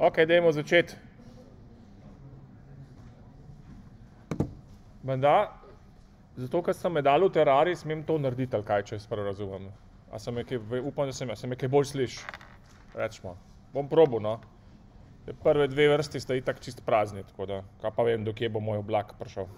Ok, dajmo začeti. Menda, zato, ker sem medal v terari, smem to narediti, ali kaj, če jaz prav razumem. A se me kaj, upam, da se me, se me kaj bolj sliši. Rečemo. Bom probil, no. Prve dve vrsti sta itak čist prazni, tako da, kaj pa vem, do kje bo moj oblak prišel.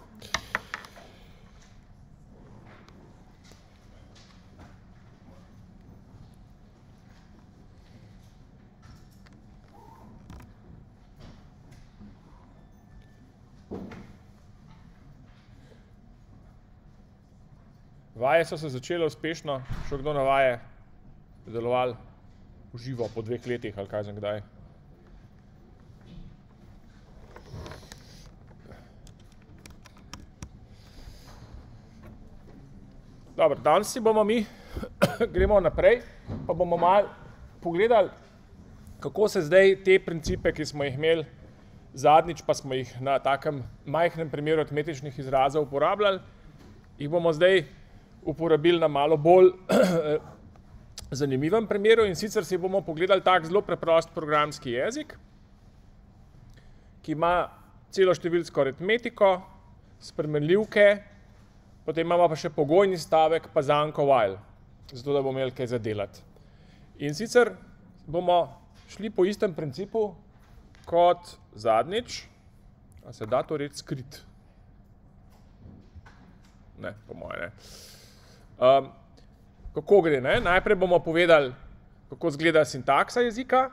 Vaje so se začele uspešno, še kdo na vaje deloval v živo po dveh letih ali kaj znam kdaj. Dobro, danes si bomo mi, gremo naprej, pa bomo malo pogledali, kako se zdaj te principe, ki smo jih imeli zadnjič, pa smo jih na takem majhnem primeru aritmetičnih izrazov uporabljali, jih bomo zdaj uporabili na malo bolj zanimivem primeru, in sicer si bomo pogledali tak zelo preprost programski jezik, ki ima celoštevilsko aritmetiko, spremenljivke, potem imamo pa še pogojni stavek pa zanko while, zato da bomo imeli kaj za delati. In sicer bomo šli po istem principu kot zadnjič. A se da to reči skrit? Ne, po moje ne. Kako gre, ne? Najprej bomo povedali, kako izgleda sintaksa jezika,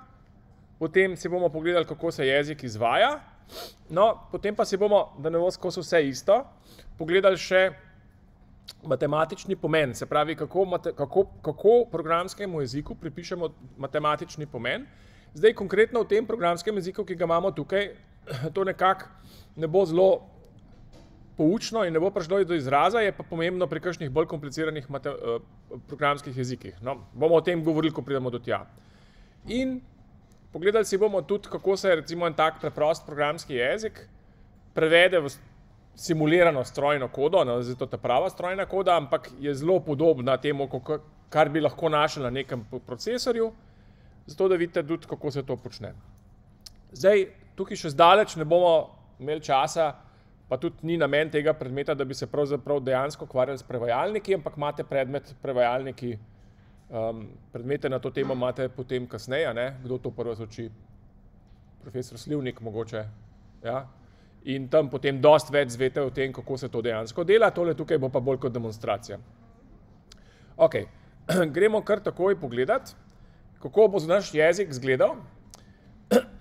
potem si bomo pogledali, kako se jezik izvaja, no, potem pa si bomo, da ne bo skozi vse isto, pogledali še matematični pomen, se pravi, kako kako, kako programskemu jeziku pripišemo matematični pomen. Zdaj konkretno v tem programskem jeziku, ki ga imamo tukaj, to nekako ne bo zelo poučno in ne bo prišlo do izraza, je pa pomembno pri kakšnih bolj kompliciranih programskih jezikih. No, bomo o tem govorili, ko pridemo do tja. In pogledali si bomo tudi, kako se recimo en tak preprost programski jezik prevede v simulirano strojno kodo, no, zdaj to ta prava strojna koda, ampak je zelo podobna temu, kar bi lahko našli na nekem procesorju, zato da vidite tudi, kako se to počne. Zdaj, tukaj še zdaleč ne bomo imeli časa, pa tudi ni namen tega predmeta, da bi se pravzaprav dejansko ukvarjali s prevajalniki, ampak imate predmet prevajalniki, predmete na to temo imate potem kasneje, ne. Kdo to prvo uči? Profesor Slivnik mogoče, ja. In tam potem dosti več izveste o tem, kako se to dejansko dela, tole tukaj bo pa bolj kot demonstracija. Okej, gremo kar takoj pogledat, kako bo naš jezik izgledal.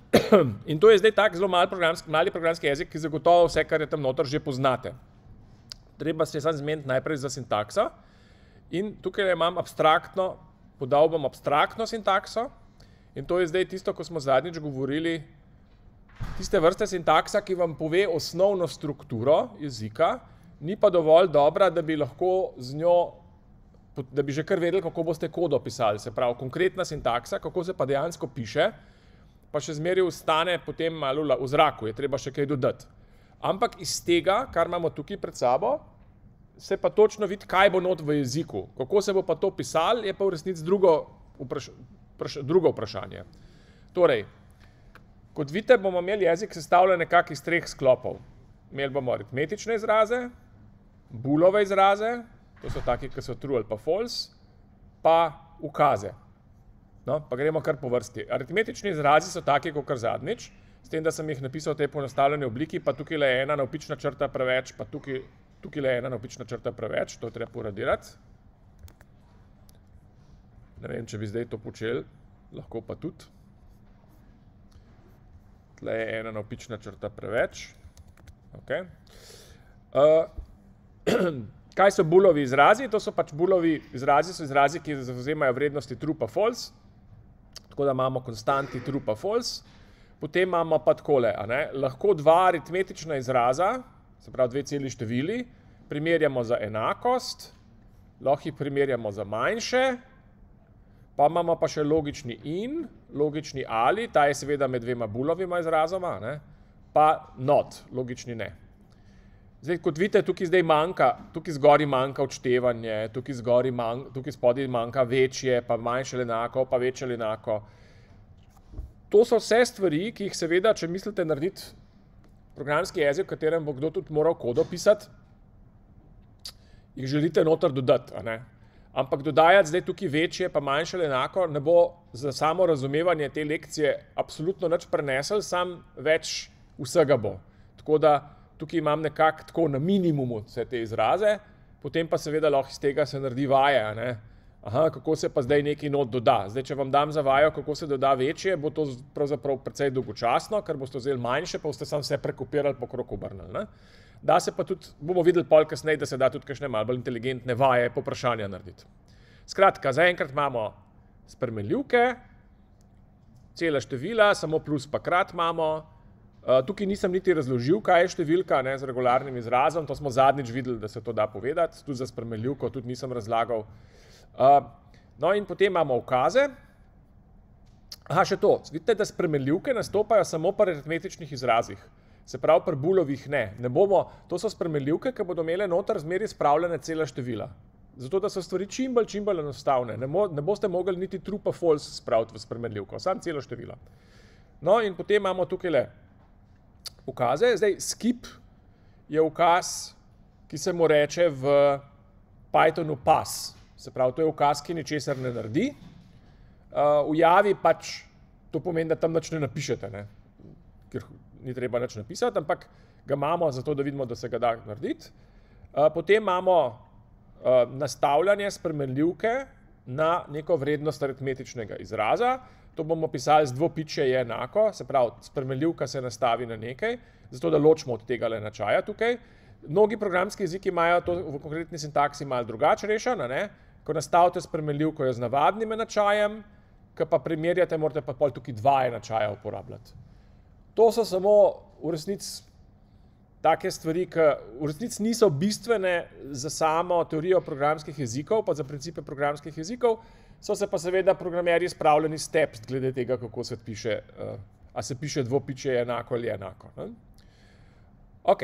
In to je zdaj tak zelo mali mali programski jezik, ki zagotovo vse, kar je tam noter, že poznate. Treba se je samo zmeniti najprej za sintakso in tukajle imam abstraktno, podal bom abstraktno sintakso, in to je zdaj tisto, ko smo zadnjič govorili, tiste vrste sintaksa, ki vam pove osnovno strukturo jezika, ni pa dovolj dobra, da bi lahko z njo, da bi že kar vedeli, kako boste kodo pisali, se pravi, konkretna sintaksa, kako se pa dejansko piše, pa še zmeraj ostane potem malo v zraku, je treba še kaj dodati. Ampak iz tega, kar imamo tukaj pred sabo, se pa točno vidi, kaj bo not v jeziku. Kako se bo pa to pisalo, je pa v resnici drugo drugo vprašanje. Torej, kot vidite, bomo imeli jezik sestavljen nekako iz treh sklopov. Imeli bomo aritmetične izraze, boolove izraze, to so taki, ke so true ali pa false, pa ukaze. No, pa gremo kar po vrsti. Aritmetični izrazi so taki kakor zadnjič, s tem, da sem jih napisal v tej poenostavljeni obliki, pa tukajle je ena navpična črta preveč, pa tukaj, tukajle je ena navpična črta preveč, to treba poradirati. Ne vem, če bi zdaj to počeli, lahko pa tudi. Tule je ena navpična črta preveč. Okej. Kaj so boolovi izrazi? To so pač boolovi izrazi, izrazi, ki zavzemajo vrednosti true pa false. Tako da imamo konstanti true pa false. Potem imamo pa takole, lahko dva aritmetična izraza, se pravi dve celi števili, primerjamo za enakost, lahko jih primerjamo za manjše, pa imamo pa še logični in, logični ali, ta je seveda med dvema boolovima izrazoma, ne, pa not, logični ne. Zdaj, kot vidite, tukaj zdaj manjka, tukaj zgoraj manjka odštevanje, tukaj zgoraj tukaj spodaj manjka večje pa manjše ali enako pa večje ali enako. to so vse stvari, ki jih seveda, če mislite narediti programski jezik, v katerem bo kdo tudi moral kodo pisati, jih želite noter dodati. Ampak dodajati zdaj tukaj večje, pa manjše ali enako, ne bo za samo razumevanje te lekcije absolutno nič prenesel, sam več vsega bo. Tako da tukaj imam nekako na minimumu vse te izraze, potem pa seveda lahko iz tega se naredi vaje. Aha, kako se pa zdaj neki not doda. Zdaj, če vam dam za vajo, kako se doda večje, bo to pravzaprav precej dolgočasno, ker boste vzeli manjše, pa boste sam vse prekopirali po kroku obrnili. Da se pa tudi, bomo videli pol kasneje, da se da tudi kakšne malo bolj inteligentne vaje, poprašanja narediti. Skratka, zaenkrat imamo spremenljivke, cela števila, samo plus pa krat imamo. Uh, tukaj nisem niti razložil, kaj je številka ne, z regularnim izrazom, to smo zadnjič videli, da se to da povedati, tudi za spremenljivko tudi nisem razlagal. Uh, no in potem imamo ukaze. Aha, še to, vidite, da spremenljivke nastopajo samo pri aritmetičnih izrazih. Se pravi, pri bulovih ne. ne bomo, to so spremenljivke, ki bodo imele noter zmeri spravljene cela števila. Zato, da so stvari čim bolj, čim bolj enostavne. Ne, mo, ne boste mogli niti trupa false spraviti v spremenljivko, samo celo število. No in potem imamo tukaj le ukaze. Zdaj, skip je ukaz, ki se mu reče v Pythonu pas. Se pravi, to je ukaz, ki ničesar ne naredi. Uh, v javi pač to pomeni, da tam nič ne napišete. Ne? Ker ni treba nič napisati, ampak ga imamo zato, da vidimo, da se ga da narediti. Potem imamo nastavljanje spremenljivke na neko vrednost aritmetičnega izraza. To bomo pisali z dvopiče je enako, se pravi, spremenljivka se nastavi na nekaj, zato da ločimo od tega le načaja tukaj. Mnogi programski jeziki imajo to v konkretni sintaksi malo drugače rešeno. Ne? Ko nastavite spremenljivko z navadnim enačajem, ki pa primerjate, morate pa pol tukaj dva enačaja uporabljati. To so samo v resnici take stvari, ki v resnici niso bistvene za samo teorijo programskih jezikov, pa za principe programskih jezikov, so se pa seveda programerji spravljeni steps glede tega, kako se piše, uh, a se piše dvopiče enako ali enako. Ne? Ok.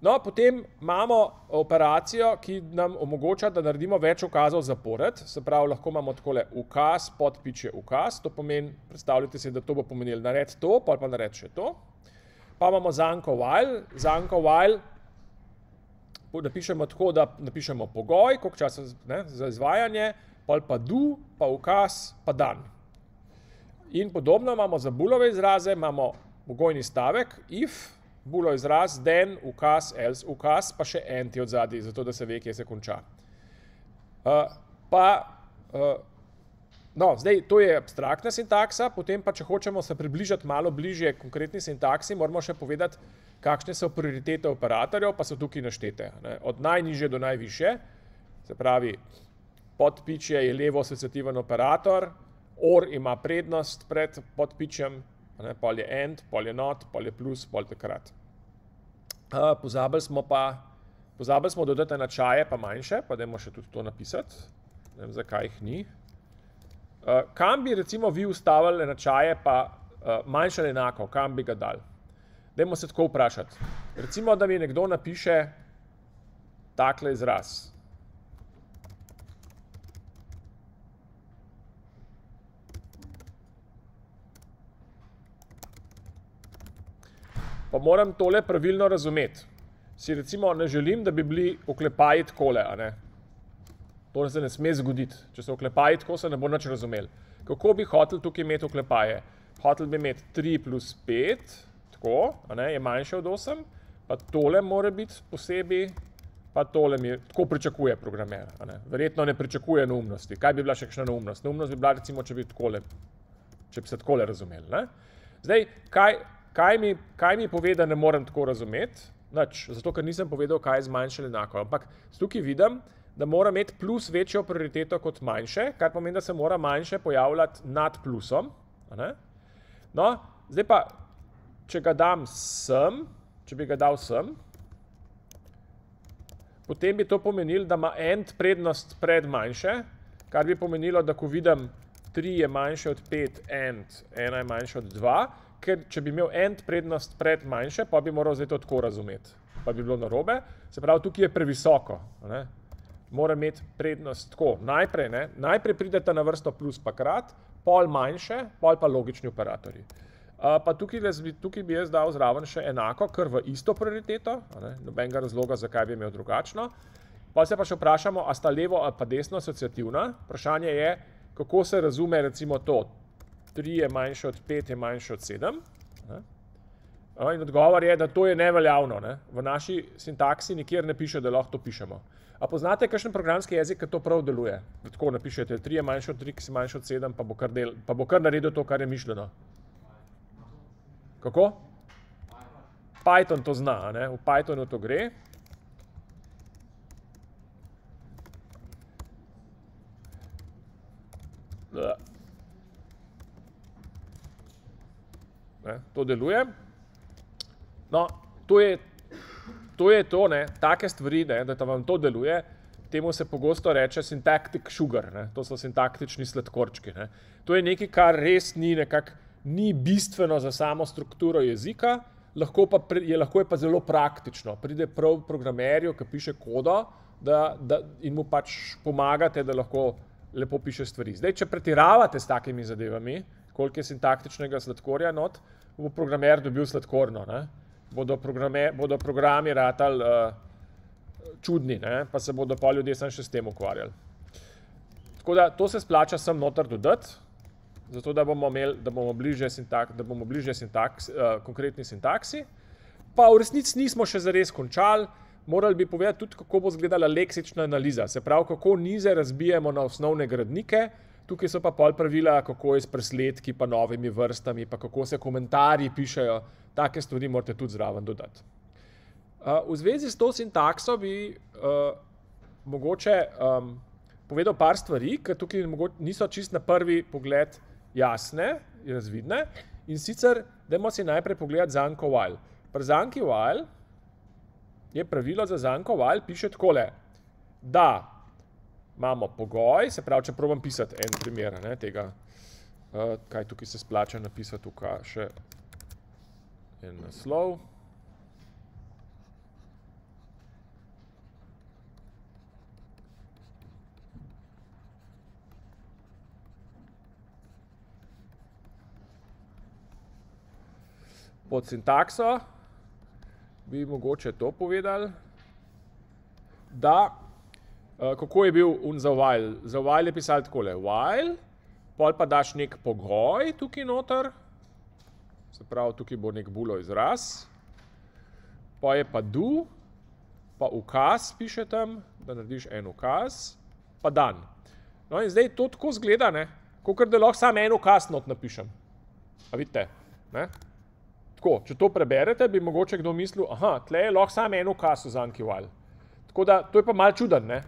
No, potem imamo operacijo, ki nam omogoča, da naredimo več ukazov zapored. Se pravi, lahko imamo takole ukaz, podpiče ukaz. To pomeni, predstavljate si, da to bo pomenilo nared to, pa pa nared še to. Pa imamo zanko while. Zanko while napišemo tako, da napišemo pogoj, koliko časa ne, za izvajanje, pa pa do, pa ukaz, pa dan. In podobno imamo za bulove izraze, imamo pogojni stavek, if, bulo izraz, then, ukaz, else, ukaz, pa še enti od zadnji, zato da se ve, kje se konča. Uh, pa, uh, no, zdaj, to je abstraktna sintaksa, potem pa, če hočemo se približati malo bližje konkretni sintaksi, moramo še povedati, kakšne so prioritete operatorjev, pa so tukaj naštete. Ne? Od najniže do najviše, se pravi, podpičje je levo asociativen operator, or ima prednost pred podpičjem, pol je end, pol je not, pol je plus, pol takrat. Uh, pozabili smo pa, pozabili smo dodati enačaje, pa manjše, pa dajmo še tudi to napisati. Ne vem, zakaj jih ni. Uh, kam bi recimo vi ustavili enačaje, pa uh, manjše ali enako, kam bi ga dal? Dajmo se tako vprašati. Recimo, da mi nekdo napiše takle izraz. Pa moram tole pravilno razumeti. Si recimo ne želim, da bi bili oklepaji takole, a ne? To se ne sme zgoditi. Če so oklepaji tako, se ne bo nič razumeli. Kako bi hotel tukaj imeti oklepaje? Hotel bi imeti 3 plus 5, tako, a ne, je manjše od 8, pa tole mora biti posebej, pa tole mi, tako pričakuje programer, a ne. Verjetno ne pričakuje neumnosti. Kaj bi bila še kakšna neumnost? Neumnost bi bila recimo, če bi takole, če bi se takole razumeli, ne. Zdaj, kaj, kaj mi, kaj mi pove, da ne morem tako razumeti? Nač, zato, ker nisem povedal, kaj je zmanjšalo enako. Ampak tukaj vidim, da mora imeti plus večjo prioriteto kot manjše, kar pomeni, da se mora manjše pojavljati nad plusom. No, zdaj pa, če ga dam sem, če bi ga dal sem, potem bi to pomenilo, da ima end prednost pred manjše, kar bi pomenilo, da ko vidim 3 je manjše od 5, end, 1 je manjše od 2, ker če bi imel end prednost pred manjše, pa bi moral zdaj to tako razumeti, pa bi bilo narobe. Se pravi, tukaj je previsoko. Ne? Mora imeti prednost tako. Najprej, ne? najprej pridete na vrsto plus pa krat, pol manjše, pol pa logični operatorji. Uh, pa tukaj, tukaj bi jaz dal zraven še enako, kar v isto prioriteto, nobenega razloga, zakaj bi imel drugačno. Pa se pa še vprašamo, a sta levo ali pa desno asociativna. Vprašanje je, kako se razume recimo to, 3 je manjše od 5 je manjše od 7. Ne? In odgovor je, da to je neveljavno. Ne? V naši sintaksi nikjer ne piše, da lahko to pišemo. A poznate kakšen programski jezik, ki to prav deluje? Tako napišete, 3 je manjše od 3, ki je manjše od 7, pa bo, kar del, pa bo kar naredil to, kar je mišljeno. Kako? Python to zna, ne? v Pythonu to gre. Ne, to deluje. No, to je to, je to ne, take stvari, ne, da vam to deluje, temu se pogosto reče syntactic sugar, ne, to so sintaktični sladkorčki. Ne. To je nekaj, kar res ni, nekak, ni bistveno za samo strukturo jezika, lahko pa je, lahko je pa zelo praktično. Pride prav programerju, ki piše kodo da, da, in mu pač pomagate, da lahko lepo piše stvari. Zdaj, če pretiravate s takimi zadevami, koliko je sintaktičnega sladkorja not, bo programer dobil sladkorno. Ne bodo, bodo programi ratali uh, čudni, ne? pa se bodo pa ljudje sem še s tem ukvarjali. Tako da to se splača sem noter dodati, zato da bomo imeli, da bomo bliže, sintak, da bomo bliže sintaks, uh, konkretni sintaksi. Pa v resnici nismo še zares končali, morali bi povedati tudi, kako bo izgledala leksična analiza, se pravi, kako nize razbijemo na osnovne gradnike, tukaj so pa pol pravila, kako je s presledki, pa novimi vrstami, pa kako se komentarji pišejo, take stvari morate tudi zraven dodati. Uh, v zvezi s to sintakso bi uh, mogoče um, povedal par stvari, ki tukaj niso čist na prvi pogled jasne in razvidne. In sicer, dajmo si najprej pogledati zanko while. Pri zanki while je pravilo za zanko while piše takole, da imamo pogoj, se pravi, če probam pisati en primer ne, tega, uh, kaj tukaj se splača napisati tukaj še en naslov. Pod sintakso bi mogoče to povedali, da uh, kako je bil un za while. Za while je pisal takole, while, pol pa daš nek pogoj tukaj noter, Se pravi, tukaj bo nek bulo izraz, pa je pa do, pa ukaz piše tam, da narediš en ukaz, pa dan. No in zdaj to tako zgleda, ne? Kot da lahko samo en ukaz not napišem. A vidite? Ne? Tako, če to preberete, bi mogoče kdo mislil, aha, tle je lahko samo en ukaz v zanki while. Tako da, to je pa mal čuden, ne?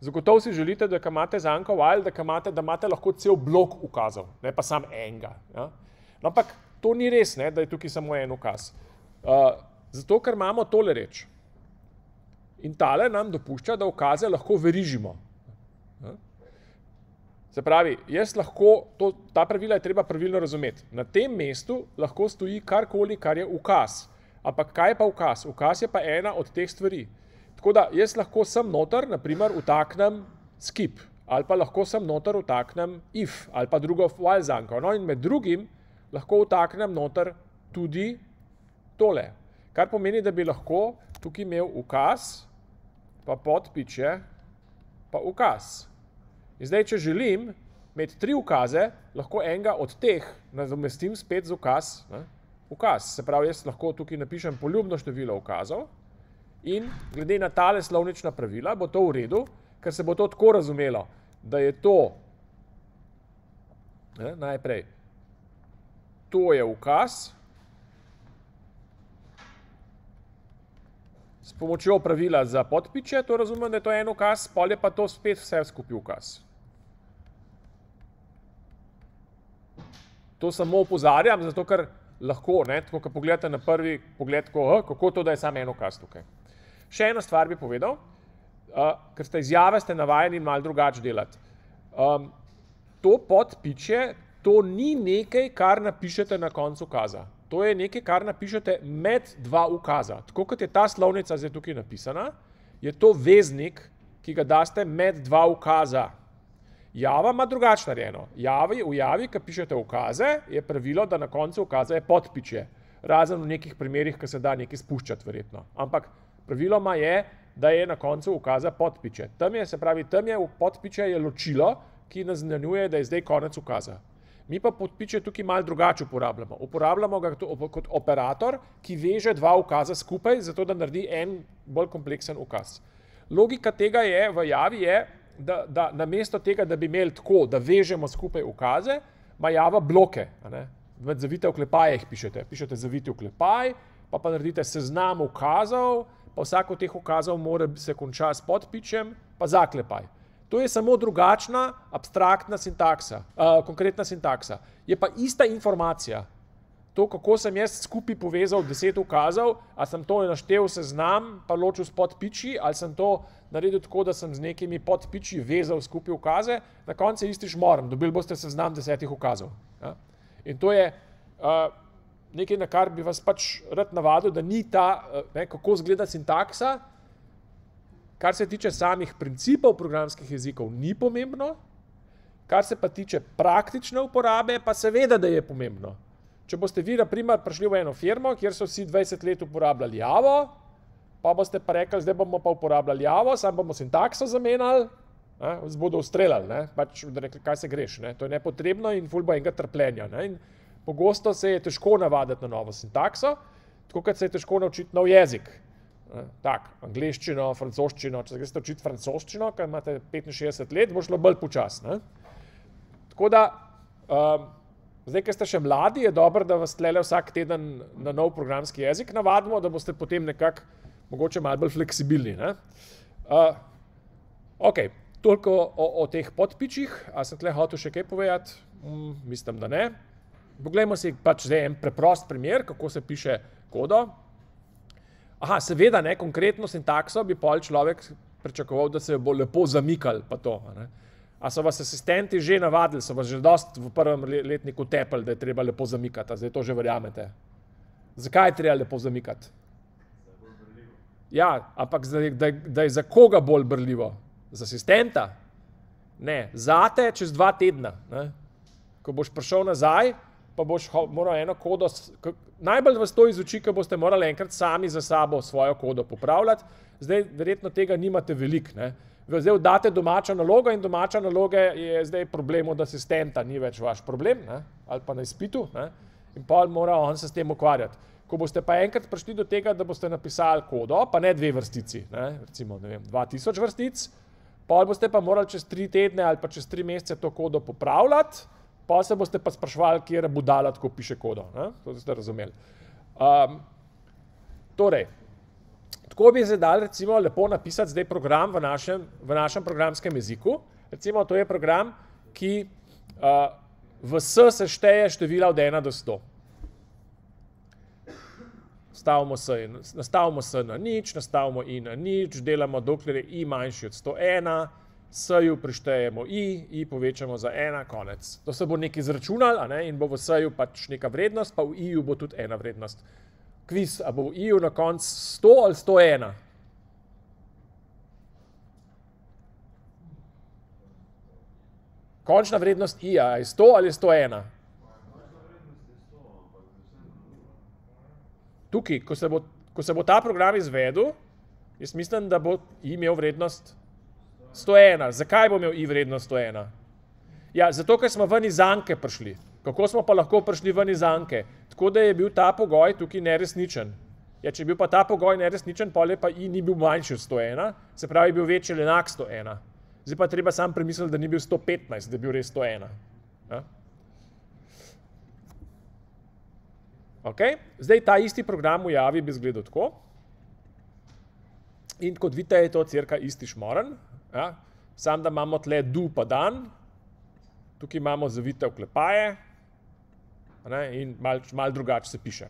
Zagotovo si želite, da imate zanko while, da imate, da imate lahko cel blok ukazov, ne pa samo enega. Ja? No, ampak to ni res, ne, da je tukaj samo en ukaz. Uh, zato, ker imamo tole reč. In tale nam dopušča, da ukaze lahko verižimo. Se pravi, jaz lahko, to, ta pravila je treba pravilno razumeti. Na tem mestu lahko stoji karkoli, kar je ukaz. Ampak kaj je pa ukaz? Ukaz je pa ena od teh stvari. Tako da jaz lahko sem noter, naprimer, utaknem skip, ali pa lahko sem noter utaknem if, ali pa drugo while zanko. No in med drugim lahko vtaknem noter tudi tole. Kar pomeni, da bi lahko tukaj imel ukaz, pa podpiče, pa ukaz. In zdaj, če želim imeti tri ukaze, lahko enega od teh nadomestim spet z ukaz. Ukaz, se pravi, jaz lahko tukaj napišem poljubno število ukazov in glede na tale slovnična pravila bo to v redu, ker se bo to tako razumelo, da je to ne, najprej to je ukaz. S pomočjo pravila za podpiče, to razumem, da je to en ukaz, pol je pa to spet vse skupaj ukaz. To samo opozarjam, zato ker lahko, ne, tako, ko pogledate na prvi pogled, ko, kako to, da je samo en ukaz tukaj. Še eno stvar bi povedal, uh, ker ste izjave, ste navajeni malo drugače delati. Um, to podpiče, to ni nekaj, kar napišete na koncu ukaza. To je nekaj, kar napišete med dva ukaza. Tako kot je ta slovnica zdaj tukaj napisana, je to veznik, ki ga daste med dva ukaza. Java ima drugačno narejeno. Javi, v Javi, ki pišete ukaze, je pravilo, da na koncu ukaza je podpiče. Razen v nekih primerih, ki se da nekaj spuščati, verjetno. Ampak praviloma je, da je na koncu ukaza podpiče. Tam je, se pravi, tam je v podpiče je ločilo, ki naznanjuje, da je zdaj konec ukaza. Mi pa podpiče tukaj malo drugače uporabljamo. Uporabljamo ga kot operator, ki veže dva ukaza skupaj, zato da naredi en bolj kompleksen ukaz. Logika tega je v javi, je, da, da namesto tega, da bi imeli tako, da vežemo skupaj ukaze, ima java bloke. Med zavite oklepaje jih pišete. Pišete zavite oklepaj, pa pa naredite seznam ukazov, pa vsak od teh ukazov mora se končati s podpičem, pa zaklepaj. To je samo drugačna, abstraktna sintaksa, uh, konkretna sintaksa. Je pa ista informacija. To, kako sem jaz skupaj povezal deset ukazov, ali sem to naštel seznam, pa ločil s podpiči, ali sem to naredil tako, da sem z nekimi podpiči vezal skupaj ukaze, na koncu je isti šmorn, dobili boste seznam desetih ukazov. Ja? In to je uh, nekaj, na kar bi vas pač rad navadil, da ni ta, uh, ne, kako zgleda sintaksa, Kar se tiče samih principov programskih jezikov, ni pomembno, kar se pa tiče praktične uporabe, pa seveda, da je pomembno. Če boste vi, na primer, prišli v eno firmo, kjer so vsi 20 let uporabljali Javo, pa boste pa rekli, zdaj bomo pa uporabljali Javo, sam bomo sintakso zamenjali, vas bodo ustreljali, pač, da rekli, kaj se greš. Ne? To je nepotrebno in ful bo enega trpljenja. Ne? In pogosto se je težko navaditi na novo sintakso, tako kot se je težko naučiti nov jezik. Tak, angliščino, francoščino, če se greš učiti francoščino, ker imaš 65 let, bo šlo bolj počasno. Tako da, um, zdaj, ker ste še mladi, je dobro, da vas tlele vsak teden na nov programski jezik navadimo, da boste potem nekako mogoče malo bolj fleksibilni. Uh, ok, toliko o, o teh podpičih. A sem tle hotel še kaj povedati? Mm, mislim, da ne. Poglejmo si pač zdaj en preprost primer, kako se piše kodo. Aha, seveda, ne, konkretno sintakso bi pol človek pričakoval, da se bo lepo zamikal. A so vas asistenti že navadili, so vas že dost v prvem letniku tepli, da je treba lepo zamikati, zdaj to že verjamete. Zakaj je treba lepo zamikati? Ja, ampak da, da, da je za koga bolj brljivo? Za asistenta? Ne, zate čez dva tedna. Ne? Ko boš prišel nazaj, pa boš moral eno kodo, najbolj vas to izuči, ker boste morali enkrat sami za sabo svojo kodo popravljati. Zdaj, verjetno tega nimate veliko. Zdaj, oddate domačo nalogo in domača naloga je zdaj problem od asistenta, ni več vaš problem, ne? ali pa na izpitu, ne? in pa mora on se s tem ukvarjati. Ko boste pa enkrat prišli do tega, da boste napisali kodo, pa ne dve vrstici, ne? recimo ne vem, 2000 vrstic, pa boste pa morali čez tri tedne ali pa čez tri mesece to kodo popravljati pa se boste pa sprašvali, kje je budala, tako piše kodo. Ne? To ste razumeli. Um, torej, tako bi se dal recimo lepo napisati zdaj program v našem, v našem programskem jeziku. Recimo, to je program, ki uh, v S se šteje števila od 1 do 100. Nastavimo S, nastavimo S na nič, nastavimo I na nič, delamo dokler je I manjši od 101, S-ju prištejemo I, I povečamo za ena, konec. To se bo nekaj izračunalo ne? in bo v S-ju pač neka vrednost, pa v I-ju bo tudi ena vrednost. Kviz, a bo v I-ju na koncu 100 ali 101? Končna vrednost I-ja je 100 ali 101? Tukaj, ko se bo, ko se bo ta program izvedel, jaz mislim, da bo I imel vrednost 100. 101. Zakaj bom imel i vrednost 101? Ja, zato, ker smo ven iz zanke prišli. Kako smo pa lahko prišli ven iz zanke? Tako da je bil ta pogoj tukaj neresničen. Ja, če je bil pa ta pogoj neresničen, pa je pa i ni bil manjši od 101, se pravi, bil večji ali enak 101. Zdaj pa treba sam premisliti, da ni bil 115, da je bil res 101. Ja? Okay. Zdaj ta isti program v javi bi izgledal tako. In kot vidite, je to crka isti šmoren. Ja? Sam da imamo tle du pa dan, tukaj imamo zavite oklepaje ne? in malo mal drugače se piše.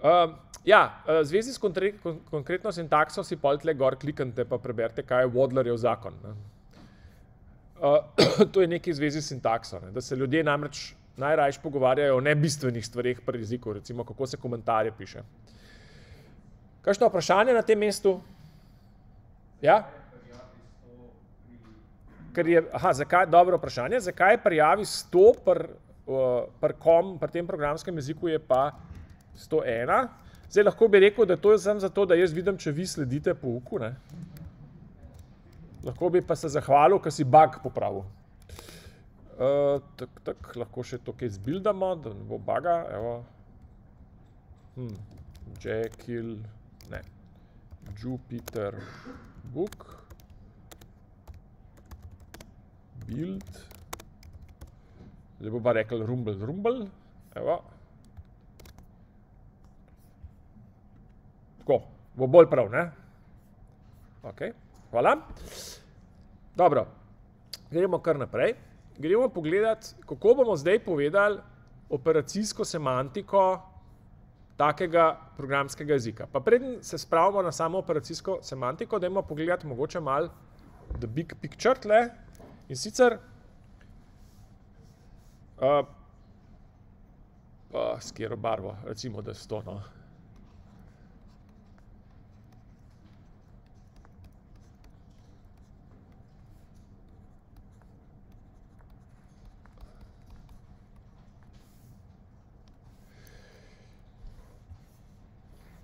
Uh, ja, v zvezi s kontre, kon, konkretno sintakso si pol tle gor kliknite pa preberite, kaj je Wadlerjev zakon. Ne? Uh, to je nekaj v zvezi s sintakso, ne? da se ljudje namreč najrajš pogovarjajo o nebistvenih stvarih pri jeziku, recimo kako se komentarje piše. Kakšno vprašanje na tem mestu? Ja? ker je, aha, zakaj, dobro vprašanje, zakaj prijavi 100 pri uh, pr kom, pri tem programskem jeziku je pa 101. Zdaj lahko bi rekel, da to je samo zato, da jaz vidim, če vi sledite pouku. Ne? Lahko bi pa se zahvalil, ker si bug popravil. Uh, tak, tak, lahko še to kaj zbildamo, da ne bo baga. Evo. Hmm. Jekyll, ne. Jupiter, book. Build. Zdaj bo pa rekel rumble, rumble. Evo. Tako, bo bolj prav, ne? Ok, hvala. Dobro, gremo kar naprej. Gremo pogledati, kako bomo zdaj povedali operacijsko semantiko takega programskega jezika. Pa preden se spravimo na samo operacijsko semantiko, dajmo pogledati mogoče malo the big picture tle. In sicer, uh, uh, s kjero barvo, recimo, da je to, no.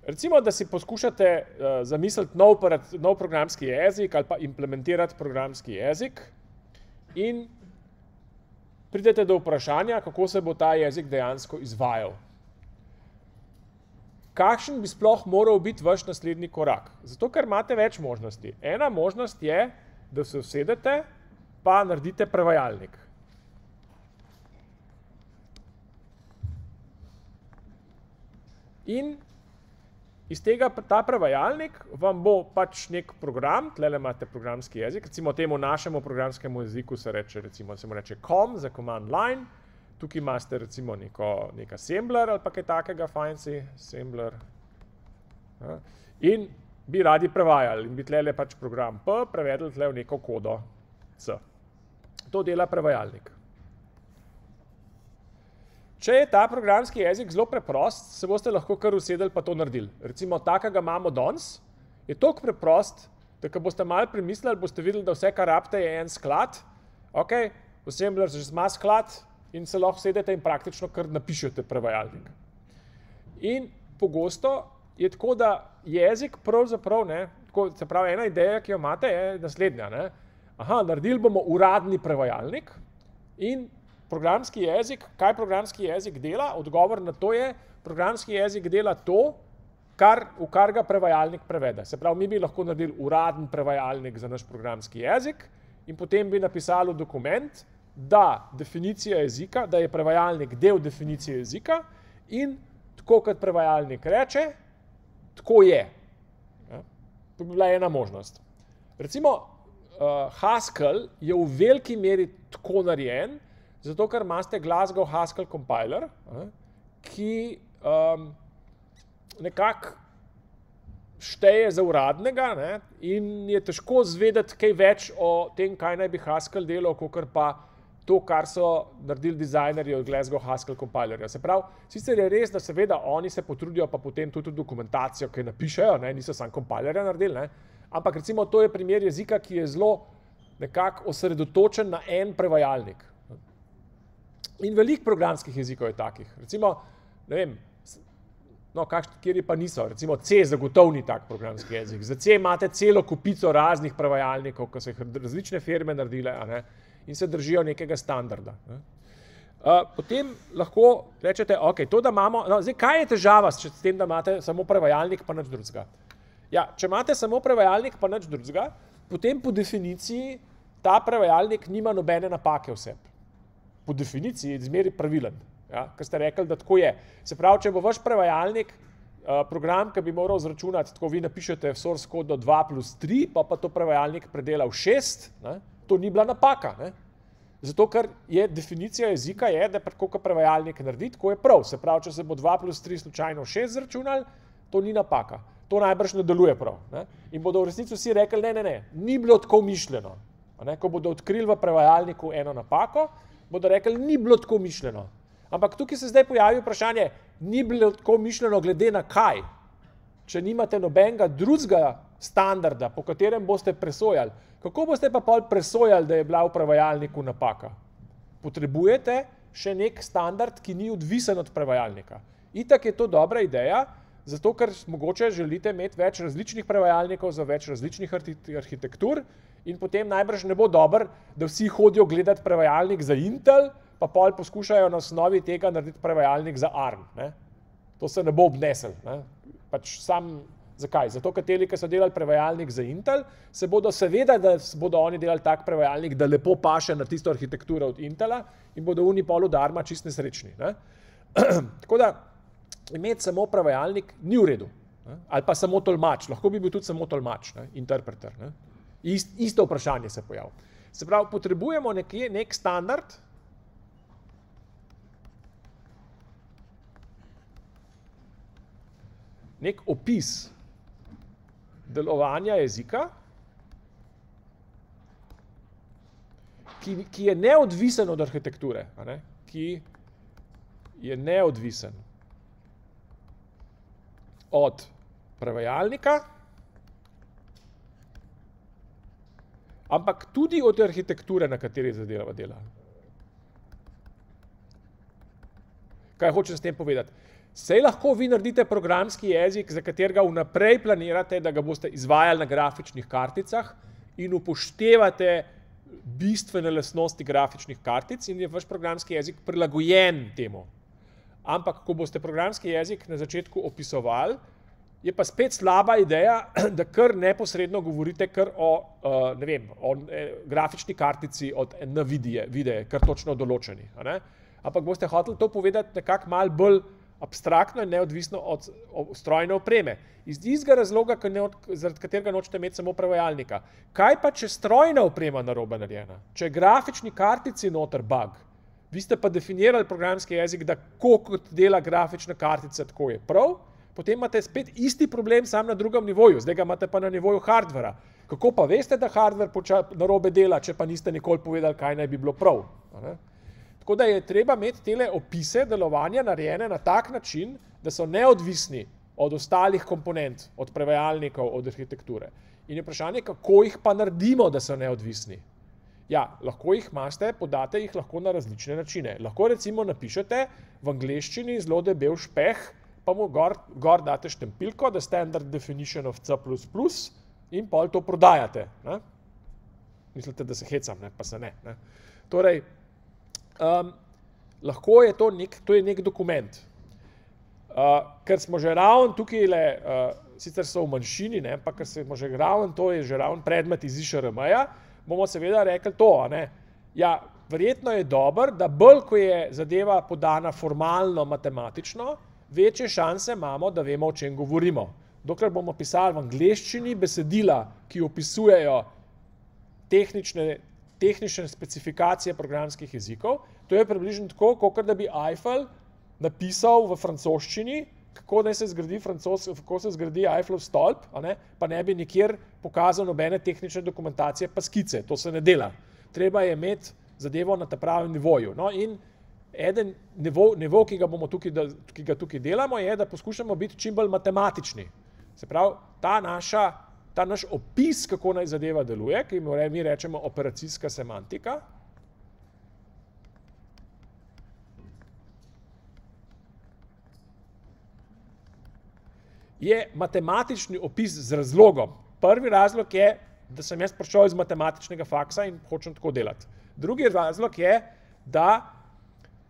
Recimo, da si poskušate uh, zamisliti nov, nov programski jezik ali pa implementirati programski jezik in pridete do vprašanja, kako se bo ta jezik dejansko izvajal. Kakšen bi sploh moral biti vaš naslednji korak? Zato, ker imate več možnosti. Ena možnost je, da se usedete pa naredite prevajalnik. In Iz tega ta prevajalnik vam bo pač nek program, tle imate programski jezik, recimo temu našemu programskemu jeziku se reče, recimo se mu reče com za command line, tukaj imate recimo neko, nek assembler ali pa kaj takega, fancy assembler. In bi radi prevajali in bi tle pač program P prevedli tle v neko kodo C. To dela prevajalnik. Če je ta programski jezik zelo preprost, se boste lahko kar usedeli pa to naredili. Recimo, takega imamo danes, je toliko preprost, da ko boste malo premislili, boste videli, da vse, kar rabite, je en sklad. Ok, assembler že ima sklad in se lahko sedete in praktično kar napišete prevajalnik. In pogosto je tako, da jezik pravzaprav, ne, tako, se pravi, ena ideja, ki jo imate, je naslednja. Ne. Aha, naredili bomo uradni prevajalnik in programski jezik, kaj programski jezik dela? Odgovor na to je, programski jezik dela to, kar, v kar ga prevajalnik prevede. Se pravi, mi bi lahko naredili uraden prevajalnik za naš programski jezik in potem bi napisali dokument, da definicija jezika, da je prevajalnik del definicije jezika in tako kot prevajalnik reče, tako je. Ja? To bi bila ena možnost. Recimo, uh, Haskell je v veliki meri tako narejen, Zato, ker imate Glasgow Haskell compiler, ki um, nekako šteje za uradnega ne, in je težko zvedeti kaj več o tem, kaj naj bi Haskell delal, kot pa to, kar so naredili dizajnerji od Glasgow Haskell compilerja. Se pravi, sicer je res, da seveda oni se potrudijo, pa potem tudi dokumentacijo, ki napišejo, ne, niso samo compilerja naredili, ne, ampak recimo to je primer jezika, ki je zelo nekako osredotočen na en prevajalnik. In veliko programskih jezikov je takih. Recimo, ne vem, no, kjer pa niso. Recimo C zagotovo ni tak programski jezik. Za C imate celo kupico raznih prevajalnikov, ki so jih različne firme naredile ne, in se držijo nekega standarda. Ne. Uh, potem lahko rečete, ok, to, da imamo, no, zdaj, kaj je težava s tem, da imate samo prevajalnik, pa nič drugega? Ja, če imate samo prevajalnik, pa nič drugega, potem po definiciji ta prevajalnik nima nobene napake vseb po definiciji zmeri pravilen. Ja, ker ste rekli, da tako je. Se pravi, če bo vaš prevajalnik uh, program, ki bi moral zračunati, tako vi napišete source code 2 plus 3, pa pa to prevajalnik predela v 6, ne, to ni bila napaka. Ne. Zato, ker je definicija jezika, je, da tako, kot prevajalnik naredi, tako je prav. Se pravi, če se bo 2 plus 3 slučajno 6 zračunali, to ni napaka. To najbrž ne deluje prav. Ne. In bodo v resnici vsi rekli, ne, ne, ne, ni bilo tako mišljeno. Ne, ko bodo odkrili v prevajalniku eno napako, bodo rekli, ni bilo tako mišljeno. Ampak tukaj se zdaj pojavi vprašanje, ni bilo tako mišljeno glede na kaj. Če nimate nobenega drugega standarda, po katerem boste presojali. Kako boste pa pol presojali, da je bila v prevajalniku napaka? Potrebujete še nek standard, ki ni odvisen od prevajalnika. Itak je to dobra ideja, zato ker mogoče želite imeti več različnih prevajalnikov za več različnih arhitektur in potem najbrž ne bo dobro, da vsi hodijo gledati prevajalnik za Intel, pa pol poskušajo na osnovi tega narediti prevajalnik za ARM. Ne? To se ne bo obnesel. Ne? Pač sam, zakaj? Zato, ker ti, ki so delali prevajalnik za Intel, se bodo seveda, da bodo oni delali tak prevajalnik, da lepo paše na tisto arhitekturo od Intela in bodo oni polu darma čist nesrečni. Ne? Tako da imeti samo prevajalnik ni v redu. Ne? Ali pa samo tolmač, lahko bi bil tudi samo tolmač, ne? interpreter. Ne? Ist, isto vprašanje se pojavlja. Se pravi, potrebujemo nekje, nek standard, nek opis delovanja jezika, ki, ki je neodvisen od arhitekture, ne? ki je neodvisen od prevajalnika, ampak tudi od arhitekture, na kateri zadeva dela. Kaj hočem s tem povedati? Sej lahko vi naredite programski jezik, za katerega vnaprej planirate, da ga boste izvajali na grafičnih karticah in upoštevate bistvene lasnosti grafičnih kartic in je vaš programski jezik prilagojen temu. Ampak, ko boste programski jezik na začetku opisovali, je pa spet slaba ideja, da kar neposredno govorite kar o, uh, ne vem, o eh, grafični kartici od NVIDIA, videe, kar točno določeni. Ampak boste hoteli to povedati nekako mal bolj abstraktno in neodvisno od, od strojne opreme. Iz istega razloga, ne, zaradi katerega nočete imeti samo prevajalnika. Kaj pa, če strojna oprema narobe narejena? Če je grafični kartici noter bug, vi ste pa definirali programski jezik, da kot dela grafična kartica, tako je prav, potem imate spet isti problem, sam na drugem nivoju, zdaj ga imate pa na nivoju hardvera. Kako pa veste, da hardver narobe dela, če pa niste nikoli povedali, kaj naj bi bilo prav? Tako da je treba imeti te opise delovanja narejene na tak način, da so neodvisni od ostalih komponent, od prevajalnikov, od arhitekture. In je vprašanje, kako jih pa naredimo, da so neodvisni. Ja, lahko jih imate, podate jih lahko na različne načine. Lahko recimo napišete v angleščini zelo debel špeh, pa mu gor, gor date štempilko, da standard definition of C++ in pol to prodajate. Ne? Mislite, da se hecam, ne? pa se ne. ne? Torej, Um, lahko je to nek, to je nek dokument. Uh, ker smo že ravno tukaj, le, uh, sicer so v manjšini, ne, ampak ker smo že ravno, to je že ravno predmet iz IŠRM-ja, bomo seveda rekli to. Ja, verjetno je dobro, da bolj, ko je zadeva podana formalno, matematično, večje šanse imamo, da vemo, o čem govorimo. Dokler bomo pisali v angleščini besedila, ki opisujejo tehnične tehnične specifikacije programskih jezikov. To je približno tako, kot da bi Eiffel napisal v francoščini, kako se zgradi, francos, kako se zgradi Eiffelov stolp, ne? pa ne bi nikjer pokazal nobene tehnične dokumentacije, pa skice. To se ne dela. Treba je imeti zadevo na tem pravem nivoju. No, in eden nivo, nivo ki, ga tukaj, da, ki ga tukaj delamo, je, da poskušamo biti čim bolj matematični. Se pravi, ta naša ta naš opis, kako naj zadeva deluje, ki mi rečemo operacijska semantika. Je matematični opis z razlogom. Prvi razlog je, da sem jaz prišel iz matematičnega faksa in hočem tako delati. Drugi razlog je, da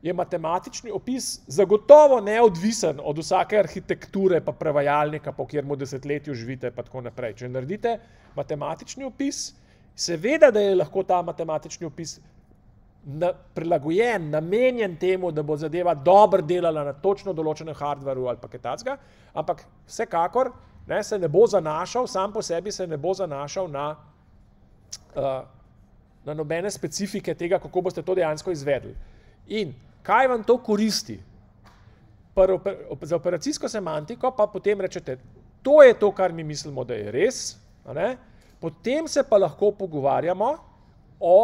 je matematični opis zagotovo neodvisen od vsake arhitekture, pa prevajalnika, po kjer mu desetletju živite, in tako naprej. Če naredite matematični opis, seveda, da je lahko ta matematični opis na, prilagojen, namenjen temu, da bo zadeva dobro delala na točno določenem hardveru ali pa takega, ampak vsekakor ne, se ne bo zanašal, sam po sebi se ne bo zanašal na, uh, na nobene specifike tega, kako boste to dejansko izvedli. In kaj vam to koristi? Za operacijsko semantiko pa potem rečete, to je to, kar mi mislimo, da je res. Potem se pa lahko pogovarjamo o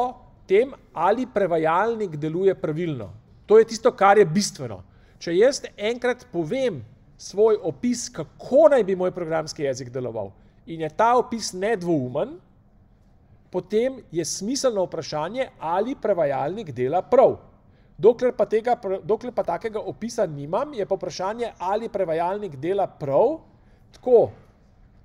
tem, ali prevajalnik deluje pravilno. To je tisto, kar je bistveno. Če jaz enkrat povem svoj opis, kako naj bi moj programski jezik deloval, in je ta opis nedvoumen, potem je smiselno vprašanje, ali prevajalnik dela prav. Dokler pa, tega, dokler pa takega opisa nimam, je pa vprašanje, ali prevajalnik dela prav, tako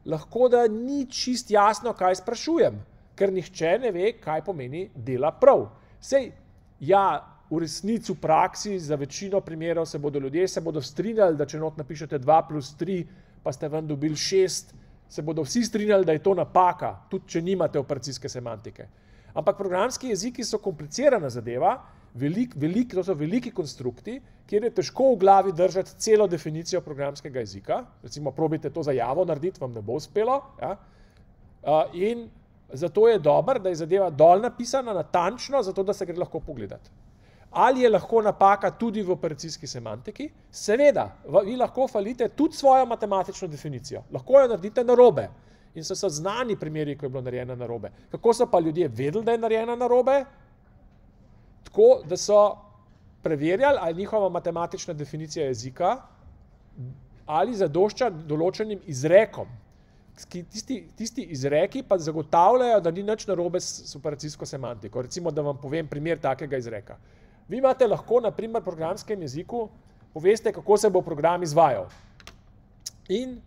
lahko da ni čist jasno, kaj sprašujem, ker nihče ne ve, kaj pomeni dela prav. Sej, ja, v resnici, v praksi, za večino primerov se bodo ljudje se bodo strinjali, da če not napišete 2 plus 3, pa ste ven dobili 6, se bodo vsi strinjali, da je to napaka, tudi če nimate operacijske semantike. Ampak programski jeziki so komplicirana zadeva, velik, velik, to so veliki konstrukti, kjer je težko v glavi držati celo definicijo programskega jezika. Recimo, probite to za javo narediti, vam ne bo uspelo. Ja? In zato je dobro, da je zadeva dol napisana natančno, zato da se gre lahko pogledati. Ali je lahko napaka tudi v operacijski semantiki? Seveda, vi lahko falite tudi svojo matematično definicijo, lahko jo naredite na robe. In so se znani primeri, ko je bilo narejeno na robe. Kako so pa ljudje vedeli, da je narejeno na robe? Tako, da so preverjali, ali njihova matematična definicija jezika ali zadošča določenim izrekom. Tisti, tisti izreki pa zagotavljajo, da ni nič narobe s operacijsko semantiko. Recimo, da vam povem primer takega izreka. Vi imate lahko, na primer, v programskem jeziku, poveste, kako se bo program izvajal. In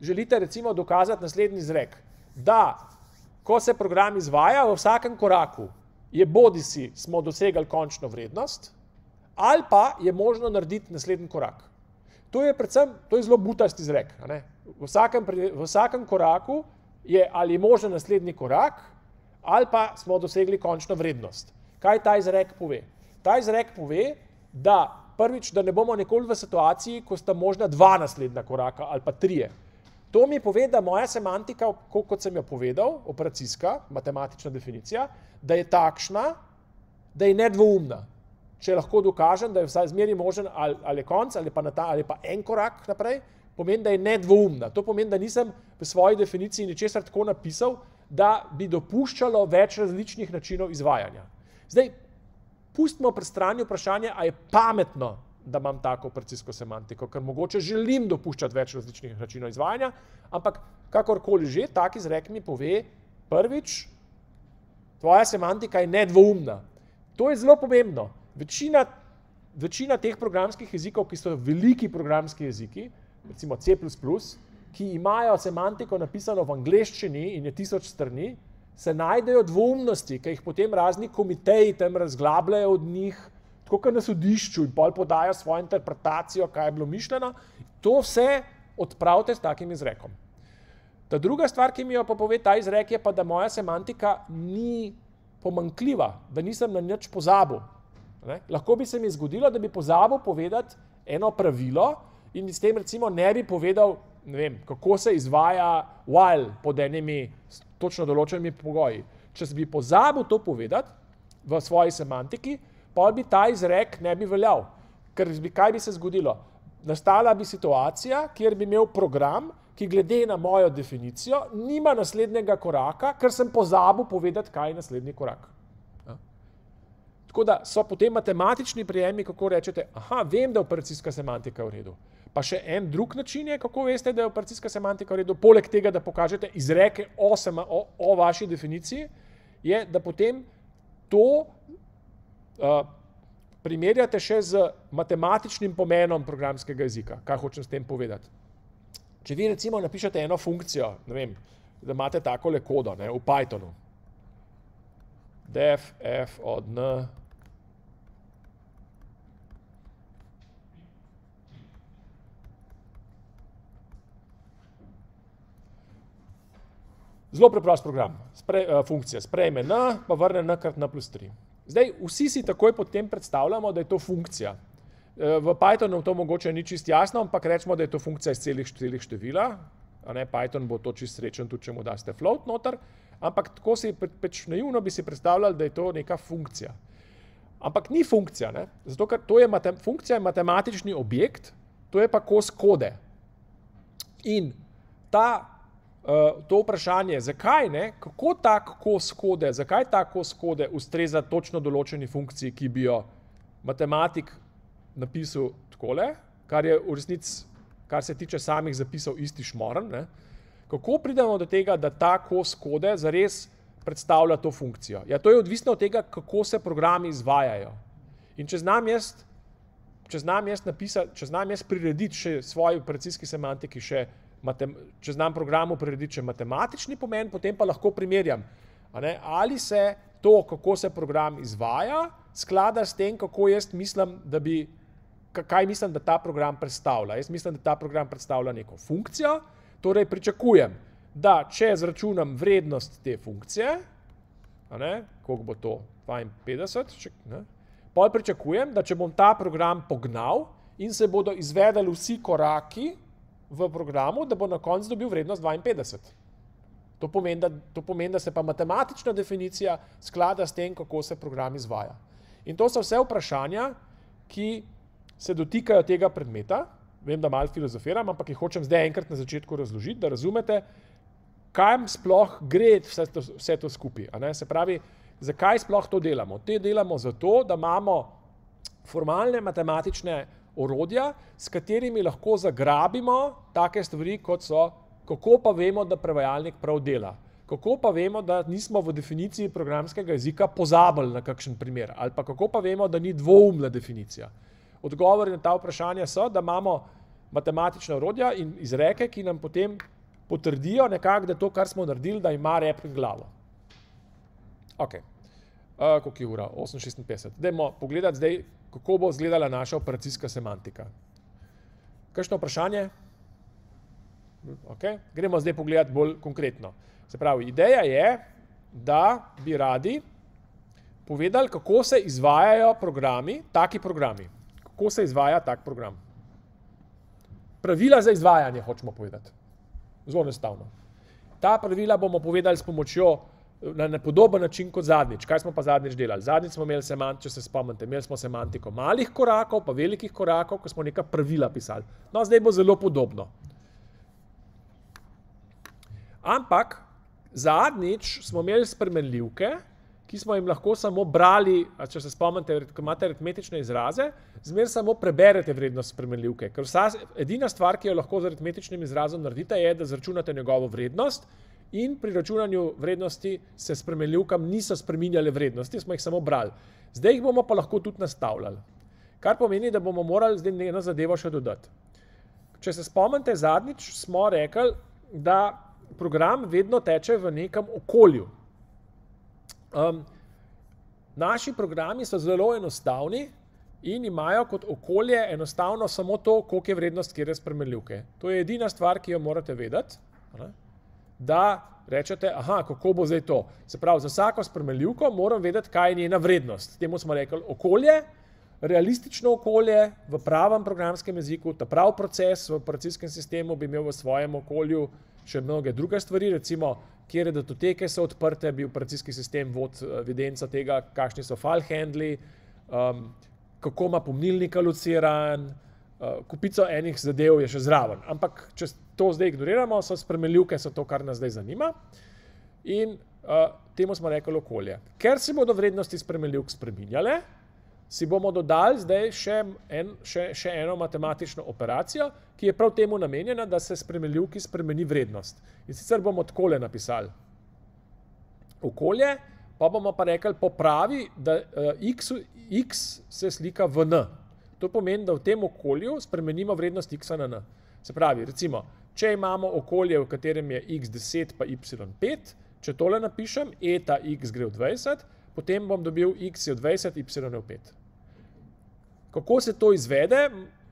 želite, recimo, dokazati naslednji izrek, da ko se program izvaja, v vsakem koraku je bodi si smo dosegali končno vrednost, ali pa je možno narediti naslednji korak. To je predvsem, to je zelo butast izrek. V vsakem, v vsakem koraku je ali možen naslednji korak, ali pa smo dosegli končno vrednost. Kaj ta izrek pove? Ta izrek pove, da prvič, da ne bomo nikoli v situaciji, ko sta možna dva naslednja koraka ali pa trije. To mi pove, da moja semantika, kot sem jo povedal, operacijska, matematična definicija, da je takšna, da je nedvoumna. Če lahko dokažem, da je vsaj zmeri možen ali, ali konc ali pa, ta, ali pa en korak naprej, pomeni, da je nedvoumna. To pomeni, da nisem v svoji definiciji ničesar tako napisal, da bi dopuščalo več različnih načinov izvajanja. Zdaj, pustimo pred strani vprašanje, a je pametno, da imam tako operacijsko semantiko, ker mogoče želim dopuščati več različnih načinov izvajanja, ampak kakorkoli že, tak izrek mi pove, prvič, tvoja semantika je nedvoumna. To je zelo pomembno. Večina, večina teh programskih jezikov, ki so veliki programski jeziki, recimo C, ki imajo semantiko napisano v angleščini in je tisoč strani, se najdejo dvoumnosti, ki jih potem razni komiteji tam razglabljajo od njih, tako kot na sodišču in pol podajo svojo interpretacijo, kaj je bilo mišljeno. To vse odpravite s takim izrekom. Ta druga stvar, ki mi jo pa pove ta izrek, je pa, da moja semantika ni pomankljiva, da nisem na nič pozabil. Ne? Lahko bi se mi zgodilo, da bi pozabil povedati eno pravilo in s tem recimo ne bi povedal, ne vem, kako se izvaja while pod enimi točno določenimi pogoji. Če bi pozabil to povedati v svoji semantiki, pa bi ta izrek ne bi veljal. Ker bi, kaj bi se zgodilo? Nastala bi situacija, kjer bi imel program, ki glede na mojo definicijo nima naslednjega koraka, ker sem pozabil povedati, kaj je naslednji korak. Ja. Tako da so potem matematični prijemi, kako rečete, aha, vem, da je operacijska semantika v redu. Pa še en drug način je, kako veste, da je operacijska semantika v redu, poleg tega, da pokažete izreke o, sema, o, o vaši definiciji, je, da potem to uh, primerjate še z matematičnim pomenom programskega jezika. Kaj hočem s tem povedati? Če vi recimo napišete eno funkcijo, ne vem, da imate tako le kodo ne, v Pythonu, def, f od n, Zelo preprost program, spre, uh, funkcija, sprejme n, pa vrne n krat n plus 3. Zdaj, vsi si takoj potem predstavljamo, da je to funkcija. Uh, v Pythonu to mogoče ni čist jasno, ampak rečemo, da je to funkcija iz celih, celih števila. Ne, Python bo to čist srečen, tudi če mu daste float noter, ampak tako si peč naivno bi si predstavljali, da je to neka funkcija. Ampak ni funkcija, ne? zato ker to je matem, funkcija je matematični objekt, to je pa kos kode. In ta uh, to vprašanje, zakaj ne, kako tak kos kode, zakaj ta kos kode ustreza točno določeni funkciji, ki bi jo matematik napisal takole, kar je v resnici, kar se tiče samih zapisov, isti šmoren. Kako pridemo do tega, da ta kos kode zares predstavlja to funkcijo? Ja, to je odvisno od tega, kako se programi izvajajo. In če znam jaz, če znam jaz napisati, če znam jaz prirediti še svoji operacijski semantiki, še matem, če znam programu prirediti še matematični pomen, potem pa lahko primerjam, ali se to, kako se program izvaja, sklada s tem, kako jaz mislim, da bi, kaj mislim, da ta program predstavlja. Jaz mislim, da ta program predstavlja neko funkcijo, torej pričakujem, da če zračunam vrednost te funkcije, koliko bo to, 52, pa pričakujem, da če bom ta program pognal in se bodo izvedeli vsi koraki v programu, da bo na koncu dobil vrednost 52. To pomeni, da, to pomeni, da se pa matematična definicija sklada s tem, kako se program izvaja. In to so vse vprašanja, ki se dotikajo tega predmeta. Vem, da malo filozofiram, ampak jih hočem zdaj enkrat na začetku razložiti, da razumete, kam sploh gre vse to, vse to skupaj. Se pravi, Zakaj sploh to delamo? Te delamo zato, da imamo formalne matematične orodja, s katerimi lahko zagrabimo take stvari, kot so, kako pa vemo, da prevajalnik prav dela. Kako pa vemo, da nismo v definiciji programskega jezika pozabili na kakšen primer, ali pa kako pa vemo, da ni dvoumna definicija. Odgovori na ta vprašanja so, da imamo matematična orodja in izreke, ki nam potem potrdijo nekako, da to, kar smo naredili, da ima rep in glavo. Okay koliko je ura? 8.56. Dajmo pogledati zdaj, kako bo izgledala naša operacijska semantika. Kakšno vprašanje? Okay. Gremo zdaj pogledati bolj konkretno. Se pravi, ideja je, da bi radi povedali, kako se izvajajo programi, taki programi. Kako se izvaja tak program. Pravila za izvajanje, hočemo povedati. Zelo enostavno. Ta pravila bomo povedali s pomočjo na, na podoben način kot zadnjič. Kaj smo pa zadnjič delali? Zadnjič smo imeli semantiko, če se spomnite, imeli smo semantiko malih korakov, pa velikih korakov, ko smo neka pravila pisali. No, zdaj bo zelo podobno. Ampak zadnjič smo imeli spremenljivke, ki smo jim lahko samo brali, če se spomnite, ko imate aritmetične izraze, zmer samo preberete vrednost spremenljivke. Ker vsa, edina stvar, ki jo lahko z aritmetičnim izrazom naredite, je, da zračunate njegovo vrednost in pri računanju vrednosti se spremenljivkam niso spreminjale vrednosti, smo jih samo brali. Zdaj jih bomo pa lahko tudi nastavljali. Kar pomeni, da bomo morali zdaj eno zadevo še dodati. Če se spomnite, zadnjič smo rekli, da program vedno teče v nekem okolju. Um, naši programi so zelo enostavni in imajo kot okolje enostavno samo to, koliko je vrednost kjer je spremenljivke. To je edina stvar, ki jo morate vedeti. Ne? Da rečete, aha, kako bo zdaj to. Se pravi, za vsako spremenljivko moram vedeti, kaj je njena vrednost. Temu smo rekli okolje, realistično okolje v pravem programskem jeziku, ta prav proces v operacijskem sistemu bi imel v svojem okolju še mnoge druge stvari, recimo, kjer je datoteke so odprte, bi operacijski sistem vod eh, evidenca tega, kakšni so file handli, um, kako ima pomnilnik alociran, uh, kupico enih zadev je še zraven. Ampak, če to zdaj ignoriramo, so spremenljivke, so to, kar nas zdaj zanima. In uh, temu smo rekli okolje. Ker se bodo vrednosti spremenljivk spremenjale, si bomo dodali zdaj še, en, še, še eno matematično operacijo, ki je prav temu namenjena, da se spremenljivki spremeni vrednost. In sicer bomo takole napisali okolje, pa bomo pa rekli popravi, da uh, x, x se slika v n. To pomeni, da v tem okolju spremenimo vrednost x na n. Se pravi, recimo, če imamo okolje, v katerem je x10 pa y5, če tole napišem, eta x gre v 20, potem bom dobil x je v 20, y je v 5. Kako se to izvede?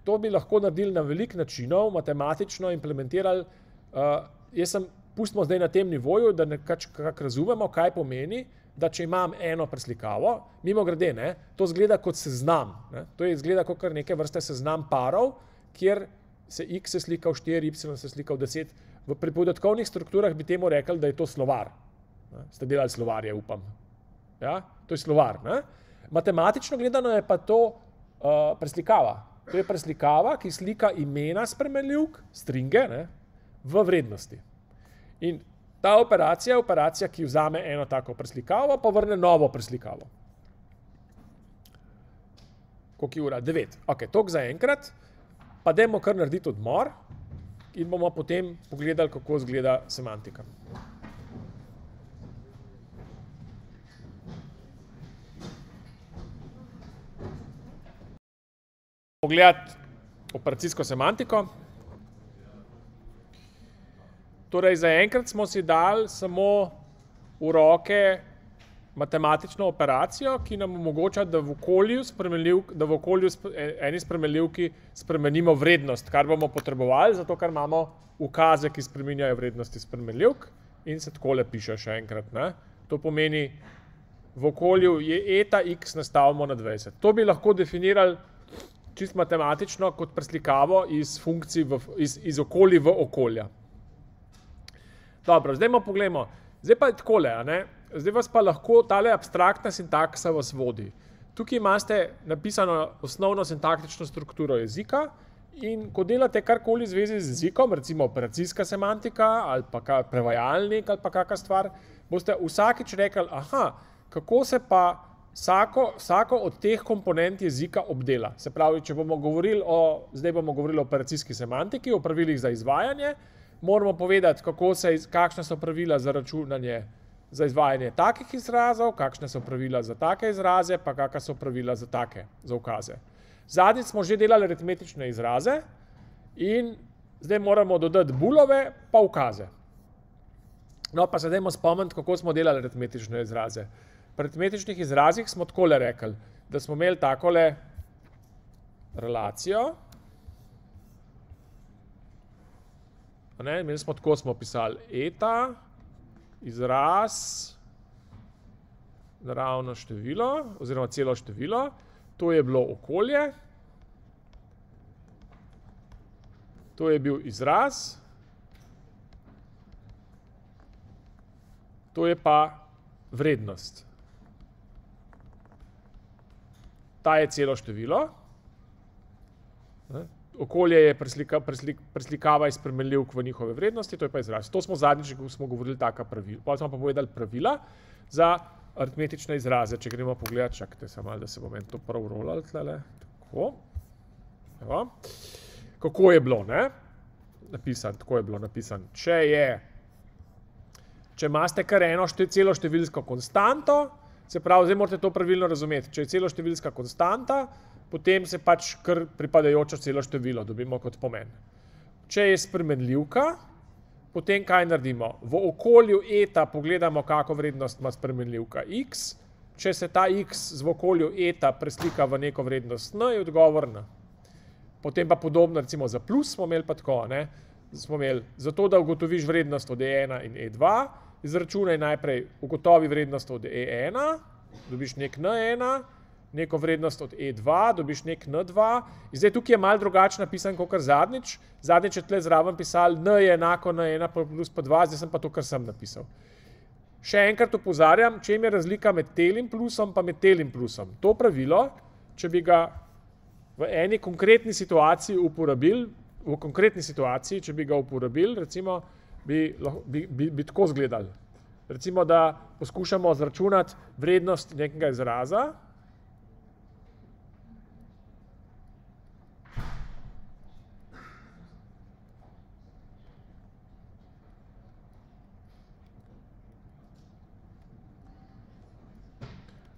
To bi lahko naredili na velik načinov, matematično implementirali. Uh, jaz sem, pustimo zdaj na tem nivoju, da nekako razumemo, kaj pomeni, da če imam eno preslikavo, mimo grede, ne, to zgleda kot seznam. Ne, to je zgleda kot neke vrste seznam parov, kjer se x se slika v 4, y se slika v 10. V pripovedkovnih strukturah bi temu rekli, da je to slovar. Ne? Ste delali slovarje, upam. Ja? To je slovar. Ne? Matematično gledano je pa to uh, preslikava. To je preslikava, ki slika imena spremenljivk, stringe, ne? v vrednosti. In ta operacija je operacija, ki vzame eno tako preslikavo, pa vrne novo preslikavo. Koliko je ura? 9. Ok, tok za enkrat pa dajmo kar narediti odmor. in bomo potem pogledali, kako izgleda semantika. Pogledati operacijsko semantiko. Torej, zaenkrat smo si dali samo v roke matematično operacijo, ki nam omogoča, da v okolju, da v okolju eni spremenljivki spremenimo vrednost, kar bomo potrebovali, zato ker imamo ukaze, ki spreminjajo vrednosti spremenljivk in se takole piše še enkrat. Ne? To pomeni, v okolju je eta x nastavimo na 20. To bi lahko definirali čist matematično kot preslikavo iz funkcij, v, iz, iz okolij v okolja. Dobro, zdaj pa pogledamo. Zdaj pa je takole, zdaj vas pa lahko tale abstraktna sintaksa vas vodi. Tukaj imate napisano osnovno sintaktično strukturo jezika in ko delate karkoli v zvezi z jezikom, recimo operacijska semantika ali pa prevajalnik ali pa kakšna stvar, boste vsakič rekli, aha, kako se pa vsako, vsako od teh komponent jezika obdela. Se pravi, če bomo govorili o, zdaj bomo govorili o operacijski semantiki, o pravilih za izvajanje, moramo povedati, se, kakšne so pravila za računanje, za izvajanje takih izrazov, kakšne so pravila za take izraze, pa kakšne so pravila za take, za ukaze. Zadnjič smo že delali aritmetične izraze in zdaj moramo dodati bulove pa ukaze. No, pa se dajmo spomniti, kako smo delali aritmetične izraze. Pri aritmetičnih izrazih smo takole rekli, da smo imeli takole relacijo, Ne, imeli smo tako, smo pisali eta, izraz, naravno število oziroma celo število, to je bilo okolje, to je bil izraz, to je pa vrednost. Ta je celo število. Ne, okolje je preslika, preslik, preslikava iz spremenljivk v njihove vrednosti, to je pa izraz. To smo zadnjič, ko smo govorili taka pravila. Pa smo pa povedali pravila za aritmetične izraze. Če gremo pogledati, čakajte se malo, da se bom en to prav rolal tlele. Tako. Evo. Kako je bilo, ne? Napisan, tako je bilo napisan. Če je, če imate kar eno šte, celo številsko konstanto, se pravi, zdaj morate to pravilno razumeti. Če je celo številska konstanta, potem se pač kar pripadajočo celo število dobimo kot pomen. Če je spremenljivka, potem kaj naredimo? V okolju eta pogledamo, kako vrednost ima spremenljivka x. Če se ta x v okolju eta preslika v neko vrednost n, je odgovor n. Potem pa podobno, recimo za plus smo imeli pa tako, ne? Smo imeli, zato da ugotoviš vrednost od e1 in e2, izračunaj najprej ugotovi vrednost od e1, dobiš nek n1, neko vrednost od E2, dobiš nek N2. In zdaj tukaj je mal drugače napisan kot zadnjič. Zadnjič je tle zraven pisal N je enako N1 plus pa 2, zdaj sem pa to, kar sem napisal. Še enkrat upozarjam, če je razlika med telim plusom pa med telim plusom. To pravilo, če bi ga v eni konkretni situaciji uporabili, v konkretni situaciji, če bi ga uporabili, recimo, bi, bi, bi, bi tako izgledali. Recimo, da poskušamo zračunati vrednost nekega izraza,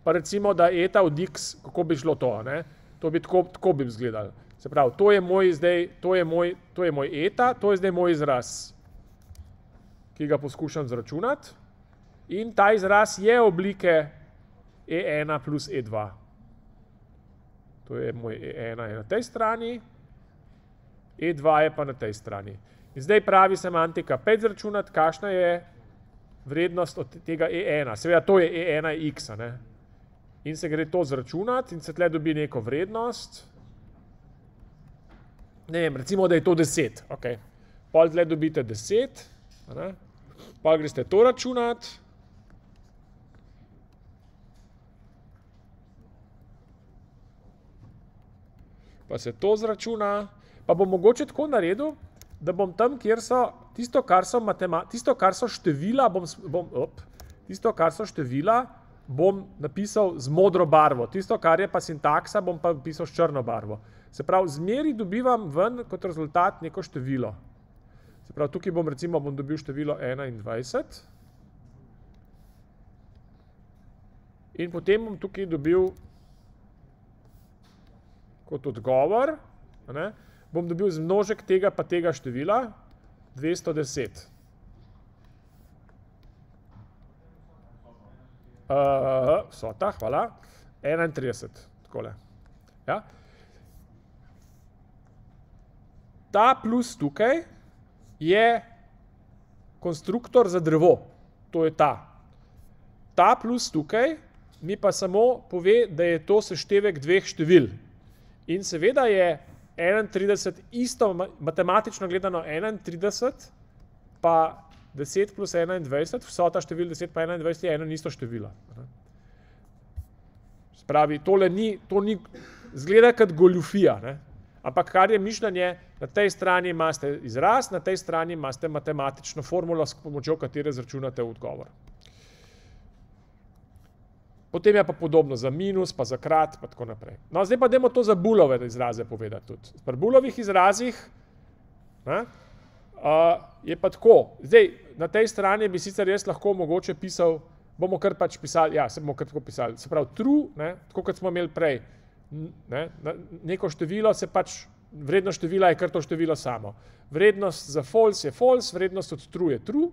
pa recimo, da eta od x, kako bi šlo to, ne? to bi tako, tako bi izgledalo. Se pravi, to je moj zdaj, to je moj, to je moj eta, to je zdaj moj izraz, ki ga poskušam zračunati. In ta izraz je oblike e1 plus e2. To je moj e1 je na tej strani, e2 je pa na tej strani. In zdaj pravi semantika, pet zračunati, kakšna je vrednost od tega e1. Seveda, to je e1 x, ne? In se gre to zračunati in se tle dobi neko vrednost. Ne vem, recimo, da je to 10. Okay. Pol tle dobite 10, ne? pol greste to računati. Pa se to zračuna. Pa bom mogoče tako naredil, da bom tam, kjer so tisto, kar so, tisto, kar so števila, bom, bom, op, tisto, kar so števila, bom napisal z modro barvo, tisto, kar je pa sintaksa, bom pa napisal s črno barvo. Se pravi, zmeri dobivam ven kot rezultat neko število. Se pravi, tukaj bom recimo bom dobil število 21. In potem bom tukaj dobil kot odgovor, ne, bom dobil zmnožek tega pa tega števila 210. Uh, vsota, hvala. 31, takole. Ja. Ta plus tukaj je konstruktor za drevo. To je ta. Ta plus tukaj mi pa samo pove, da je to seštevek dveh števil. In seveda je 31 isto, matematično gledano 31, pa 10 plus 21, vsota števil 10 pa 21 je eno in isto število. Spravi, tole ni, to ni, zgleda kot goljufija, ne? ampak kar je mišljenje, na tej strani imate izraz, na tej strani imate matematično formulo, s pomočjo katere zračunate odgovor. Potem je pa podobno za minus, pa za krat, pa tako naprej. No, zdaj pa dajmo to za bulove izraze povedati tudi. Pri bulovih izrazih ne, uh, je pa tako. Zdaj, na tej strani bi sicer jaz lahko mogoče pisal, bomo kar pač pisali, ja, se bomo kar tako pisali. Se pravi, true, ne, tako kot smo imeli prej, ne, neko število se pač, vrednost števila je kar to število samo. Vrednost za false je false, vrednost od true je true.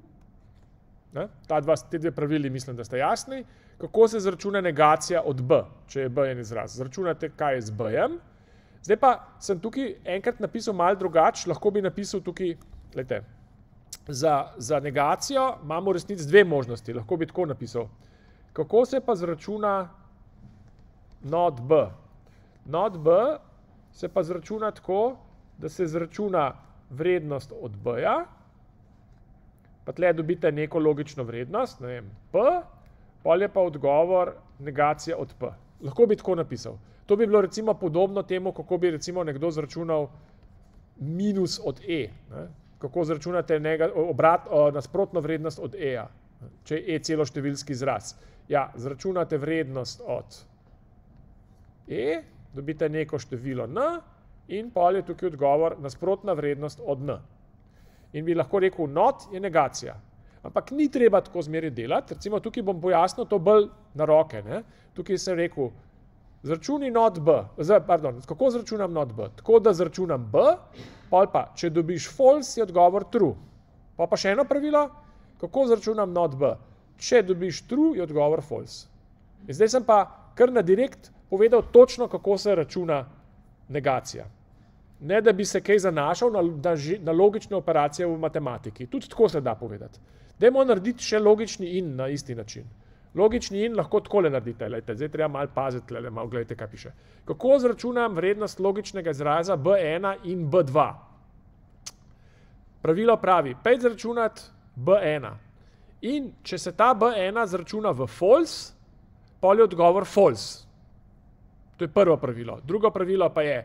Ne, ta dva, te dve pravili mislim, da sta jasni kako se zračuna negacija od b, če je b en izraz. Zračunate, kaj je z b-jem. Zdaj pa sem tukaj enkrat napisal malo drugače, lahko bi napisal tukaj, gledajte, za, za negacijo imamo v resnici dve možnosti, lahko bi tako napisal. Kako se pa zračuna not b? Not b se pa zračuna tako, da se zračuna vrednost od b-ja, pa tle dobite neko logično vrednost, ne vem, p, pol je pa odgovor negacija od P. Lahko bi tako napisal. To bi bilo recimo podobno temu, kako bi recimo nekdo zračunal minus od E. Ne? Kako zračunate nega, obrat, o, nasprotno vrednost od E-ja, če je E celoštevilski izraz. Ja, zračunate vrednost od E, dobite neko število N in pol je tukaj odgovor nasprotna vrednost od N. In bi lahko rekel, not je negacija. Ampak ni treba tako zmeraj delati. Recimo tukaj bom pojasnil to bolj na roke. Ne? Tukaj sem rekel, zračuni not B, z, pardon, kako zračunam not B? Tako da zračunam B, pol pa, če dobiš false, je odgovor true. Pa pa še eno pravilo, kako zračunam not B? Če dobiš true, je odgovor false. In zdaj sem pa kar na direkt povedal točno, kako se računa negacija. Ne, da bi se kaj zanašal na, na, na logične operacije v matematiki. Tudi tako se da povedati. Dajmo narediti še logični in na isti način. Logični in lahko takole naredite, lejte, zdaj treba malo paziti, le, malo gledajte, kaj piše. Kako zračunam vrednost logičnega izraza B1 in B2? Pravilo pravi, pej zračunati B1. In če se ta B1 zračuna v false, pol je odgovor false. To je prvo pravilo. Drugo pravilo pa je,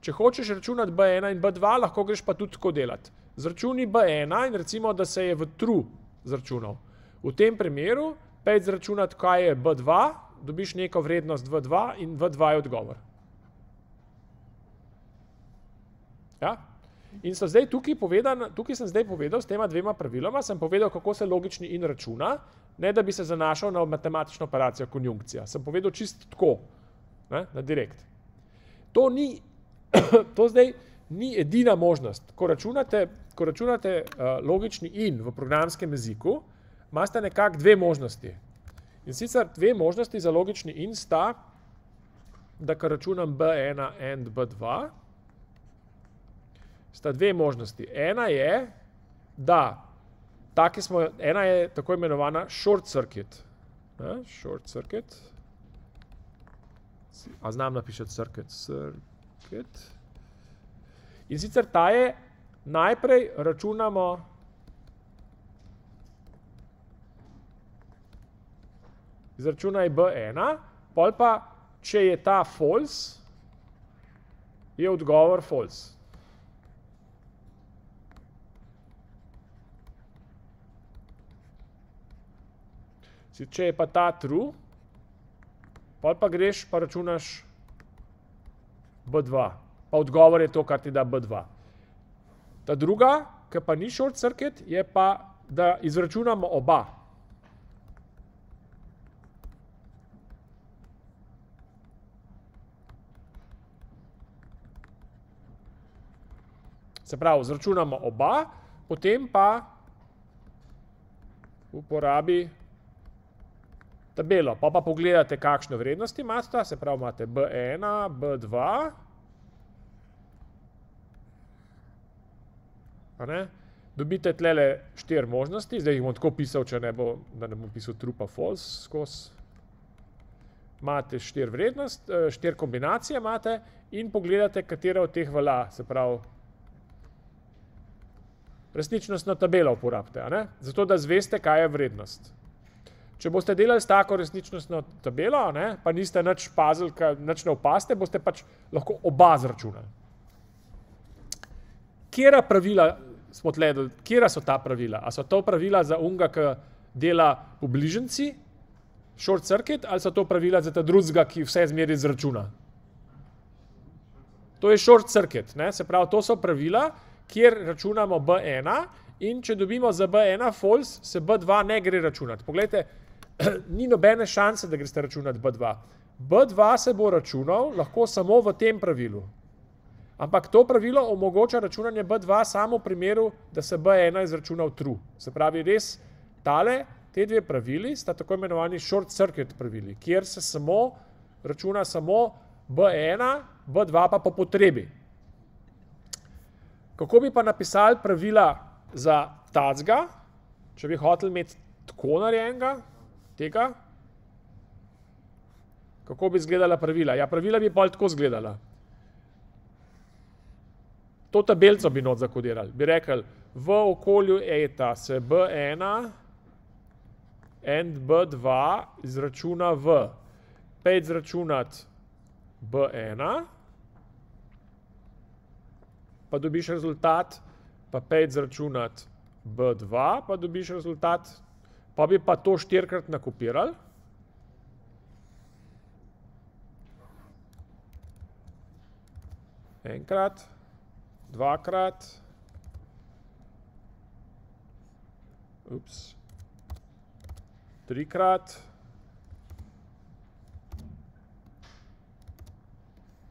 če hočeš računati B1 in B2, lahko greš pa tudi tako delati. Zračuni B1 in recimo, da se je v true zračunal. V tem primeru pa je zračunati, kaj je B2, dobiš neko vrednost V2 in V2 je odgovor. Ja? In so zdaj tukaj povedal, tukaj sem zdaj povedal s tema dvema praviloma, sem povedal, kako se logični in računa, ne da bi se zanašal na matematično operacijo konjunkcija. Sem povedal čist tako, ne, na direkt. To ni, to zdaj ni edina možnost. Ko računate ko računate uh, logični in v programskem jeziku, imate nekako dve možnosti. In sicer dve možnosti za logični in sta, da ko računam B1 and B2, sta dve možnosti. Ena je, da taki smo, ena je tako imenovana short circuit. Ne? Short circuit. A znam napišati circuit? Circuit. In sicer ta je najprej računamo izračunaj B1, pol pa, če je ta false, je odgovor false. Če je pa ta true, pol pa greš pa računaš B2. Pa odgovor je to, kar ti da B2. Ta druga, ki pa ni short circuit, je pa, da izračunamo oba. Se pravi, izračunamo oba, potem pa uporabi tabelo. Pa pa pogledate, kakšne vrednosti imate, se pravi, imate B1, B2. Dobite tlele štiri možnosti, zdaj jih bom tako pisal, če ne bo, da ne bom pisal true pa false skozi. Imate štiri vrednosti, štiri kombinacije imate in pogledate, katera od teh velja, se pravi, resničnostno tabelo uporabite, zato da zveste, kaj je vrednost. Če boste delali s tako resničnostno tabelo, ne, pa niste nič pazili, nič ne opaste, boste pač lahko oba zračunali. Kjera pravila smo tle, kjera so ta pravila? A so to pravila za unga, ki dela po bližnjici, short circuit, ali so to pravila za ta drugega, ki vse zmeri zračuna? To je short circuit, ne, se pravi, to so pravila, kjer računamo B1 in če dobimo za B1 false, se B2 ne gre računati. Poglejte, ni nobene šanse, da greste računati B2. B2 se bo računal lahko samo v tem pravilu. Ampak to pravilo omogoča računanje B2 samo v primeru, da se B1 izračuna v true. Se pravi, res tale, te dve pravili sta tako imenovani short circuit pravili, kjer se samo računa samo B1, B2 pa po potrebi. Kako bi pa napisali pravila za tacga, če bi hoteli imeti tako narejenega, tega? Kako bi izgledala pravila? Ja, pravila bi pol tako izgledala. To tabelco bi not zakodirali. Bi rekli, v okolju eta se B1 and B2 izračuna v. Pejt izračunati B1, pa dobiš rezultat, pa pejt izračunati B2, pa dobiš rezultat, pa bi pa to štirikrat nakopirali. Enkrat, dvakrat, ups, trikrat,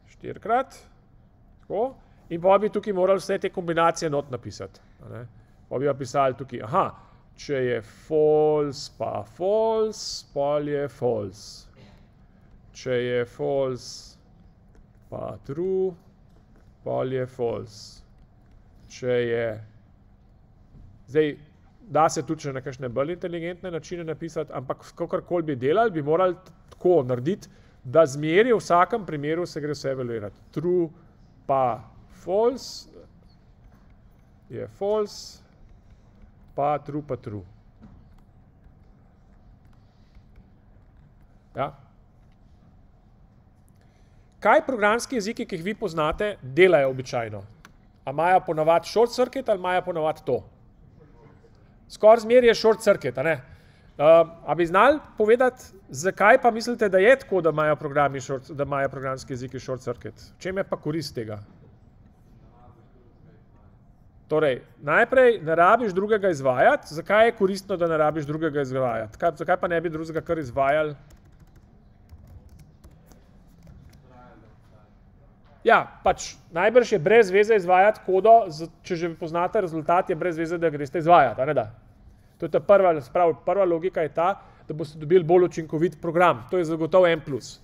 štirikrat, tako. In pa bi tukaj morali vse te kombinacije not napisati. Pa bi napisali tukaj, aha, če je false pa false, pol je false. Če je false pa true, pol je false. Če je, zdaj, da se tudi še na kakšne bolj inteligentne načine napisati, ampak kakorkoli bi delali, bi morali tako narediti, da zmeri v vsakem primeru se gre vse evaluirati. True pa false je false, pa true pa true. Ja. Kaj programski jeziki, ki jih vi poznate, delajo običajno? A imajo ponavadi short circuit ali imajo ponavadi to? Skoraj zmer je short circuit, a ne? Uh, a bi znali povedati, zakaj pa mislite, da je tako, da imajo, programi short, da imajo programski jeziki short circuit? Čem je pa korist tega? Torej, najprej ne rabiš drugega izvajati. Zakaj je koristno, da ne rabiš drugega izvajati? Kaj, zakaj pa ne bi drugega kar izvajali? Ja, pač najbrž je brez veze izvajati kodo, če že poznate rezultat, je brez veze, da greste izvajati, da? To je ta prva, sprav, prva logika je ta, da boste dobili bolj učinkovit program. To je zagotovo en plus.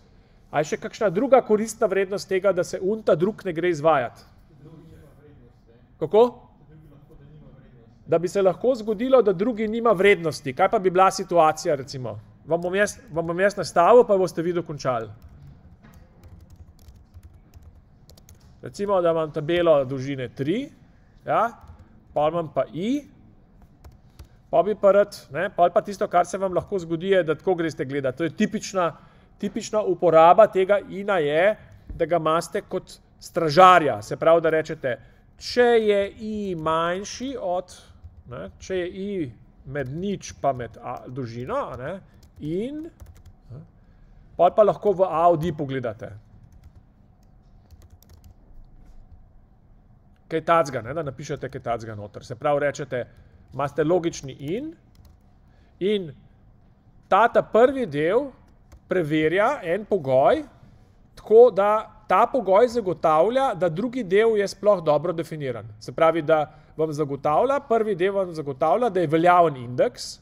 A je še kakšna druga koristna vrednost tega, da se unta drug ne gre izvajati? Kako? Da bi se lahko zgodilo, da drugi nima vrednosti. Kaj pa bi bila situacija, recimo? Vam bom jaz, vam bom jaz nastavil, pa boste vi dokončali. Recimo, da imam tabelo dolžine 3, ja, pa imam pa i, pa bi pa rad, ne, pa pa tisto, kar se vam lahko zgodi, je, da tako greste gledati. To je tipična, tipična uporaba tega ina je, da ga imate kot stražarja. Se pravi, da rečete, če je i manjši od ne, če je i med nič pa med a, dolžino ne, in ne, pa pa lahko v A od i pogledate. kaj tacga, ne, da napišete kaj tacga noter. Se pravi, rečete, imate logični in in ta ta prvi del preverja en pogoj, tako da ta pogoj zagotavlja, da drugi del je sploh dobro definiran. Se pravi, da vam zagotavlja, prvi del vam zagotavlja, da je veljaven indeks,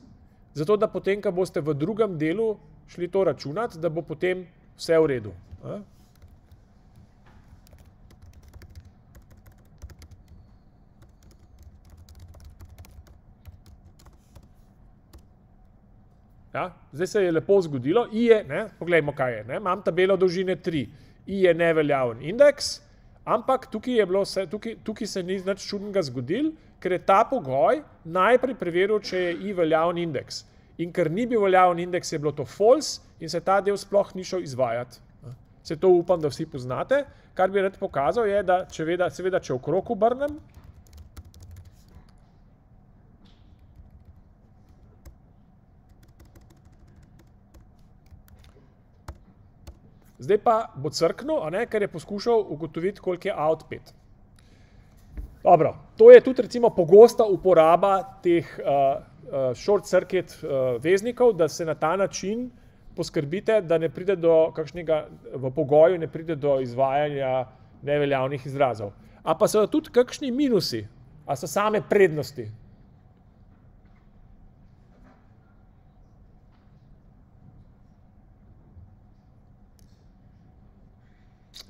zato da potem, ko boste v drugem delu šli to računati, da bo potem vse v redu. Ja, zdaj se je lepo zgodilo, I je, ne, poglejmo, kaj je. Ne, imam tabelo dolžine 3, I je neveljaven indeks, ampak tukaj, vse, tukaj, tukaj se ni nič čudnega zgodilo, ker je ta pogoj najprej preveril, če je I veljaven indeks. In ker ni bil veljaven indeks, je bilo to false in se ta del sploh ni šel izvajati. Se to upam, da vsi poznate. Kar bi rad pokazal je, da če veda, seveda, če okrog obrnem, Zdaj pa bo crknil, ker je poskušal ugotoviti, koliko je output. Dobro, to je tudi recimo pogosta uporaba teh uh, uh, short circuit uh, veznikov, da se na ta način poskrbite, da ne pride do kakšnega, v pogoju ne pride do izvajanja neveljavnih izrazov. A pa so tudi kakšni minusi, a so same prednosti.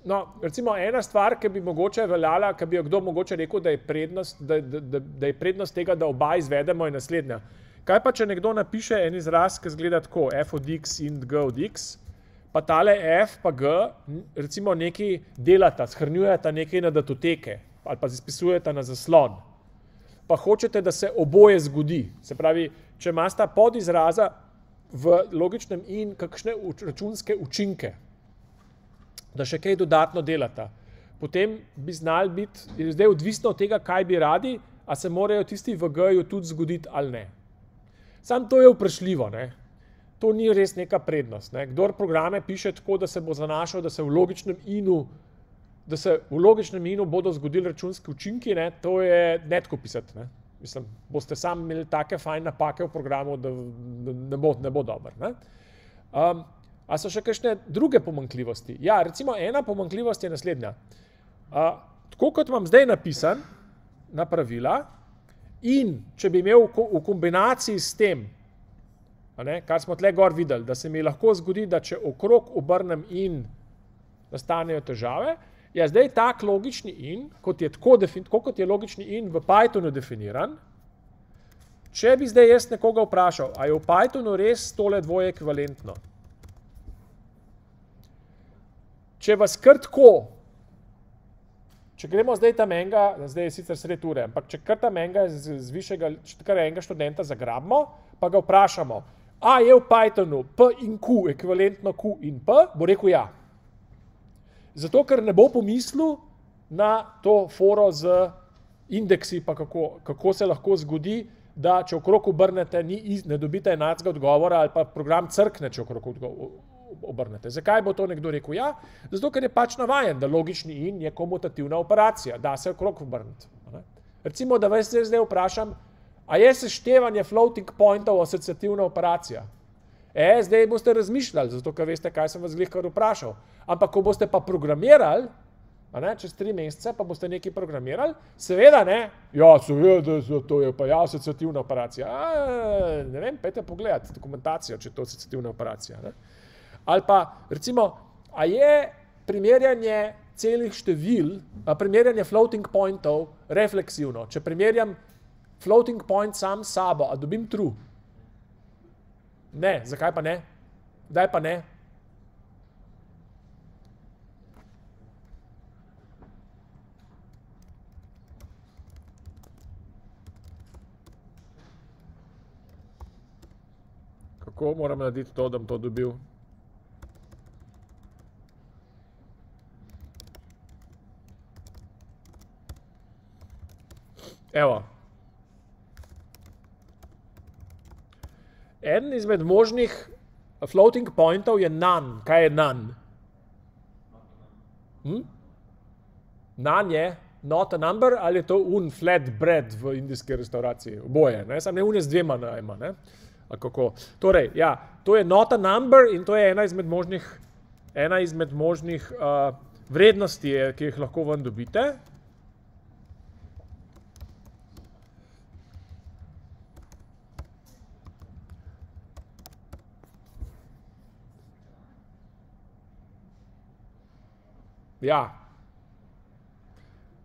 No, recimo ena stvar, ki bi mogoče veljala, ki bi jo kdo mogoče rekel, da je prednost, da, da, da, da je prednost tega, da oba izvedemo, je naslednja. Kaj pa, če nekdo napiše en izraz, ki zgleda tako, f od x in g od x, pa tale f pa g, recimo nekaj delata, shrnjujeta nekaj na datoteke ali pa zapisujeta na zaslon, pa hočete, da se oboje zgodi. Se pravi, če imata pod izraza v logičnem in kakšne računske učinke, da še kaj dodatno delata. Potem bi znali biti, je zdaj odvisno od tega, kaj bi radi, a se morajo tisti v G-ju tudi zgoditi ali ne. Sam to je vprašljivo, ne. To ni res neka prednost. Ne. Kdor programe piše tako, da se bo zanašal, da se v logičnem inu, da se v logičnem inu bodo zgodili računski učinki, ne, to je netko pisati. Ne. Mislim, boste sami imeli take fajn napake v programu, da ne bo, ne bo dober. Ne. Um, A so še kakšne druge pomankljivosti? Ja, recimo ena pomankljivost je naslednja. A, tako kot imam zdaj napisan na pravila in če bi imel v kombinaciji s tem, ne, kar smo tle gor videli, da se mi lahko zgodi, da če okrog obrnem in nastanejo težave, ja, zdaj tak logični in, kot je, tako, tako kot je logični in v Pythonu definiran, če bi zdaj jaz nekoga vprašal, a je v Pythonu res tole dvoje ekvivalentno? Če vas krtko, če gremo zdaj tam enega, zdaj je sicer sred ure, ampak če kar tam enega z, z višjega, če kar enega študenta zagrabimo, pa ga vprašamo, a je v Pythonu P in Q ekvivalentno Q in P, bo rekel ja. Zato, ker ne bo pomislil na to foro z indeksi, pa kako, kako se lahko zgodi, da če okrog obrnete, ni, ne dobite enakega odgovora ali pa program crkne, če okrog obrnete. Zakaj bo to nekdo rekel? Ja, zato, ker je pač navajen, da logični in je komutativna operacija, da se okrog obrnete. Recimo, da vas zdaj vprašam, a je seštevanje floating pointov asociativna operacija? E, zdaj boste razmišljali, zato ker veste, kaj sem vas glih kar vprašal. Ampak, ko boste pa programirali, Ne, čez tri mesece pa boste nekaj programirali, seveda ne, ja, seveda, to je pa ja, asociativna operacija. A, ne vem, pejte pogledati dokumentacijo, če je to asociativna operacija. Ne. Ali pa, recimo, a je primerjanje celih števil, a primerjanje floating pointov refleksivno. Če primerjam floating point sam s sabo, a dobim true? Ne, zakaj pa ne? Daj pa ne? Kako moram narediti to, da bom to dobil? Evo. Eden izmed možnih floating pointov je nan. Kaj je nan? Hm? Nan je not a number ali je to un flat bread v indijski restauraciji. Oboje, ne, samo ne une z dvema najma. Ne. Torej, ja, to je not a number in to je ena izmed možnih, ena izmed možnih uh, vrednosti, je, ki jih lahko ven dobite. Ja.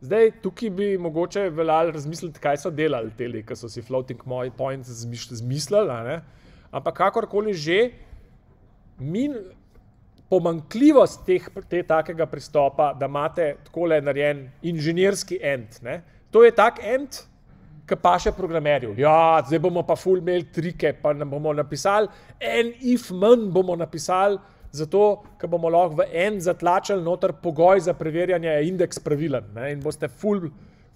Zdaj, tukaj bi mogoče veljalo razmisliti, kaj so delali ti, ki so si floating points zmislili. Ampak kakorkoli že, min, pomankljivost teh, te takega pristopa, da imate tako le narejen inženirski end. Ne? To je tak end, ki pa še programerju. Ja, zdaj bomo pa full mail trike, pa nam bomo napisali en if manj bomo napisali zato ker bomo lahko v en zatlačili noter pogoj za preverjanje, je indeks pravilen. Ne? In boste ful,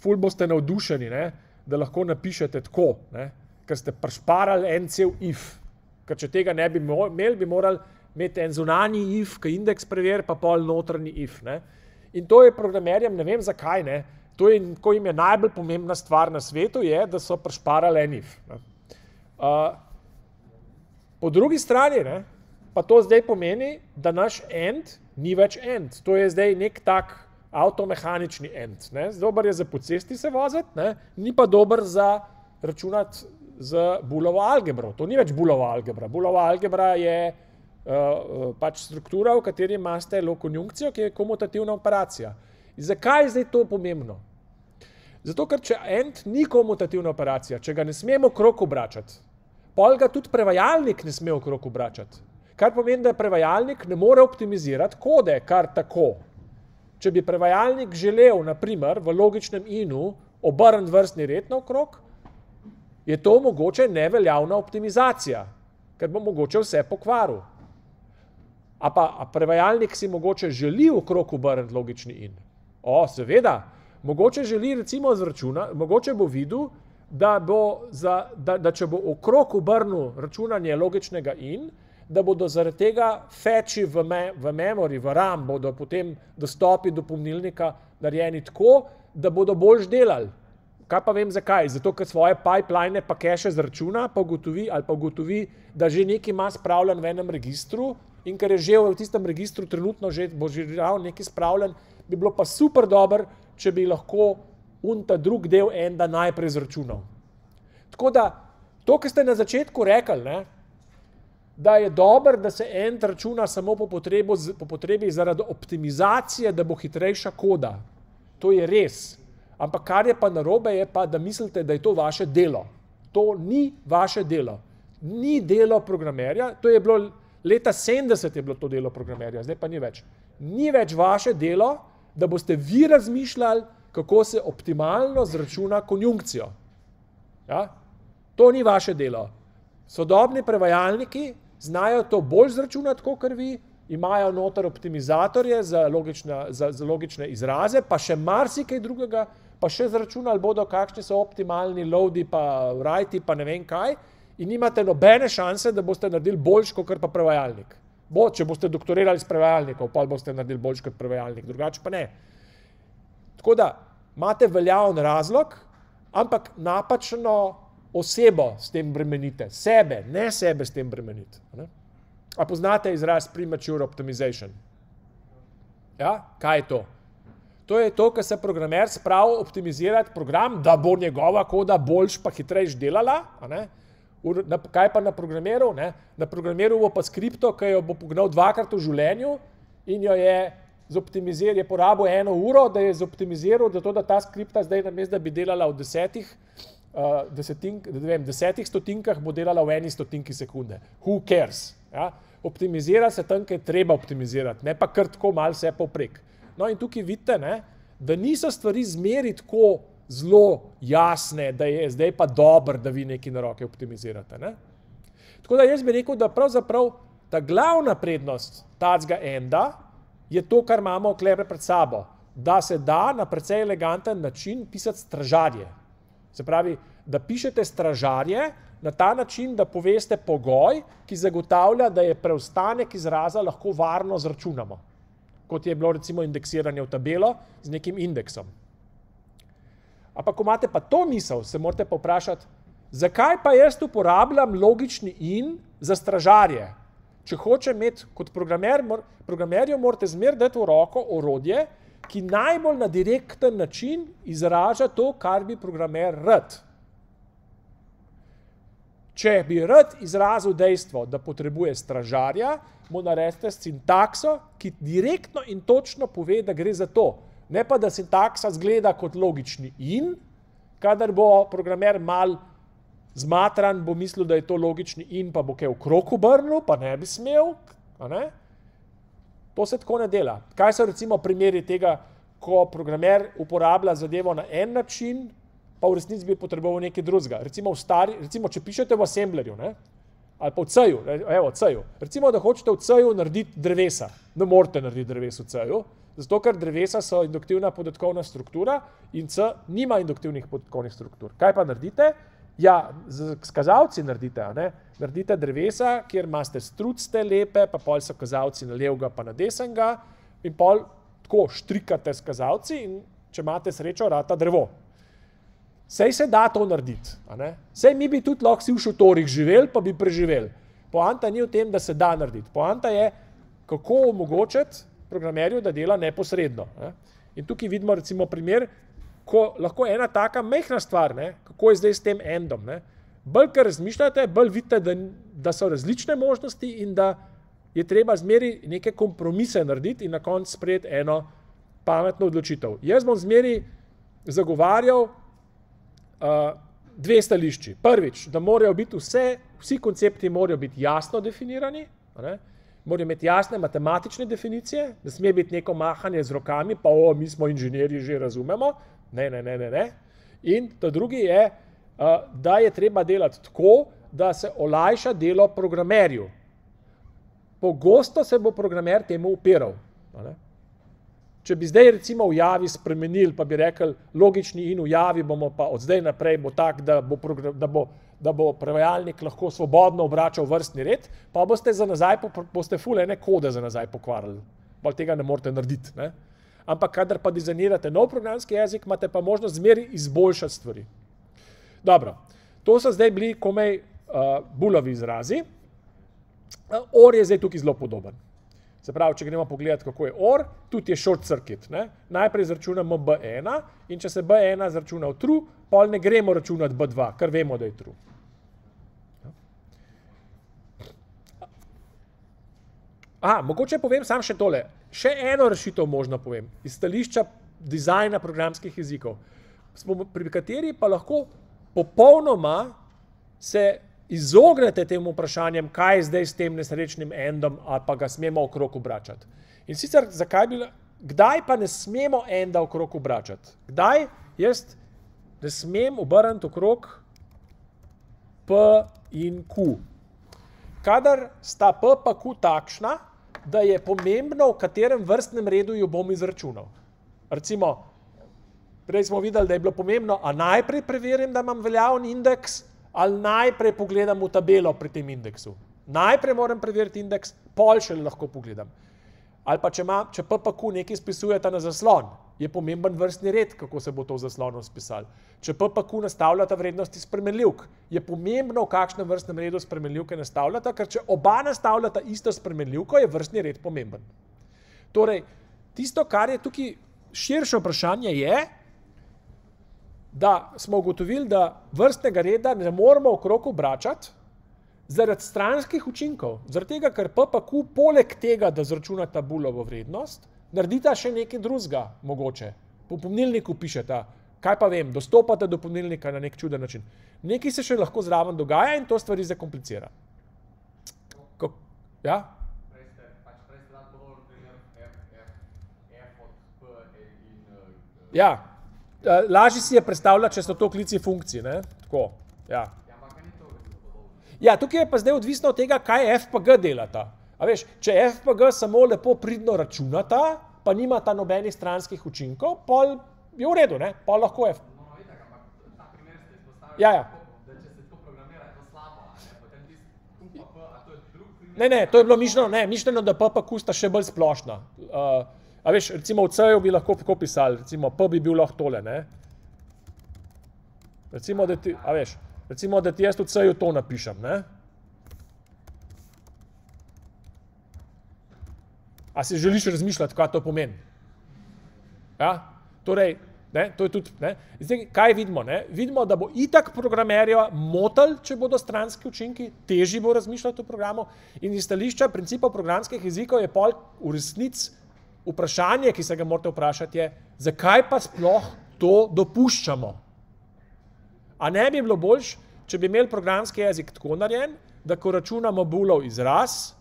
ful boste navdušeni, ne? da lahko napišete tako, ne? ker ste prešparali en cel if. Ker če tega ne bi imeli, bi morali imeti en zunanji if, ki indeks preveri, pa pol notrni if. Ne? In to je programerjem, ne vem zakaj, ne? to je, ko jim je najbolj pomembna stvar na svetu, je, da so prešparali en if. Uh, po drugi strani, ne, pa to zdaj pomeni, da naš end ni več end. To je zdaj nek tak avtomehanični end. Ne? Dober je za pocesti se voziti, ne? ni pa dober za računati z bulovo algebro. To ni več bulova algebra. Bulova algebra je uh, pač struktura, v kateri imate lokonjunkcijo, ki je komutativna operacija. In zakaj je zdaj to pomembno? Zato, ker če end ni komutativna operacija, če ga ne smemo krok obračati, pol ga tudi prevajalnik ne sme okrog obračati. Kar pomeni, da prevajalnik ne more optimizirati kode kar tako. Če bi prevajalnik želel, naprimer, v logičnem inu obrniti vrstni red naokrog, je to mogoče neveljavna optimizacija, ker bo mogoče vse pokvaril. A pa a prevajalnik si mogoče želi okrog obrniti logični in. O, seveda, mogoče želi recimo zračuna, mogoče bo videl, da, bo za, da, da če bo okrog obrnil računanje logičnega in, da bodo zaradi tega feči v, me, v memori, v RAM, bodo potem dostopi do pomnilnika narejeni tako, da bodo bolj delali. Kaj pa vem zakaj? Zato, ker svoje pipeline pa keše zračuna, pa ugotovi, ali pa ugotovi, da že nekaj ima spravljen v enem registru in ker je že v tistem registru trenutno že, bo že ravno nekaj spravljen, bi bilo pa super dobro, če bi lahko un ta drug del enda najprej zračunal. Tako da, to, kar ste na začetku rekli, da je dobro, da se en računa samo po, potrebo, po potrebi zaradi optimizacije, da bo hitrejša koda. To je res. Ampak kar je pa narobe, je pa, da mislite, da je to vaše delo. To ni vaše delo. Ni delo programerja, to je bilo leta 70 je bilo to delo programerja, zdaj pa ni več. Ni več vaše delo, da boste vi razmišljali, kako se optimalno zračuna konjunkcijo. Ja? To ni vaše delo. Sodobni prevajalniki znajo to bolj zračunati kot vi, imajo noter optimizatorje za logične, za, za logične izraze, pa še marsikaj drugega, pa še zračunali bodo, kakšni so optimalni loadi, pa write, pa ne vem kaj. In nimate nobene šanse, da boste naredili boljš kot pa prevajalnik. Bo, če boste doktorirali s prevajalnikom, pa boste naredili boljš kot prevajalnik, drugače pa ne. Tako da imate veljaven razlog, ampak napačno osebo s tem bremenite, sebe, ne sebe s tem bremenite. A poznate izraz premature optimization? Ja, kaj je to? To je to, kar se programer spravi optimizirati program, da bo njegova koda boljš pa hitrejš delala. Na, kaj pa na programeru? Ne? Na programeru bo pa skripto, ki jo bo pognal dvakrat v življenju in jo je zoptimiziral, je porabil eno uro, da je zoptimiziral, da, to, da ta skripta zdaj na mestu, da bi delala v desetih, uh, desetink, vem, desetih stotinkah bo delala v eni stotinki sekunde. Who cares? Ja? Optimizira se tam, kjer je treba optimizirati, ne pa kar tako malo vse poprek. No in tukaj vidite, ne, da niso stvari zmeri tako zelo jasne, da je zdaj pa dobro, da vi nekaj na roke optimizirate. Ne? Tako da jaz bi rekel, da pravzaprav ta glavna prednost tacga enda je to, kar imamo klepe pred sabo, da se da na precej eleganten način pisati stražarje. Se pravi, da pišete stražarje na ta način, da poveste pogoj, ki zagotavlja, da je preostanek izraza lahko varno zračunamo. Kot je bilo recimo indeksiranje v tabelo z nekim indeksom. Ampak, ko imate pa to misel, se morate pa vprašati, zakaj pa jaz uporabljam logični in za stražarje? Če hoče imeti kot programer, programerju morate zmer dati v roko orodje, ki najbolj na direkten način izraža to, kar bi programer rad. Če bi rad izrazil dejstvo, da potrebuje stražarja, mu naredite sintakso, ki direktno in točno pove, da gre za to. Ne pa, da sintaksa zgleda kot logični in, kadar bo programer mal zmatran, bo mislil, da je to logični in, pa bo kaj v krok obrnil, pa ne bi smel. Ne? To se tako ne dela. Kaj so recimo primeri tega, ko programer uporablja zadevo na en način, pa v resnici bi potreboval nekaj drugega. Recimo, stari, recimo če pišete v assemblerju, ne? ali pa v C-ju, evo, C-ju. Recimo, da hočete v C-ju narediti drevesa. Ne morete narediti dreves v C-ju, zato ker drevesa so induktivna podatkovna struktura in C nima induktivnih podatkovnih struktur. Kaj pa naredite? Ja, z, z kazalci naredite, ne? naredite drevesa, kjer imate structe lepe, pa pol so kazalci na levega, pa na desnega, in pol tako štrikate s kazalci, in če imate srečo, rata drevo. Sej se da to narediti. Sej mi bi tudi lahko si v šotorih živeli, pa bi preživeli. Poanta ni v tem, da se da narediti. Poanta je, kako omogočiti programerju, da dela neposredno. Ne? In tukaj vidimo recimo primer, ko lahko ena taka mehna stvar, ne, kako je zdaj s tem endom. Ne. Bolj, kar razmišljate, bolj vidite, da, da so različne možnosti in da je treba zmeri neke kompromise narediti in na koncu sprejeti eno pametno odločitev. Jaz bom zmeri zagovarjal uh, dve stališči. Prvič, da morajo biti vse, vsi koncepti morajo biti jasno definirani, ne, morajo imeti jasne matematične definicije, da sme biti neko mahanje z rokami, pa o, mi smo inženirji, že razumemo, Ne, ne, ne, ne, ne. In ta drugi je, da je treba delati tako, da se olajša delo programerju. Pogosto se bo programer temu upiral. Če bi zdaj recimo v javi spremenili, pa bi rekel, logični in v javi bomo pa od zdaj naprej bo tak, da bo, da bo, da bo prevajalnik lahko svobodno obračal vrstni red, pa boste za nazaj, boste fulene kode za nazaj pokvarili. Bolj tega ne morete narediti. Ne? Ampak kadar pa dizajnirate nov programski jezik, imate pa možnost zmeri izboljšati stvari. Dobro, to so zdaj bili komaj uh, bulovi izrazi. Uh, or je zdaj tukaj zelo podoben. Se pravi, če gremo pogledati, kako je or, tudi je short circuit. Ne? Najprej zračunamo B1 in če se B1 zračuna v true, pol ne gremo računati B2, ker vemo, da je true. A, mogoče povem sam še tole. Še eno rešitev možno povem. Iz stališča dizajna programskih jezikov. Pri kateri pa lahko popolnoma se izognete tem vprašanjem, kaj je zdaj s tem nesrečnim endom, ali pa ga smemo okrog obračati. In sicer, zakaj bi, kdaj pa ne smemo enda okrog obračati? Kdaj jaz ne smem obrniti okrog P in Q? Kadar sta P pa Q takšna, da je pomembno, v katerem vrstnem redu jo bom izračunal. Recimo, prej smo videli, da je bilo pomembno, a najprej preverim, da imam veljavni indeks, ali najprej pogledam v tabelo pri tem indeksu. Najprej moram preveriti indeks, pol še lahko pogledam. Ali pa če, ima, če PPQ nekaj spisujete na zaslon, je pomemben vrstni red, kako se bo to v zaslonu spisal. Če PPQ nastavljata vrednosti spremenljivk, je pomembno, v kakšnem vrstnem redu spremenljivke nastavljata, ker če oba nastavljata isto spremenljivko, je vrstni red pomemben. Torej, tisto, kar je tukaj širše vprašanje, je, da smo ugotovili, da vrstnega reda ne moramo okrog obračati, zaradi stranskih učinkov, zaradi tega, ker PPQ poleg tega, da zračunata bulovo vrednost, naredita še nekaj drugega, mogoče. Po pomnilniku pišete, kaj pa vem, dostopate do pomnilnika na nek čuden način. Nekaj se še lahko zraven dogaja in to stvari zakomplicira. Ko, ja? Ja, lažje si je predstavljati, če so to klici funkcij. Tako, ja. Ja, tukaj je pa zdaj odvisno od tega, kaj FPG delata. Veš, če FPG samo lepo pridno računata, pa nima ta nobenih stranskih učinkov, pol je v redu, ne? pol lahko je. Ja, ja. Ne, ne, to je bilo mišljeno, ne, mišljeno, da PPQ sta še bolj splošna. Uh, a veš, recimo v C-ju bi lahko tako pisali, recimo P bi bil lahko tole, ne. Recimo, da ti, a veš, recimo, da ti jaz v C-ju to napišem, ne? A si želiš razmišljati, kaj to pomeni? Ja? Torej, ne, to je tudi, ne. Zdaj, kaj vidimo? Ne? Vidimo, da bo itak programerja motel, če bodo stranski učinki, težji bo razmišljati o programu in iz stališča principov programskih jezikov je pol v resnici vprašanje, ki se ga morate vprašati, je, zakaj pa sploh to dopuščamo? A ne bi bilo boljš, če bi imeli programski jezik tako narejen, da ko računamo bulov izraz,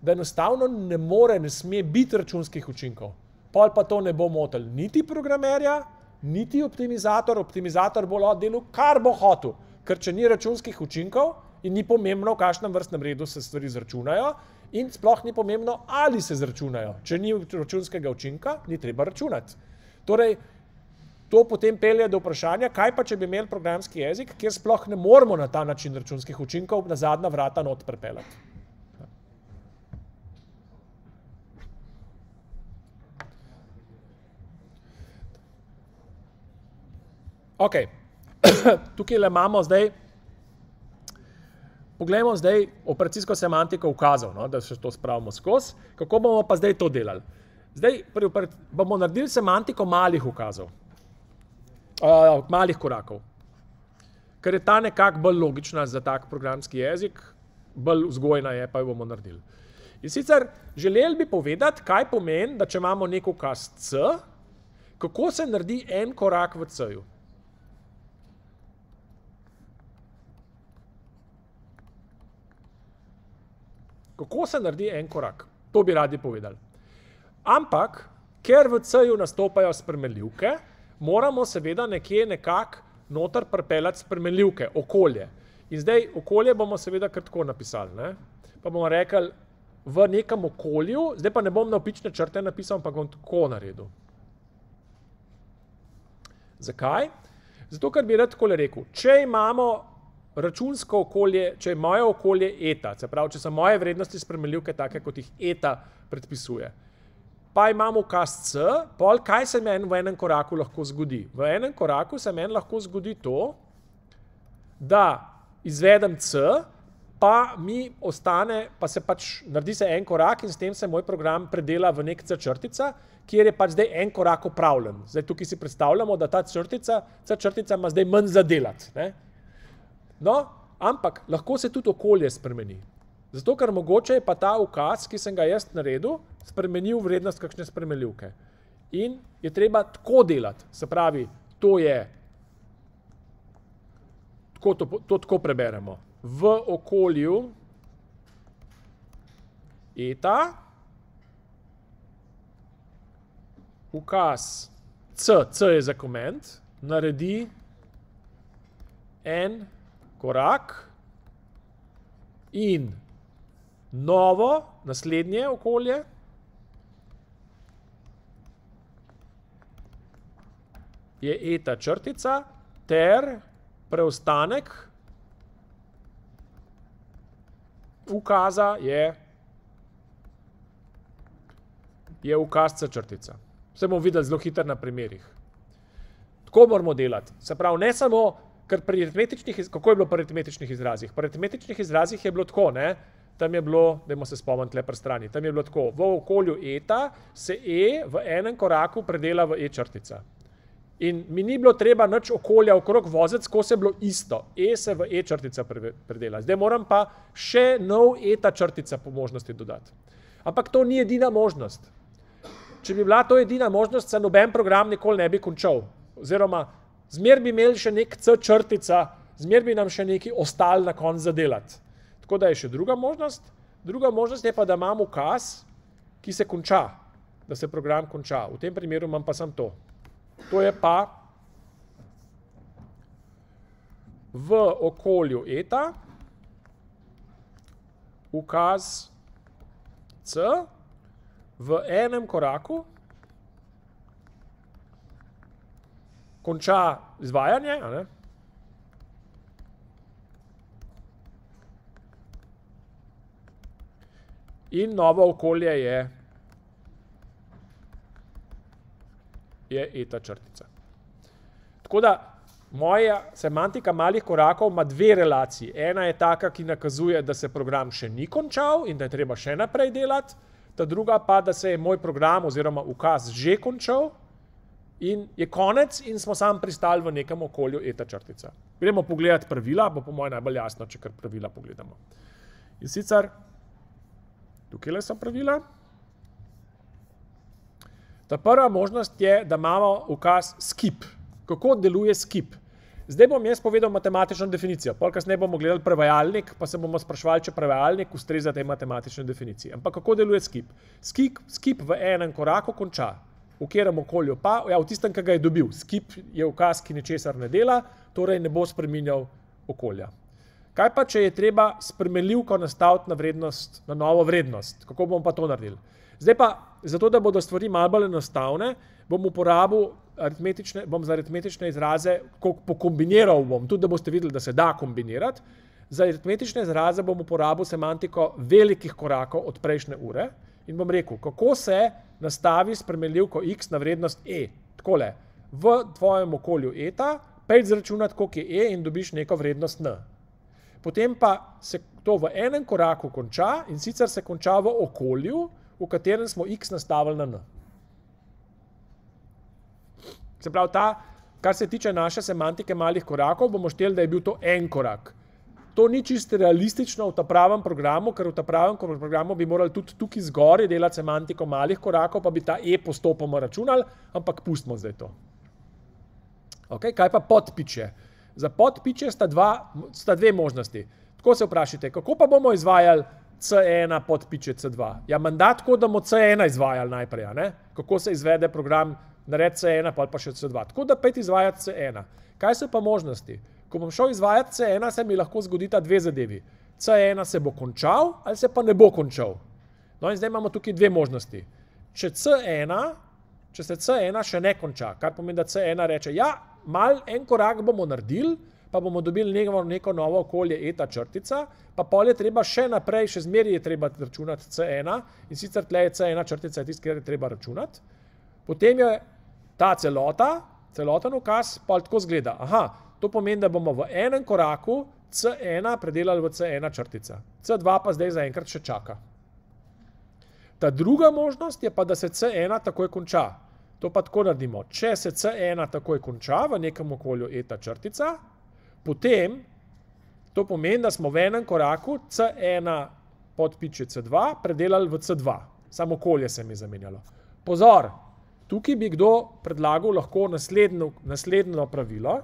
da enostavno ne more, ne sme biti računskih učinkov. Pol pa to ne bo motil niti programerja, niti optimizator. Optimizator bo lahko delal, kar bo hotel, ker če ni računskih učinkov in ni pomembno, v kakšnem vrstnem redu se stvari zračunajo, in sploh ni pomembno, ali se zračunajo. Če ni računskega učinka, ni treba računati. Torej, to potem pelje do vprašanja, kaj pa, če bi imeli programski jezik, kjer sploh ne moremo na ta način računskih učinkov na zadnja vrata not prepeljati. Ok, tukaj le imamo zdaj, poglejmo zdaj operacijsko semantiko ukazov, no, da še to spravimo skozi. Kako bomo pa zdaj to delali? Zdaj bomo naredili semantiko malih ukazov, uh, malih korakov, ker je ta nekako bolj logična za tak programski jezik, bolj vzgojna je, pa jo bomo naredili. In sicer želeli bi povedati, kaj pomeni, da če imamo nek ukaz C, kako se naredi en korak v C-ju. Kako se naredi en korak? To bi radi povedali. Ampak, ker v C-ju nastopajo spremenljivke, moramo seveda nekje nekako noter pripeljati spremenljivke, okolje. In zdaj okolje bomo seveda kar tako napisali. Ne? Pa bomo rekli v nekem okolju, zdaj pa ne bom na opične črte napisal, ampak bom tako naredil. Zakaj? Zato, ker bi rad takole rekel, če imamo računsko okolje, če je moje okolje eta, se pravi, če so moje vrednosti spremenljivke take, kot jih eta predpisuje, pa imamo ukaz C, pol kaj se meni v enem koraku lahko zgodi? V enem koraku se meni lahko zgodi to, da izvedem C, pa mi ostane, pa se pač naredi se en korak in s tem se moj program predela v nek C črtica, kjer je pač zdaj en korak upravljen. Zdaj tukaj si predstavljamo, da ta črtica, C črtica ima zdaj manj zadelati. Ne? No, ampak lahko se tudi okolje spremeni. Zato, ker mogoče je pa ta ukaz, ki sem ga jaz naredil, spremenil vrednost kakšne spremenljivke. In je treba tako delati. Se pravi, to je, tako to, to tako preberemo. V okolju eta ukaz C, C je za koment, naredi en korak in novo, naslednje okolje. Je eta črtica ter preostanek ukaza je, je ukazca črtica. Vse bomo videli zelo hitro na primerih. Tako moramo delati. Se pravi, ne samo ker pri aritmetičnih, kako je bilo pri aritmetičnih izrazih? Pri aritmetičnih izrazih je bilo tako, ne? Tam je bilo, da se spomnim tle pri strani, tam je bilo tako, v okolju eta se e v enem koraku predela v e črtica. In mi ni bilo treba nič okolja okrog voziti, skozi je bilo isto. E se v e črtica predela. Zdaj moram pa še nov eta črtica po možnosti dodati. Ampak to ni edina možnost. Če bi bila to edina možnost, se noben program nikoli ne bi končal. Oziroma, zmer bi imeli še nek C črtica, zmer bi nam še nekaj ostalo na koncu zadelati. Tako da je še druga možnost. Druga možnost je pa, da imamo ukaz, ki se konča, da se program konča. V tem primeru imam pa samo to. To je pa v okolju eta ukaz C v enem koraku konča izvajanje. In novo okolje je, je eta črtica. Tako da moja semantika malih korakov ima dve relaciji. Ena je taka, ki nakazuje, da se program še ni končal in da je treba še naprej delati, ta druga pa, da se je moj program oziroma ukaz že končal in je konec in smo sam pristali v nekem okolju eta črtica. Gremo pogledati pravila, bo po mojem najbolj jasno, če kar pravila pogledamo. In sicer, tukaj so pravila. Ta prva možnost je, da imamo ukaz skip. Kako deluje skip? Zdaj bom jaz povedal matematično definicijo, pol kasneje bomo gledali prevajalnik, pa se bomo sprašvali, če prevajalnik ustreza tej matematični definiciji. Ampak kako deluje skip? Skip, skip v enem koraku konča. V katerem okolju pa? Ja, v tistem, ki ga je dobil. Skip je ukaz, ki ničesar ne dela, torej ne bo spreminjal okolja. Kaj pa, če je treba spremenljivko nastaviti na vrednost, na novo vrednost? Kako bomo pa to naredili? Zdaj pa, zato da bodo stvari malo bolj enostavne, bom uporabil aritmetične, bom za aritmetične izraze pokombiniral bom, tudi da boste videli, da se da kombinirati. Za aritmetične izraze bom uporabil semantiko velikih korakov od prejšnje ure in bom rekel, kako se nastavi spremenljivko x na vrednost e. Takole, v tvojem okolju eta, pej zračunati, koliko je e in dobiš neko vrednost n. Potem pa se to v enem koraku konča in sicer se konča v okolju, v katerem smo x nastavili na n. Se pravi, ta, kar se tiče naše semantike malih korakov, bomo šteli, da je bil to en korak. To ni čisto realistično v ta pravem programu, ker v ta pravem programu bi morali tudi tukaj zgoraj delati semantiko malih korakov, pa bi ta e postopoma računali, ampak pustimo zdaj to. Okay, kaj pa podpiče? Za podpiče sta, dva, sta dve možnosti. Tako se vprašajte, kako pa bomo izvajali C1 podpiče C2? Ja, mandat, tako da bomo C1 izvajali najprej, kako se izvede program naredi C1, pa pa še C2. Tako da pet izvajati C1. Kaj so pa možnosti? Ko bom šel izvajati C1, se mi lahko zgodita dve zadevi. C1 se bo končal ali se pa ne bo končal. No in zdaj imamo tukaj dve možnosti. Če C1, če se C1 še ne konča, kar pomeni, da C1 reče, ja, mal en korak bomo naredili, pa bomo dobili neko, neko novo okolje eta črtica, pa pol je treba še naprej, še zmeraj je treba računati C1 in sicer tle je C1 črtica, je tisti, kjer je treba računati. Potem je ta celota, celoten ukaz, pa tako zgleda. Aha, to pomeni, da bomo v enem koraku C1 predelali v C1 črtica. C2 pa zdaj zaenkrat še čaka. Ta druga možnost je pa, da se C1 takoj konča. To pa tako naredimo. Če se C1 takoj konča v nekem okolju eta črtica, potem to pomeni, da smo v enem koraku C1 podpiče C2 predelali v C2. Samo okolje se mi je zamenjalo. Pozor, Tukaj bi kdo predlagal lahko naslednjo, pravilo.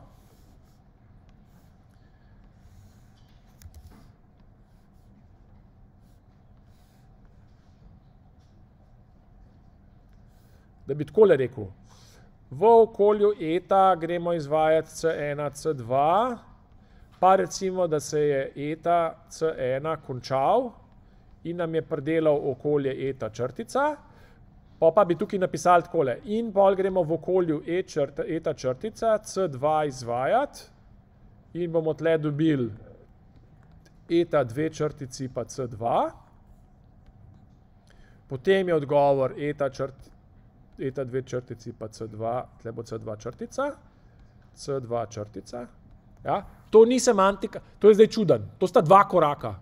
Da bi takole rekel. V okolju eta gremo izvajati C1, C2, pa recimo, da se je eta C1 končal in nam je predelal okolje eta črtica. Pa, pa bi tukaj napisali takole. In pol gremo v okolju e črta, eta črtica, C2 izvajati in bomo tle dobili eta dve črtici pa C2. Potem je odgovor eta, črt, eta dve črtici pa C2, tle bo C2 črtica, C2 črtica. Ja? To ni semantika, to je zdaj čuden, to sta dva koraka.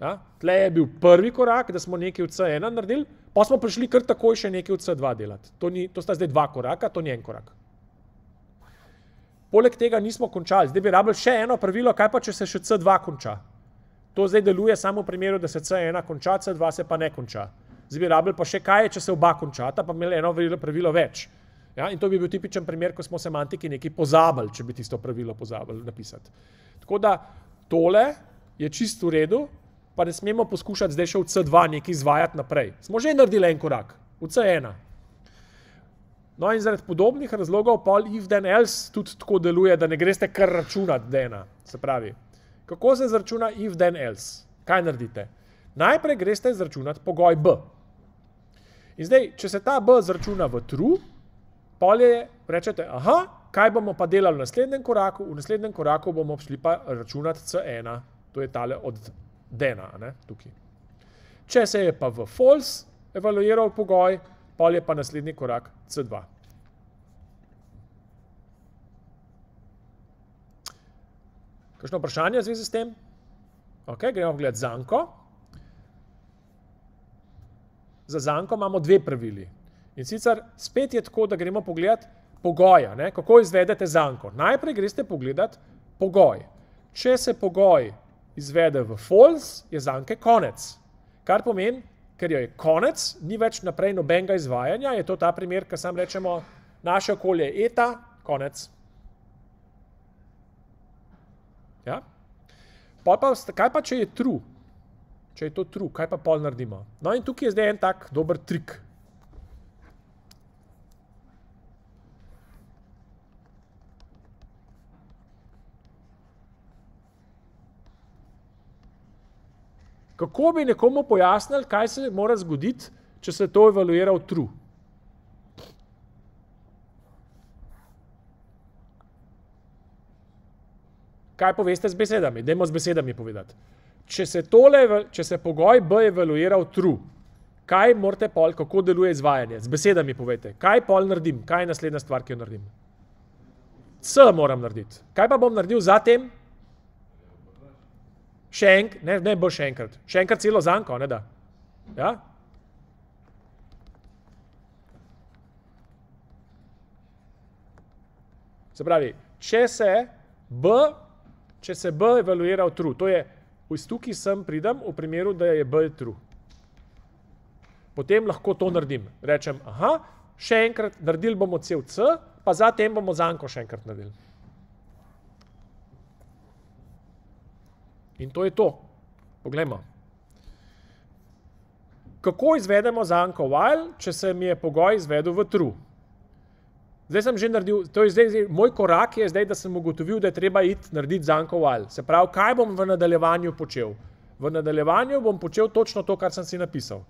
Ja? Tle je bil prvi korak, da smo nekaj v C1 naredili, pa smo prišli kar takoj še nekaj v C2 delati. To, ni, to sta zdaj dva koraka, to ni en korak. Poleg tega nismo končali, zdaj bi rabili še eno pravilo, kaj pa če se še C2 konča. To zdaj deluje samo v primeru, da se C1 konča, C2 se pa ne konča. Zdaj bi rabili pa še kaj, če se oba končata, pa imeli eno pravilo več. Ja, in to bi bil tipičen primer, ko smo semantiki nekaj pozabili, če bi tisto pravilo pozabili napisati. Tako da tole je čisto v redu, pa ne smemo poskušati zdaj še v C2 nekaj izvajati naprej. Smo že naredili en korak, v C1. No, in zaradi podobnih razlogov, pol if then else tudi tako deluje, da ne greste kar računati dena. Se pravi, kako se zračuna if then else? Kaj naredite? Najprej greste izračunati pogoj B. In zdaj, če se ta B zračuna v true, pol je, rečete, aha, kaj bomo pa delali v naslednjem koraku? V naslednjem koraku bomo šli pa računati C1, to je tale od dena. Ne, Če se je pa v false evaluiral pogoj, pol je pa naslednji korak C2. Kakšno vprašanje v zvezi s tem? Ok, gremo pogledat zanko. Za zanko imamo dve pravili. In sicer spet je tako, da gremo pogledat pogoja, ne? kako izvedete zanko. Najprej greste pogledat pogoj. Če se pogoj izvede v false, je zanke konec. Kar pomeni, ker jo je konec, ni več naprej nobenega izvajanja, je to ta primer, ki sam rečemo, naše okolje je eta, konec. Ja? Pa, kaj pa, če je true? Če je to true, kaj pa pol naredimo? No in tukaj je zdaj en tak dober trik. Kako bi nekomu pojasnili, kaj se mora zgoditi, če se to evaluira v true? Kaj poveste z besedami? Dajmo z besedami povedati. Če se, tole, če se pogoj B evaluira v true, kaj morate pol, kako deluje izvajanje? Z besedami povete. Kaj pol naredim? Kaj je naslednja stvar, ki jo naredim? C moram narediti. Kaj pa bom naredil zatem? Še enkrat, ne, ne bo še enkrat, še enkrat celo zanko, ne da. Ja? Se pravi, če se B, če se B evaluira v true, to je, v tukaj sem pridem v primeru, da je B true. Potem lahko to naredim. Rečem, aha, še enkrat naredili bomo cel C, pa zatem bomo zanko še enkrat naredili. In to je to. Poglejmo. Kako izvedemo zanko while, če se mi je pogoj izvedel v true? Zdaj sem že naredil, to je zdaj, moj korak zdaj, da sem ugotovil, da je treba iti narediti zanko while. Se pravi, kaj bom v nadaljevanju počel? V nadaljevanju bom počel točno to, kar sem si napisal.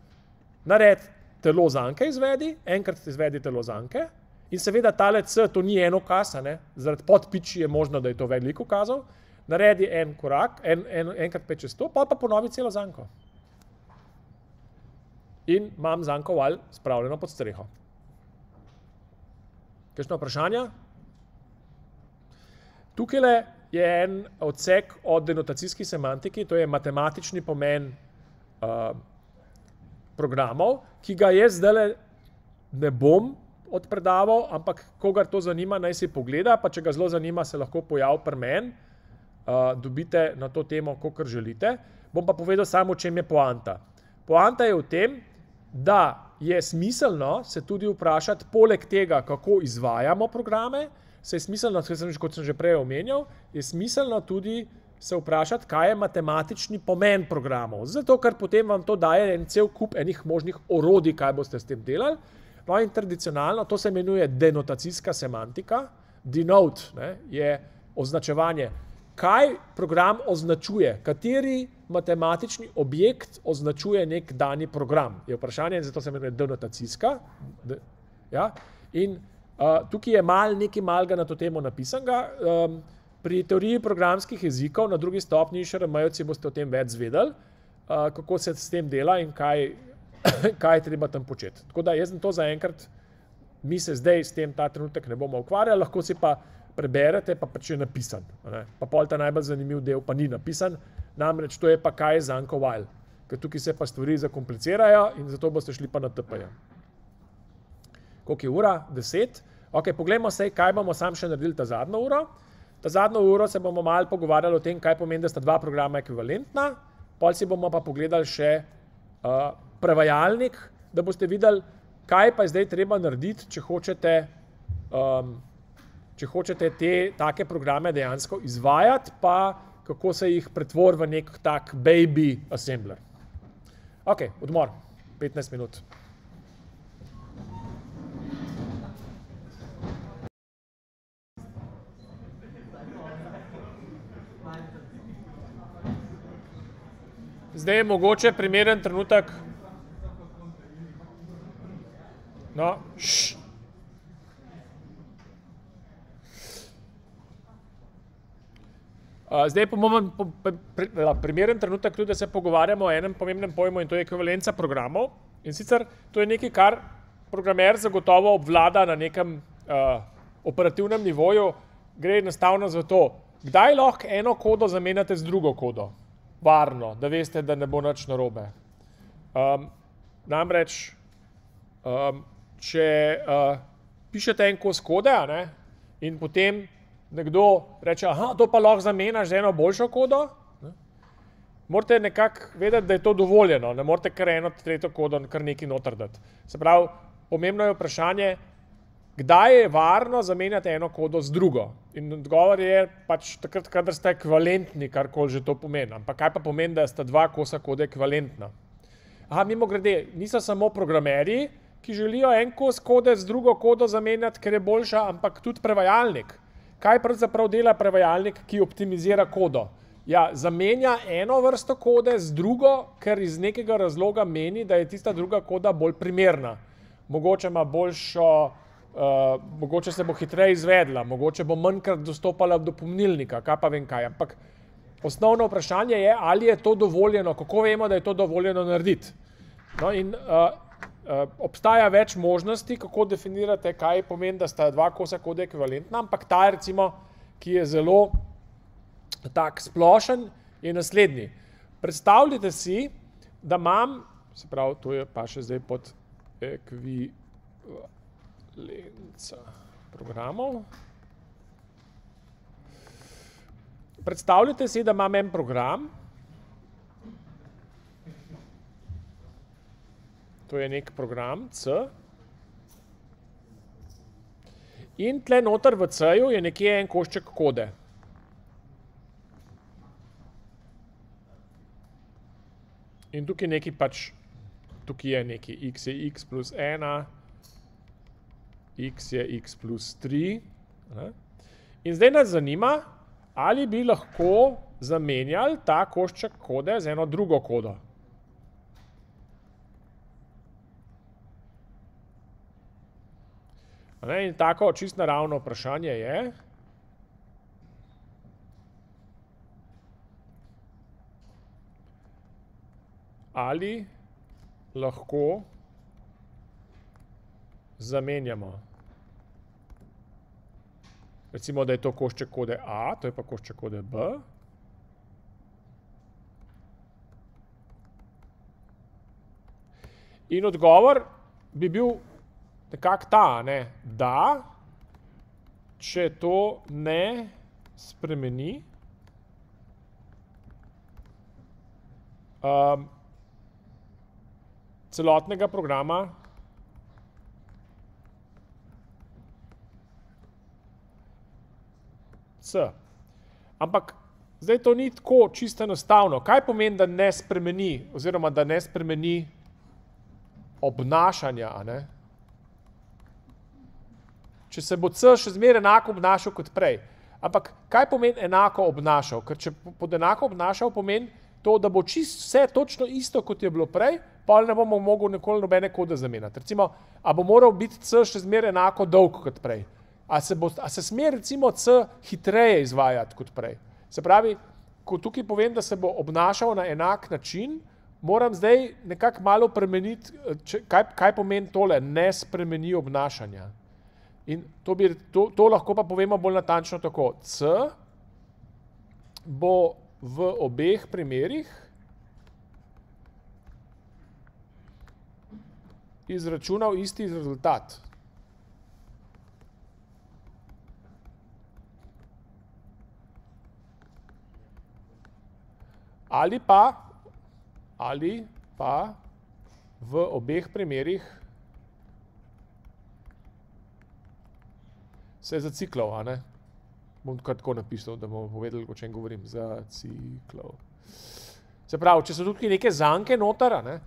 Nared telo zanke izvedi, enkrat izvedi telo zanke in seveda tale C, to ni eno kasa, ne? zaradi podpiči je možno, da je to veliko kazal, naredi en korak, en, en, enkrat peče sto, pa pa ponovi celo zanko. In imam zanko val spravljeno pod streho. Kakšno vprašanje? Tukaj je en odsek o denotacijski semantiki, to je matematični pomen uh, programov, ki ga jaz zdaj ne bom odpredaval, ampak kogar to zanima, naj si pogleda, pa če ga zelo zanima, se lahko pojavi pri meni dobite na to temo, kot želite. Bom pa povedal samo, čem je poanta. Poanta je v tem, da je smiselno se tudi vprašati, poleg tega, kako izvajamo programe, se je smiselno, kot sem že prej omenjal, je smiselno tudi se vprašati, kaj je matematični pomen programov. Zato, ker potem vam to daje en cel kup enih možnih orodij, kaj boste s tem delali. No in tradicionalno, to se imenuje denotacijska semantika. Denote ne, je označevanje kaj program označuje, kateri matematični objekt označuje nek dani program. Je vprašanje, zato se imenuje denotacijska. Ja? In uh, tukaj je mal nekaj malga na to temo napisanega. Um, pri teoriji programskih jezikov na drugi stopni še ramajovci boste o tem več zvedeli, uh, kako se s tem dela in kaj, kaj treba tam početi. Tako da jaz sem to zaenkrat, mi se zdaj s tem ta trenutek ne bomo ukvarjali, lahko si pa preberete, pa pač je napisan. Pa pol ta najbolj zanimiv del pa ni napisan, namreč to je pa kaj za Anko Weil, ker tukaj se pa stvari zakomplicirajo in zato boste šli pa na TPJ. Koliko je ura? Deset. Ok, poglejmo se, kaj bomo sam še naredili ta zadnjo uro. Ta zadnjo uro se bomo malo pogovarjali o tem, kaj pomeni, da sta dva programa ekvivalentna, pol si bomo pa pogledali še uh, prevajalnik, da boste videli, kaj pa je zdaj treba narediti, če hočete um, če hočete te take programe dejansko izvajati, pa kako se jih pretvori v nek tak baby assembler. Ok, odmor, 15 minut. Zdaj je mogoče primeren trenutek. No, šš. Zdaj, po mojem, primeren trenutek tudi, da se pogovarjamo o enem pomembnem pojmu in to je ekvivalenca programov. In sicer to je nekaj, kar programer zagotovo obvlada na nekem uh, operativnem nivoju, gre enostavno za to, kdaj lahko eno kodo zamenjate z drugo kodo, varno, da veste, da ne bo nič narobe. Um, namreč, um, če uh, pišete en kos kode ne, in potem nekdo reče, da to pa lahko zamenjaš z eno boljšo kodo, ne, morate nekako vedeti, da je to dovoljeno, ne morete kar eno tretjo kodo kar neki noter dati. Se pravi, pomembno je vprašanje, kdaj je varno zamenjati eno kodo z drugo. In odgovor je pač takrat, kadar ste ekvivalentni, karkoli že to pomeni. Ampak kaj pa pomeni, da sta dva kosa kode ekvivalentna? Aha, mimo grede, niso samo programerji, ki želijo en kos kode z drugo kodo zamenjati, ker je boljša, ampak tudi prevajalnik. Kaj pravzaprav dela prevajalnik, ki optimizira kodo? Ja, zamenja eno vrsto kode z drugo, ker iz nekega razloga meni, da je tista druga koda bolj primerna. Mogoče ima boljšo, uh, mogoče se bo hitreje izvedla, mogoče bo manjkrat dostopala do pomnilnika, kaj pa vem kaj. Ampak osnovno vprašanje je, ali je to dovoljeno, kako vemo, da je to dovoljeno narediti. No in uh, obstaja več možnosti, kako definirate, kaj pomeni, da sta dva kosa kode ekvivalentna, ampak ta, recimo, ki je zelo tak splošen, je naslednji. Predstavljite si, da imam, se pravi, to je pa še zdaj pod ekvivalenca programov. Predstavljite si, da imam en program, to je nek program C. In tle noter v C-ju je nekje en košček kode. In tukaj neki pač, tukaj je neki x je x plus 1, x je x plus 3. In zdaj nas zanima, ali bi lahko zamenjali ta košček kode z eno drugo kodo. Ne, in tako čist naravno vprašanje je, ali lahko zamenjamo. Recimo, da je to košček kode A, to je pa košček kode B. In odgovor bi bil nekako ta, ne, da če to ne spremeni, um, celotnega programa, C. Ampak zdaj to ni tako čisto enostavno. Kaj pomeni, da ne spremeni, oziroma da ne spremeni obnašanja, ne? Če se bo C še zmeraj enako obnašal kot prej. Ampak kaj pomeni enako obnašal? Ker če pod enako obnašal pomeni to, da bo čist vse točno isto, kot je bilo prej, pa ne bomo mogli nikoli nobene kode zamenjati. Recimo, a bo moral biti C še zmeraj enako dolg kot prej? A se, bo, a se sme recimo C hitreje izvajati kot prej? Se pravi, ko tukaj povem, da se bo obnašal na enak način, moram zdaj nekako malo premeniti, če, kaj, kaj pomeni tole, ne spremeni obnašanja. In to, bi, to, to lahko pa povemo bolj natančno tako. C bo v obeh primerih izračunal isti rezultat. Ali pa, ali pa v obeh primerih se je zaciklal, a ne? Bom kar tako napisal, da bomo povedali, o čem govorim. Zaciklal. Se pravi, če so tukaj neke zanke noter, ne?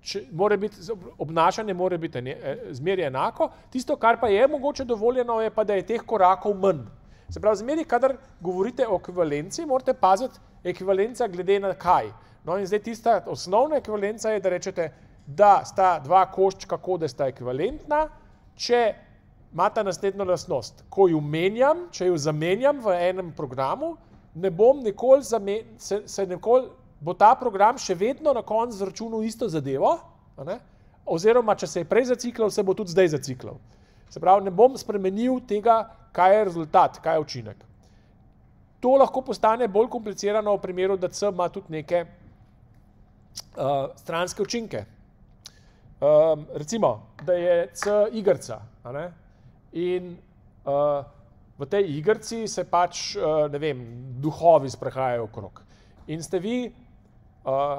Če mora biti, obnašanje mora biti e, zmeraj enako, tisto, kar pa je mogoče dovoljeno, je pa, da je teh korakov manj. Se pravi, zmeraj, kadar govorite o ekvivalenci, morate paziti ekvivalenca glede na kaj. No in zdaj tista osnovna ekvivalenca je, da rečete, da sta dva koščka kode sta ekvivalentna, če imata naslednjo lastnost. Ko jo menjam, če jo zamenjam v enem programu, ne bom nikoli zamenjal, se, se nikoli, bo ta program še vedno na koncu zračunal isto zadevo, oziroma če se je prej zaciklal, se bo tudi zdaj zaciklal. Se pravi, ne bom spremenil tega, kaj je rezultat, kaj je učinek. To lahko postane bolj komplicirano v primeru, da C ima tudi neke uh, stranske učinke. Um, recimo, da je C igrica in uh, v tej igrici se pač, uh, ne vem, duhovi sprehajajo okrog. In ste vi uh,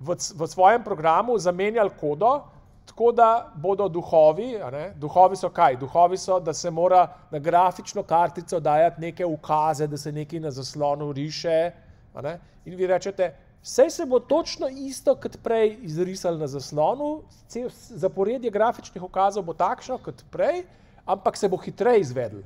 v, v svojem programu zamenjali kodo, tako da bodo duhovi, duhovi so kaj? Duhovi so, da se mora na grafično kartico dajati neke ukaze, da se nekaj na zaslonu riše. In vi rečete, vse se bo točno isto, kot prej izrisali na zaslonu, zaporedje grafičnih ukazov bo takšno kot prej, ampak se bo hitreje izvedel.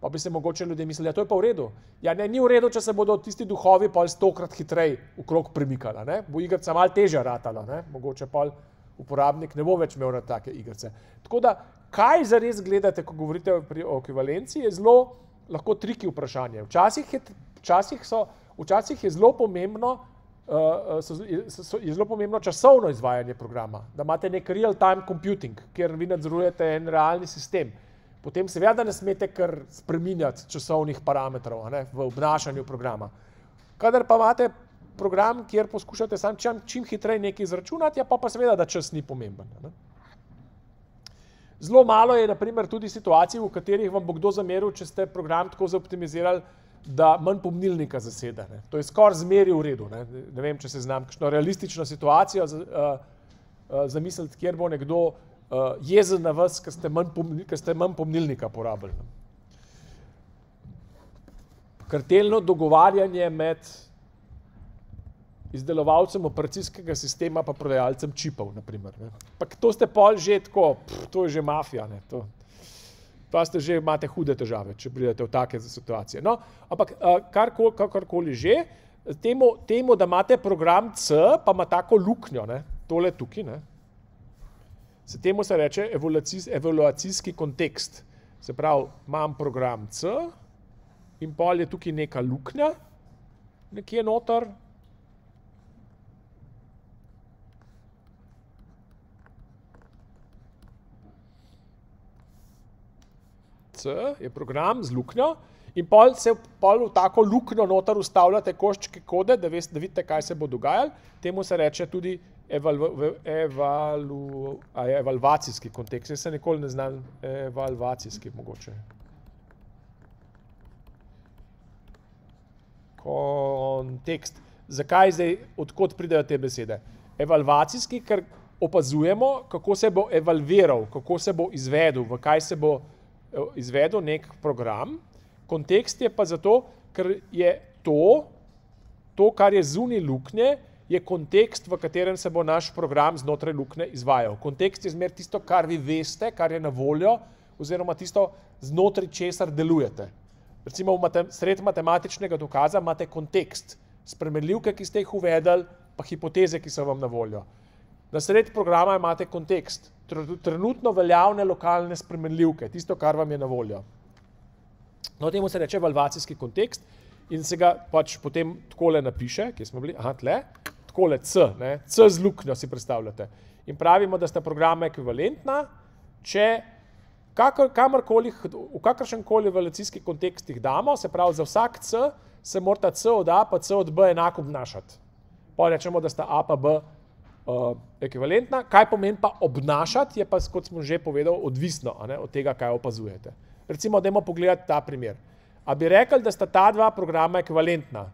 Pa bi se mogoče ljudje mislili, da ja, je to v redu. Ja, ne, ni v redu, če se bodo tisti duhovi pa stokrat hitreje ukrog premikali. Ne? Bo igrica malo težja ratala, ne? mogoče pa uporabnik ne bo več imel na take igrice. Tako da, kaj za res gledate, ko govorite o ekvivalenci, je zelo lahko triki vprašanje. Včasih je, včasih so, včasih je zelo pomembno. Uh, so, so, je zelo pomembno časovno izvajanje programa, da imate nek real-time computing, kjer vi nadzorujete en realni sistem. Uh, potem seveda ne smete kar spreminjati časovnih parametrov ne, v obnašanju programa. Kadar pa imate program, kjer poskušate sam čim, čim hitreje nekaj izračunati, je pa, pa seveda, da čas ni pomemben. Ne. Zelo malo je naprimer tudi situacij, v katerih vam bo kdo zameril, če ste program tako zaoptimizirali, da manj pomnilnika zasede. Ne. To je skoraj zmeri v redu. Ne. ne vem, če se znam kakšno realistično situacijo uh, uh, zamisliti, kjer bo nekdo uh, jezen na vas, ker ste, ste manj pomnilnika porabili. Kartelno dogovarjanje med izdelovalcem operacijskega sistema in prodajalcem čipov. Naprimer, to ste pol že tako, pff, to je že mafija. Ne, to. Pa ste že imate hude težave, če pridete v take situacije. No, ampak uh, karkoli kar že, temu, temu, da imate program C, pa ima tako luknjo, ne, tole tukaj, ne, Se temu se reče evaluacijski kontekst. Se pravi, imam program C in pol je tukaj neka luknja, nekje noter. C je program z luknjo in pol se pol v tako luknjo noter ustavljate koščke kode, da, veste, da vidite, kaj se bo dogajalo. Temu se reče tudi evalu, evalu, je evalvacijski kontekst. Jaz se nikoli ne znam evalvacijski mogoče. Kontekst. Zakaj zdaj, odkot pridejo te besede? Evalvacijski, ker opazujemo, kako se bo evalviral, kako se bo izvedel, v kaj se bo izvedel nek program. Kontekst je pa zato, ker je to, to kar je zunaj luknje, je kontekst, v katerem se bo naš program znotraj luknje izvajal. Kontekst je zmer tisto, kar vi veste, kar je na voljo, oziroma tisto, znotraj česar delujete. Recimo, v sred matematičnega dokaza imate kontekst, spremenljivke, ki ste jih uvedli, pa hipoteze, ki so vam na voljo. Na sred programa imate kontekst, trenutno veljavne lokalne spremenljivke, tisto, kar vam je na voljo. No, temu se reče evalvacijski kontekst in se ga pač potem takole napiše, kje smo bili, aha, tle, takole C, ne, C z luknjo si predstavljate. In pravimo, da sta programa ekvivalentna, če kakor, kamorkoli, v kakršen koli evaluacijski kontekst jih damo, se pravi za vsak C, se mora C od A pa C od B enako obnašati. Pa rečemo, da sta A pa B uh, ekvivalentna. Kaj pomeni pa obnašati, je pa, kot smo že povedali, odvisno ne, od tega, kaj opazujete. Recimo, da imamo pogledati ta primer. A bi rekli, da sta ta dva programa ekvivalentna?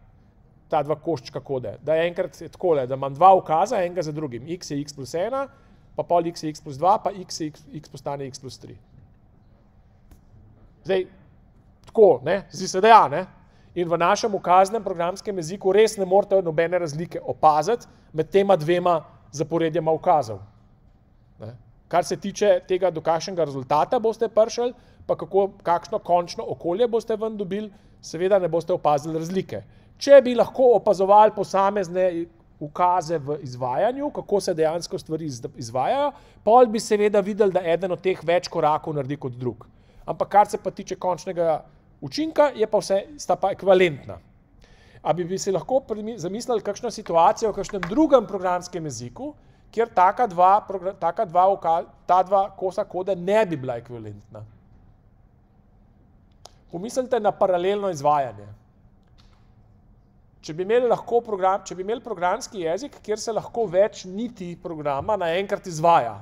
ta dva koščka kode. Da je enkrat tako, da imam dva ukaza, enega za drugim. x je x plus 1, pa pol x je x plus 2, pa x, je x, x postane x plus 3. Zdaj, tako, ne, zdi se, da ja, ne. In v našem ukaznem programskem jeziku res ne morete nobene razlike opaziti med tema dvema zaporedjama ukazov. Ne. Kar se tiče tega, do kakšnega rezultata boste prišli, pa kako, kakšno končno okolje boste ven dobili, seveda ne boste opazili razlike. Če bi lahko opazovali posamezne ukaze v izvajanju, kako se dejansko stvari izvajajo, pol bi seveda videli, da eden od teh več korakov naredi kot drug. Ampak kar se pa tiče končnega učinka, je pa vse, sta pa ekvivalentna. A bi, si lahko zamislili kakšno situacijo v kakšnem drugem programskem jeziku, kjer taka dva, taka dva, ta dva kosa kode ne bi bila ekvivalentna. Pomislite na paralelno izvajanje. Če bi imeli lahko program, če bi imeli programski jezik, kjer se lahko več niti programa naenkrat izvaja,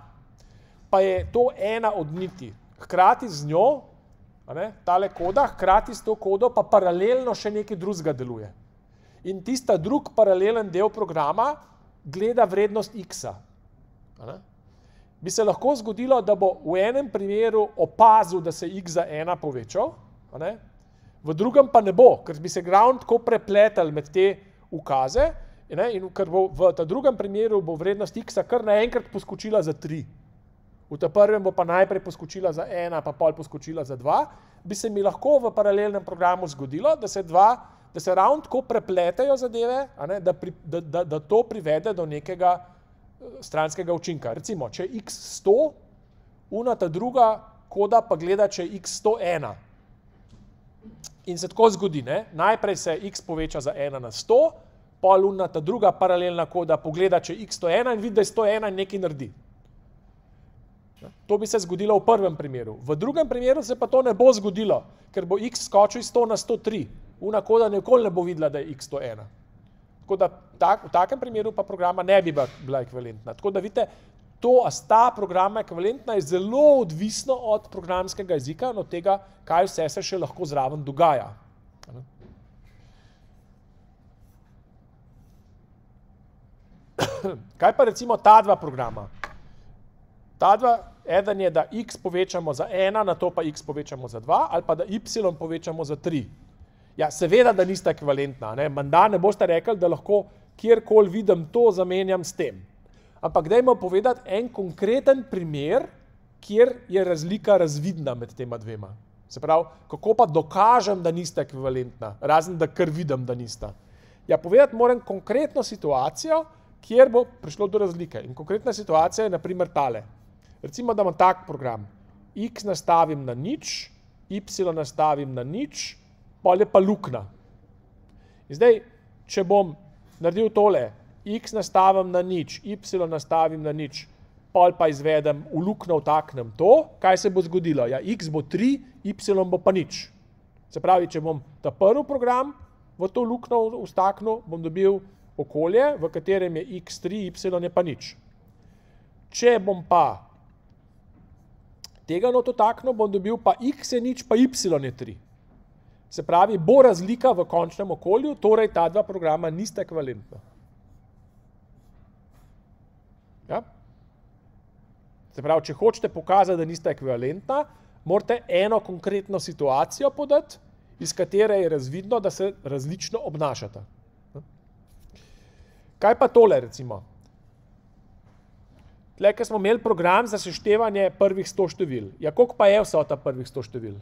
pa je to ena od niti. Hkrati z njo, ne, tale koda, hkrati s to kodo pa paralelno še nekaj drugega deluje. In tista drug paralelen del programa gleda vrednost x-a. Bi se lahko zgodilo, da bo v enem primeru opazil, da se x za ena povečal, v drugem pa ne bo, ker bi se ground tako prepletel med te ukaze, ne? in ker bo v tem drugem primeru vrednost x kar naenkrat poskočila za 3. V tem prvem bo pa najprej poskočila za 1, pa pol poskočila za 2, bi se mi lahko v paralelnem programu zgodilo, da se, dva, da se ravno tako prepletajo zadeve, da, pri, da, da, da to privede do nekega eh, stranskega učinka. Recimo, če je x 100, una ta druga koda pa gleda, če je x 101. In se tako zgodi, ne? najprej se x poveča za 1 na 100, pol luna ta druga paralelna koda pogleda, če je x 101 in vidi, da je 101 in nekaj naredi. To bi se zgodilo v prvem primeru. V drugem primeru se pa to ne bo zgodilo, ker bo x skočil iz 100 na 103. Una koda nikoli ne bo videla, da je x 101. Tako da tak, v takem primeru pa programa ne bi bila ekvivalentna. Tako da vidite, to, a sta programa ekvivalentna, je zelo odvisno od programskega jezika in od tega, kaj vse se še lahko zraven dogaja. Kaj pa recimo ta dva programa? Ta dva, eden je, da x povečamo za ena, na to pa x povečamo za dva, ali pa da y povečamo za tri. Ja, seveda, da nista ekvivalentna. Ne? Manda ne boste rekli, da lahko kjerkoli vidim to, zamenjam s tem. Ampak dajmo povedati en konkreten primer, kjer je razlika razvidna med tema dvema. Se pravi, kako pa dokažem, da nista ekvivalentna, razen da kar vidim, da nista. Ja, povedati moram konkretno situacijo, kjer bo prišlo do razlike. In konkretna situacija je naprimer tale. Recimo, da imam tak program. X nastavim na nič, Y nastavim na nič, pol je pa lukna. In zdaj, če bom naredil tole, x nastavim na nič, y nastavim na nič, pol pa izvedem v luknjo vtaknem to, kaj se bo zgodilo? Ja, x bo 3, y bo pa nič. Se pravi, če bom ta prvi program v to luknjo vstaknil, bom dobil okolje, v katerem je x3, y je pa nič. Če bom pa tega not vtaknil, bom dobil pa x je nič, pa y je 3. Se pravi, bo razlika v končnem okolju, torej ta dva programa nista ekvivalentna. Ja? Se pravi, če hočete pokazati, da nista ekvivalentna, morate eno konkretno situacijo podati, iz katere je razvidno, da se različno obnašata. Kaj pa tole, recimo? Tle, ker smo imeli program za seštevanje prvih 100 števil. Ja, koliko pa je vsota prvih 100 števil?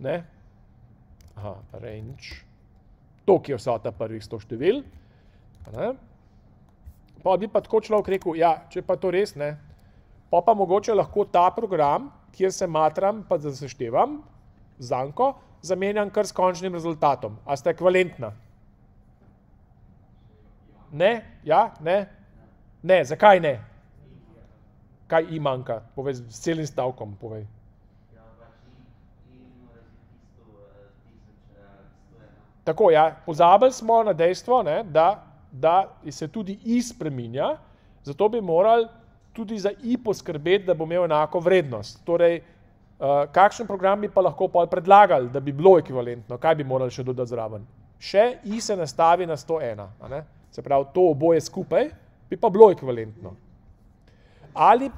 Ne, aha, range, to, ki je vsota prvih 100 števil, ne, pa bi pa tako človek rekel, ja, če pa to res ne, pa pa mogoče lahko ta program, kjer se matram, pa da seštevam, zanko, zamenjam kar s končnim rezultatom. A ste ekvivalentna? Ne? Ja? Ne? Ne, zakaj ne? Kaj i manjka? Povej s celim stavkom, povej. Tako, ja, pozabili smo na dejstvo, ne, da, da se tudi i spreminja, zato bi morali tudi za i poskrbeti, da bo imel enako vrednost. Torej, uh, kakšen program bi pa lahko predlagali, da bi bilo ekvivalentno, kaj bi morali še dodati zraven? Še i se nastavi na 101, se pravi, to oboje skupaj bi pa bilo ekvivalentno. Ali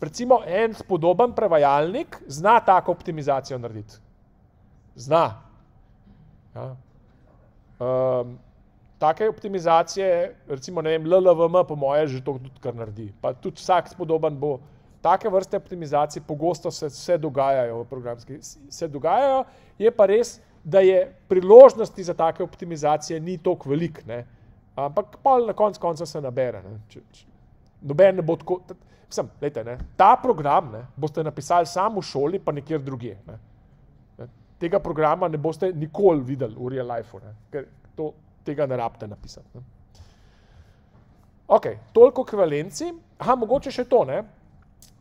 recimo en spodoben prevajalnik zna tako optimizacijo narediti? Zna. Ja. Um, take optimizacije, recimo vem, LLVM, po moje, že to tudi kar naredi. Pa tudi vsak spodoben bo. Take vrste optimizacije pogosto se, se dogajajo v programski. Se dogajajo, je pa res, da je priložnosti za take optimizacije ni toliko velik, ne? ampak pa na koncu konca se nabere. Če, če, Noben ne bo tako. Sem, lejte, ne, ta program ne, boste napisali samo v šoli, pa nekjer drugje. Ne. Tega programa ne boste nikoli videli v real life, ne, ker to, tega ne rabite napisati. Ne. Ok, toliko ekvivalenci. Aha, mogoče še to, ne,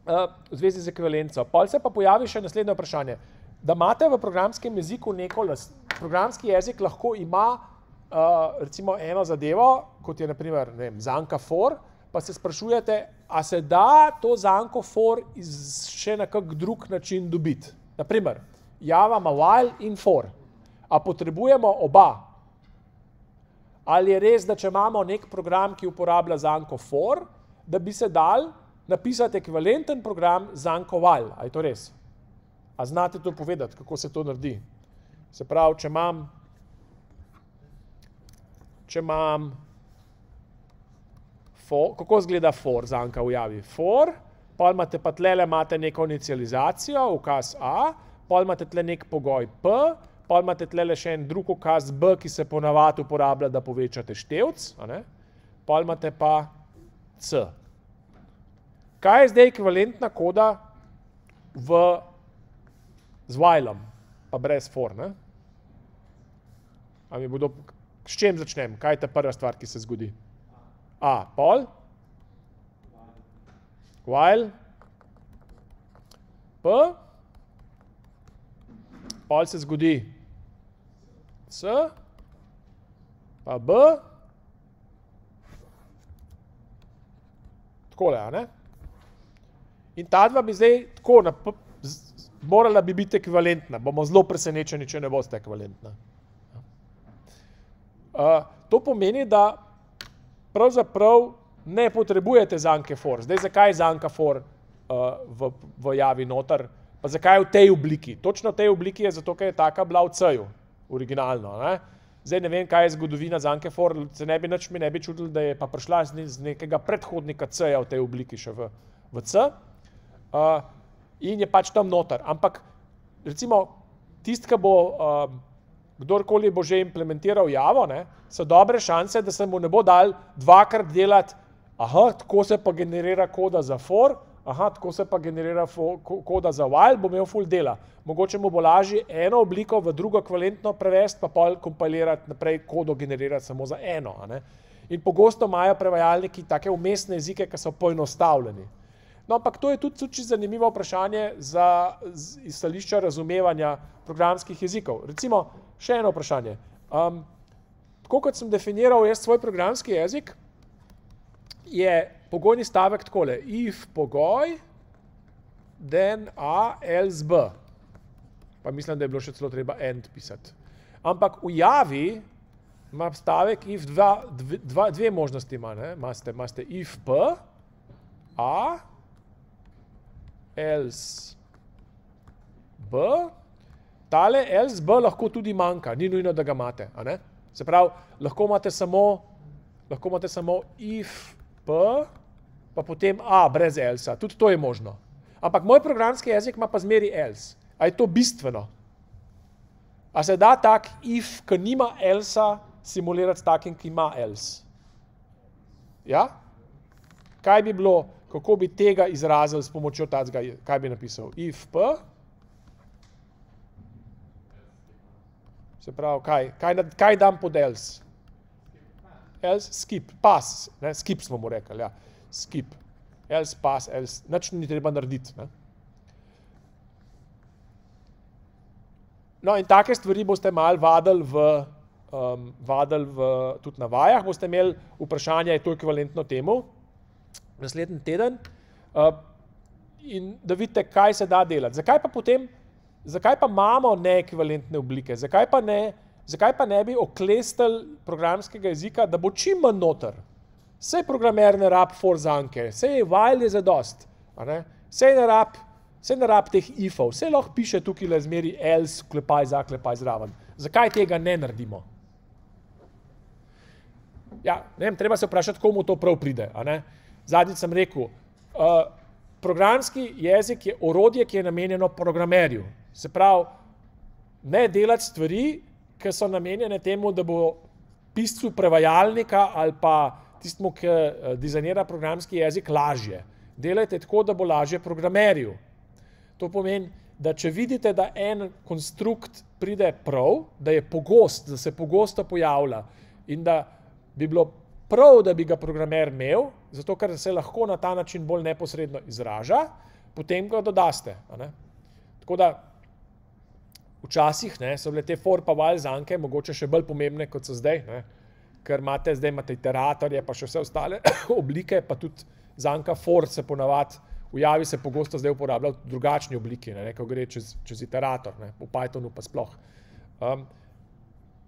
uh, v zvezi z ekvivalenco. Pol se pa pojavi še naslednje vprašanje. Da imate v programskem jeziku neko, programski jezik lahko ima uh, recimo eno zadevo, kot je naprimer vem, zanka for, pa se sprašujete, a se da to zanko for iz še na kak drug način dobiti. Naprimer, Java ima while in for, a potrebujemo oba. Ali je res, da če imamo nek program, ki uporablja zanko for, da bi se dal napisati ekvivalenten program zanko while. A je to res? A znate to povedati, kako se to naredi? Se pravi, če imam, če imam, for, kako izgleda for zanka v javi? For, pa imate pa tlele imate neko inicializacijo, ukaz A, pa imate tle nek pogoj P, pa imate tle še en drug ukaz B, ki se ponavadi uporablja, da povečate števc, pa imate pa C. Kaj je zdaj ekvivalentna koda v z whileom, pa brez for, ne? A mi bodo, s čem začnem? Kaj je ta prva stvar, ki se zgodi? A, pol? While? P? Pol se zgodi C, pa B, takole, a ne? In ta dva bi zdaj tako, morala bi biti ekvivalentna. Bomo zelo presenečeni, če ne boste ekvivalentna. Uh, to pomeni, da pravzaprav ne potrebujete zanke for. Zdaj, zakaj je zanka for v, javi noter? Pa zakaj v tej obliki? Točno v tej obliki je zato, ker je taka bila v C-ju, originalno. Ne? Zdaj ne vem, kaj je zgodovina zanke for, se ne bi nič mi ne bi čudil, da je pa prišla z nekega predhodnika C-ja v tej obliki še v, v C. Uh, in je pač tam noter. Ampak, recimo, tisti, ki bo, uh, kdorkoli bo že implementiral Javo, ne, so dobre šanse, da se mu ne bo dal dvakrat delati, aha, tako se pa generira koda za for, aha, tako se pa generira koda za while, bo imel full dela. Mogoče mu bo lažje eno obliko v drugo kvalentno prevesti, pa pol kompilirati naprej kodo generirati samo za eno. In pogosto imajo prevajalniki take umestne jezike, ki so poenostavljeni. No, ampak to je tudi čisto zanimivo vprašanje za stališča razumevanja programskih jezikov. Recimo, še eno vprašanje. Um, tako kot sem definiral jaz svoj programski jezik, je pogojni stavek takole. If pogoj, then a, else b. Pa mislim, da je bilo še celo treba end pisati. Ampak v javi ima stavek if dva, dva, dve možnosti ima. Imate, imate if p, a, else b, tale else b lahko tudi manjka, ni nujno, da ga imate. Se pravi, lahko imate samo, lahko imate samo if p, pa potem a brez else, tudi to je možno. Ampak moj programski jezik ima pa zmeri else. A je to bistveno? A se da tak if, ki nima else, simulirati s takim, ki ima else? Ja? Kaj bi bilo, kako bi tega izrazil s pomočjo tega, kaj bi napisal? If p. Se pravi, kaj, kaj, kaj dam pod else? Else, skip, pass, ne, skip smo mu rekli, ja, skip. Else, pass, else, nič ni treba narediti. Ne. No in take stvari boste mal vadili v, um, vadili v, tudi na vajah, boste imeli vprašanje, je to ekvivalentno temu, naslednji teden uh, in da vidite, kaj se da delati. Zakaj pa potem, zakaj pa imamo neekvivalentne oblike? Zakaj pa ne, zakaj pa ne bi oklestili programskega jezika, da bo čim manj noter? Vse programer ne rab for zanke, vse je while je zadost, vse ne rab, vse ne rab teh ifov, vse lahko piše tukaj le zmeri else, klepaj za, klepaj zraven. Zakaj tega ne naredimo? Ja, ne vem, treba se vprašati, komu to prav pride. Zadnjič sem rekel, uh, programski jezik je orodje, ki je namenjeno programerju. Se pravi, ne delati stvari, ki so namenjene temu, da bo piscu prevajalnika ali pa tistmu, ki uh, dizajnira programski jezik, lažje. Delajte tako, da bo lažje programerju. To pomeni, da če vidite, da en konstrukt pride prav, da je pogost, da se pogosto pojavlja in da bi bilo prav, da bi ga programer imel, zato ker se lahko na ta način bolj neposredno izraža, potem ga dodaste. Tako da včasih ne, so bile te for pa val zanke mogoče še bolj pomembne, kot so zdaj, ne, ker imate zdaj imate iteratorje, pa še vse ostale oblike, pa tudi zanka for se ponavadi v javi se pogosto zdaj uporablja v drugačni obliki, ne, ko gre čez, čez iterator, ne, v Pythonu pa sploh. Um,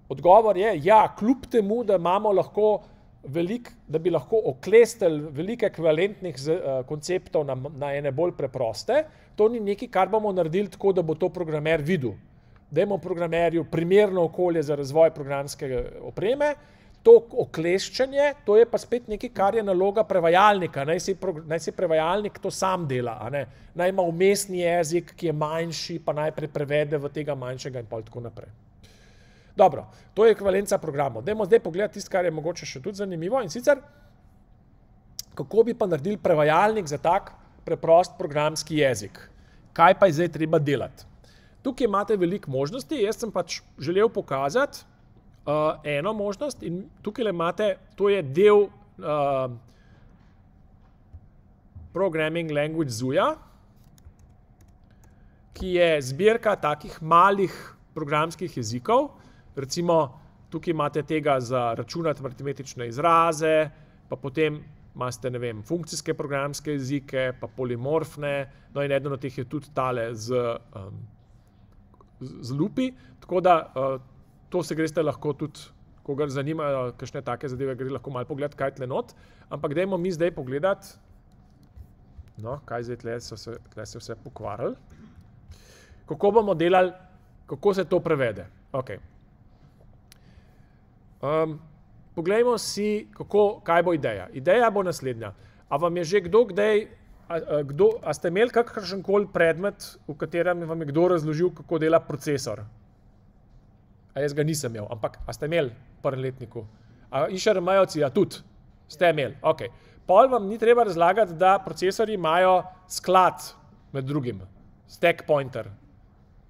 odgovor je, ja, kljub temu, da imamo lahko velik, da bi lahko oklestel veliko ekvivalentnih z, uh, konceptov na, na ene bolj preproste, to ni nekaj, kar bomo naredili tako, da bo to programer videl. Dajmo programerju primerno okolje za razvoj programske opreme, to okleščenje, to je pa spet nekaj, kar je naloga prevajalnika. Naj si, naj si prevajalnik to sam dela. Naj ima umestni jezik, ki je manjši, pa najprej prevede v tega manjšega in tako naprej. Dobro, to je ekvivalenca programov. Dajmo zdaj pogledati tisto, kar je mogoče še tudi zanimivo in sicer, kako bi pa naredili prevajalnik za tak preprost programski jezik. Kaj pa je zdaj treba delati? Tukaj imate veliko možnosti, jaz sem pač želel pokazati, uh, eno možnost in tukaj imate, to je del uh, programming language Zuja, ki je zbirka takih malih programskih jezikov. Recimo, tukaj imate tega za računati aritmetične izraze, pa potem imate, ne vem, funkcijske programske jezike, pa polimorfne, no in eden od teh je tudi tale z, um, z lupi, tako da uh, to se greste lahko tudi, ko ga zanimajo, kakšne take zadeve, gre lahko malo pogled, kaj tle not. Ampak dajmo mi zdaj pogledati, no, kaj zdaj tle so se, tle se vse pokvarili. Kako bomo delali, kako se to prevede. Okay. Um, poglejmo si, kako, kaj bo ideja. Ideja bo naslednja. A vam je že kdo kdaj, a, a, kdo, a ste imeli kakršen koli predmet, v katerem vam je kdo razložil, kako dela procesor? a jaz ga nisem imel, ampak a ste imeli prvem letniku? A išer majovci, a tudi ste imeli, ok. Pol vam ni treba razlagati, da procesori imajo sklad med drugim, stack pointer,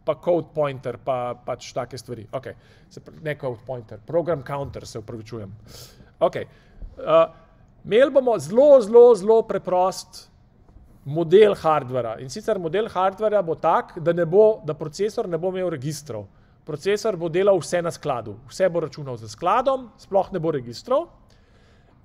pa code pointer, pa pač take stvari. Ok, se, ne code pointer, program counter, se upravičujem. Ok, uh, imeli bomo zelo, zelo, zelo preprost model hardvera. In sicer model hardvera bo tak, da, bo, da procesor ne bo imel registrov procesor bo delal vse na skladu, vse bo računal z skladom, sploh ne bo registrov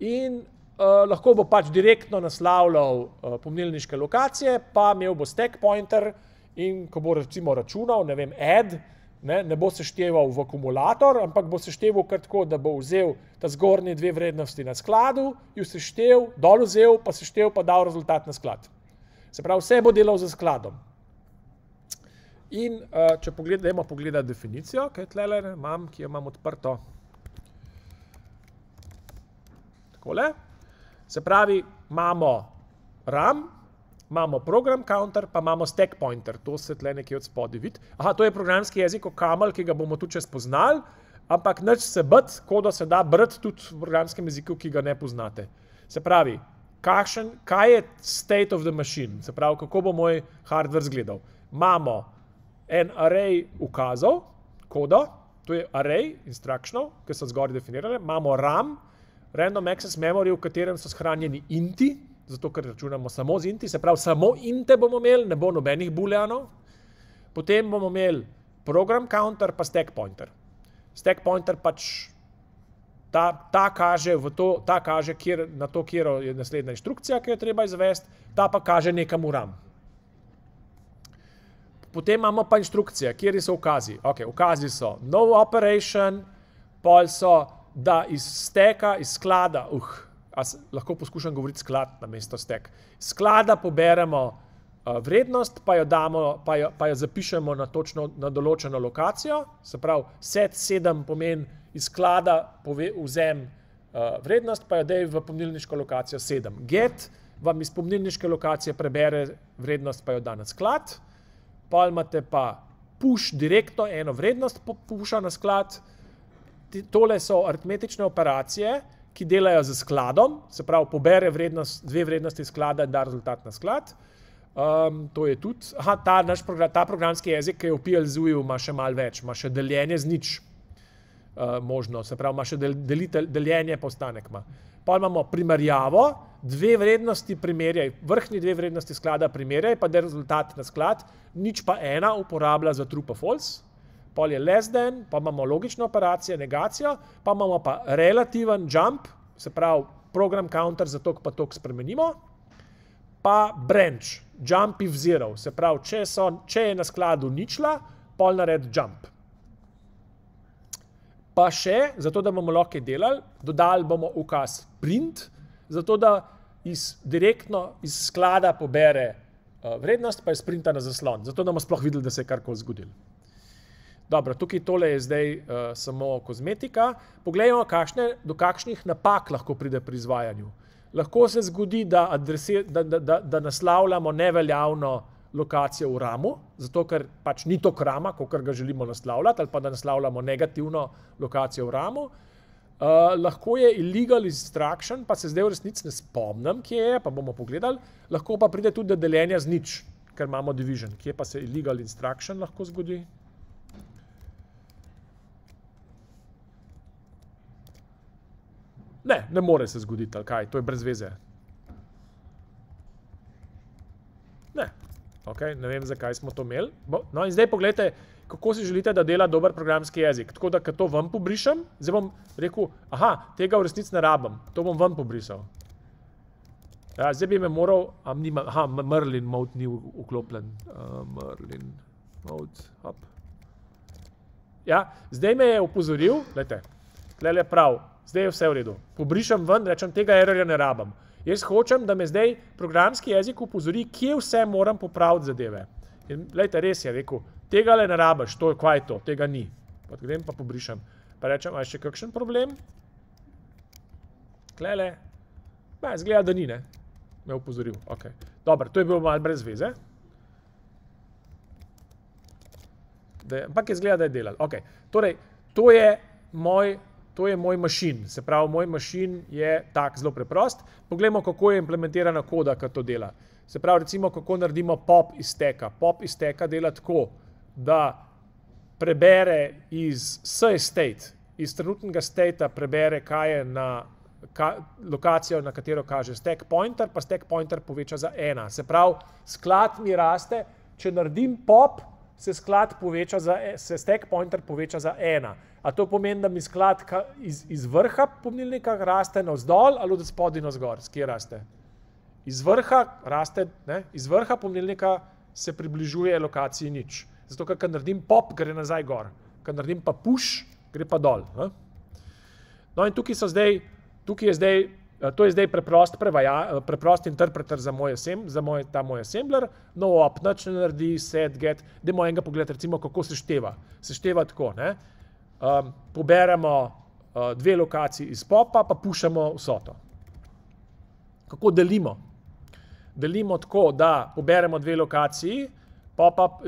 in uh, lahko bo pač direktno naslavljal uh, pomnilniške lokacije, pa imel bo stack pointer in ko bo recimo računal, ne vem, add, ne, ne bo sešteval v akumulator, ampak bo sešteval kar tako, da bo vzel ta zgornji dve vrednosti na skladu, jo seštev, dol vzel, pa seštev, pa dal rezultat na sklad. Se pravi, vse bo delal z skladom. In uh, če pogledamo, pogledamo definicijo, ki je tle, imam, ki jo imam odprto. Takole. Se pravi, imamo RAM, imamo program counter, pa imamo stack pointer. To se tle nekje od spodaj vidi. Aha, to je programski jezik, kamal, ki ga bomo tudi če spoznali, ampak nič se bd, kodo se da brati tudi v programskem jeziku, ki ga ne poznate. Se pravi, kakšen, kaj je state of the machine, se pravi, kako bo moj hardware zgledal. Imamo en array ukazov, kodo, to je array instructional, ki so zgoraj definirali, imamo RAM, random access memory, v katerem so shranjeni inti, zato ker računamo samo z inti, se pravi, samo inte bomo imeli, ne bo nobenih booleanov. Potem bomo imeli program counter, pa stack pointer. Stack pointer pač ta, ta kaže, to, ta kaže kjer, na to, kjer je naslednja inštrukcija, ki jo treba izvesti, ta pa kaže nekam v RAM. Potem imamo pa inštrukcije, kjer so ukazi. Okay, ukazi so no operation, pol so, da iz steka, iz sklada, uh, lahko poskušam govoriti sklad na mesto stek. Sklada poberemo uh, vrednost, pa jo, damo, pa, jo, pa jo zapišemo na, točno, na določeno lokacijo. Se pravi, set sedem pomeni iz sklada pove, vzem uh, vrednost, pa jo dej v pomnilniško lokacijo sedem. Get vam iz pomnilniške lokacije prebere vrednost, pa jo da na sklad pa imate pa push direktno eno vrednost puša na sklad. Tole so aritmetične operacije, ki delajo z skladom, se pravi, pobere vrednost, dve vrednosti sklada in da rezultat na sklad. Um, to je tudi, aha, ta program, ta programski jezik, ki je v PLZ-u, ima še malo več, ima še deljenje z nič uh, možno, se pravi, ima še del, delite, deljenje postanek. Ima. Pa imamo primerjavo, dve vrednosti primerjaj, vrhni dve vrednosti sklada primerjaj, pa da je rezultat na sklad, nič pa ena uporablja za true pa false. Pol je less than, pa imamo logično operacijo, negacijo, pa imamo pa relativen jump, se pravi program counter za to, pa to spremenimo, pa branch, jump if zero, se pravi, če, so, če je na skladu ničla, pol nared jump. Pa še, zato da bomo lahko delali, dodali bomo ukaz print, zato da iz, direktno iz sklada pobere uh, vrednost, pa je sprinta na zaslon, zato da bomo sploh videli, da se je karkoli zgodilo. Dobro, tukaj tole je zdaj uh, samo kozmetika. Poglejmo, kakšne, do kakšnih napak lahko pride pri izvajanju. Lahko se zgodi, da, adresi, da, da, da, da naslavljamo neveljavno lokacijo v ramu, zato ker pač ni to krama, kot ga želimo naslavljati, ali pa da naslavljamo negativno lokacijo v ramu. Uh, lahko je illegal instruction, pa se zdaj v resnici ne spomnim, kje je, pa bomo pogledali. Lahko pa pride tudi do deljenja z nič, ker imamo division. Kje pa se illegal instruction lahko zgodi? Ne, ne more se zgoditi, kaj, to je brez veze. Ne, okay, ne vem, zakaj smo to imeli. No, in zdaj pogledajte, kako si želite, da dela dober programski jezik. Tako da, ker to vam pobrišem, zdaj bom rekel, aha, tega v resnici ne rabim, to bom vam pobrisal. Ja, zdaj bi me moral, nima, aha, Merlin mode ni vklopljen. Uh, Merlin mode, hop. Ja, zdaj me je upozoril, gledajte, tle je prav, zdaj je vse v redu. Pobrišem ven, rečem, tega errorja ne rabim. Jaz hočem, da me zdaj programski jezik upozori, kje vse moram popraviti zadeve. In gledajte, res je rekel, tega le ne rabiš, to je kvaj to, tega ni. Pa grem pa pobrišem. Pa rečem, a je še kakšen problem? Klele. Ne, zgleda, da ni, ne. Me upozoril, ok. Dobro, to je bilo malo brez veze. Da, ampak je zgleda, da je delal. Ok, torej, to je moj to je moj mašin. Se pravi, moj mašin je tak zelo preprost. Poglejmo, kako je implementirana koda, ki to dela. Se pravi, recimo, kako naredimo pop iz teka. Pop iz teka dela tako, da prebere iz vse state, iz trenutnega statea prebere, kaj je na ka, lokacijo, na katero kaže stack pointer, pa stack pointer poveča za ena. Se pravi, sklad mi raste, če naredim pop, se sklad poveča za, se stack pointer poveča za ena. A to pomeni, da mi sklad iz, iz vrha pomnilnika raste navzdol ali od spodaj na zgor, skje raste? Iz vrha raste, ne? iz vrha pomnilnika se približuje lokaciji nič. Zato, ker naredim pop, gre nazaj gor, ker naredim pa push, gre pa dol. Ne? No in tukaj so zdaj, tukaj je zdaj, to je zdaj preprost, prevaja, preprost interpreter za moj, sem, za moj, ta moj assembler, no op, nič ne naredi, set, get, dajmo enega pogled, recimo, kako se števa. Se števa tako, ne? Um, poberemo uh, dve lokaciji iz popa, pa pušamo vsoto. Kako delimo? Delimo tako, da poberemo dve lokaciji, popa,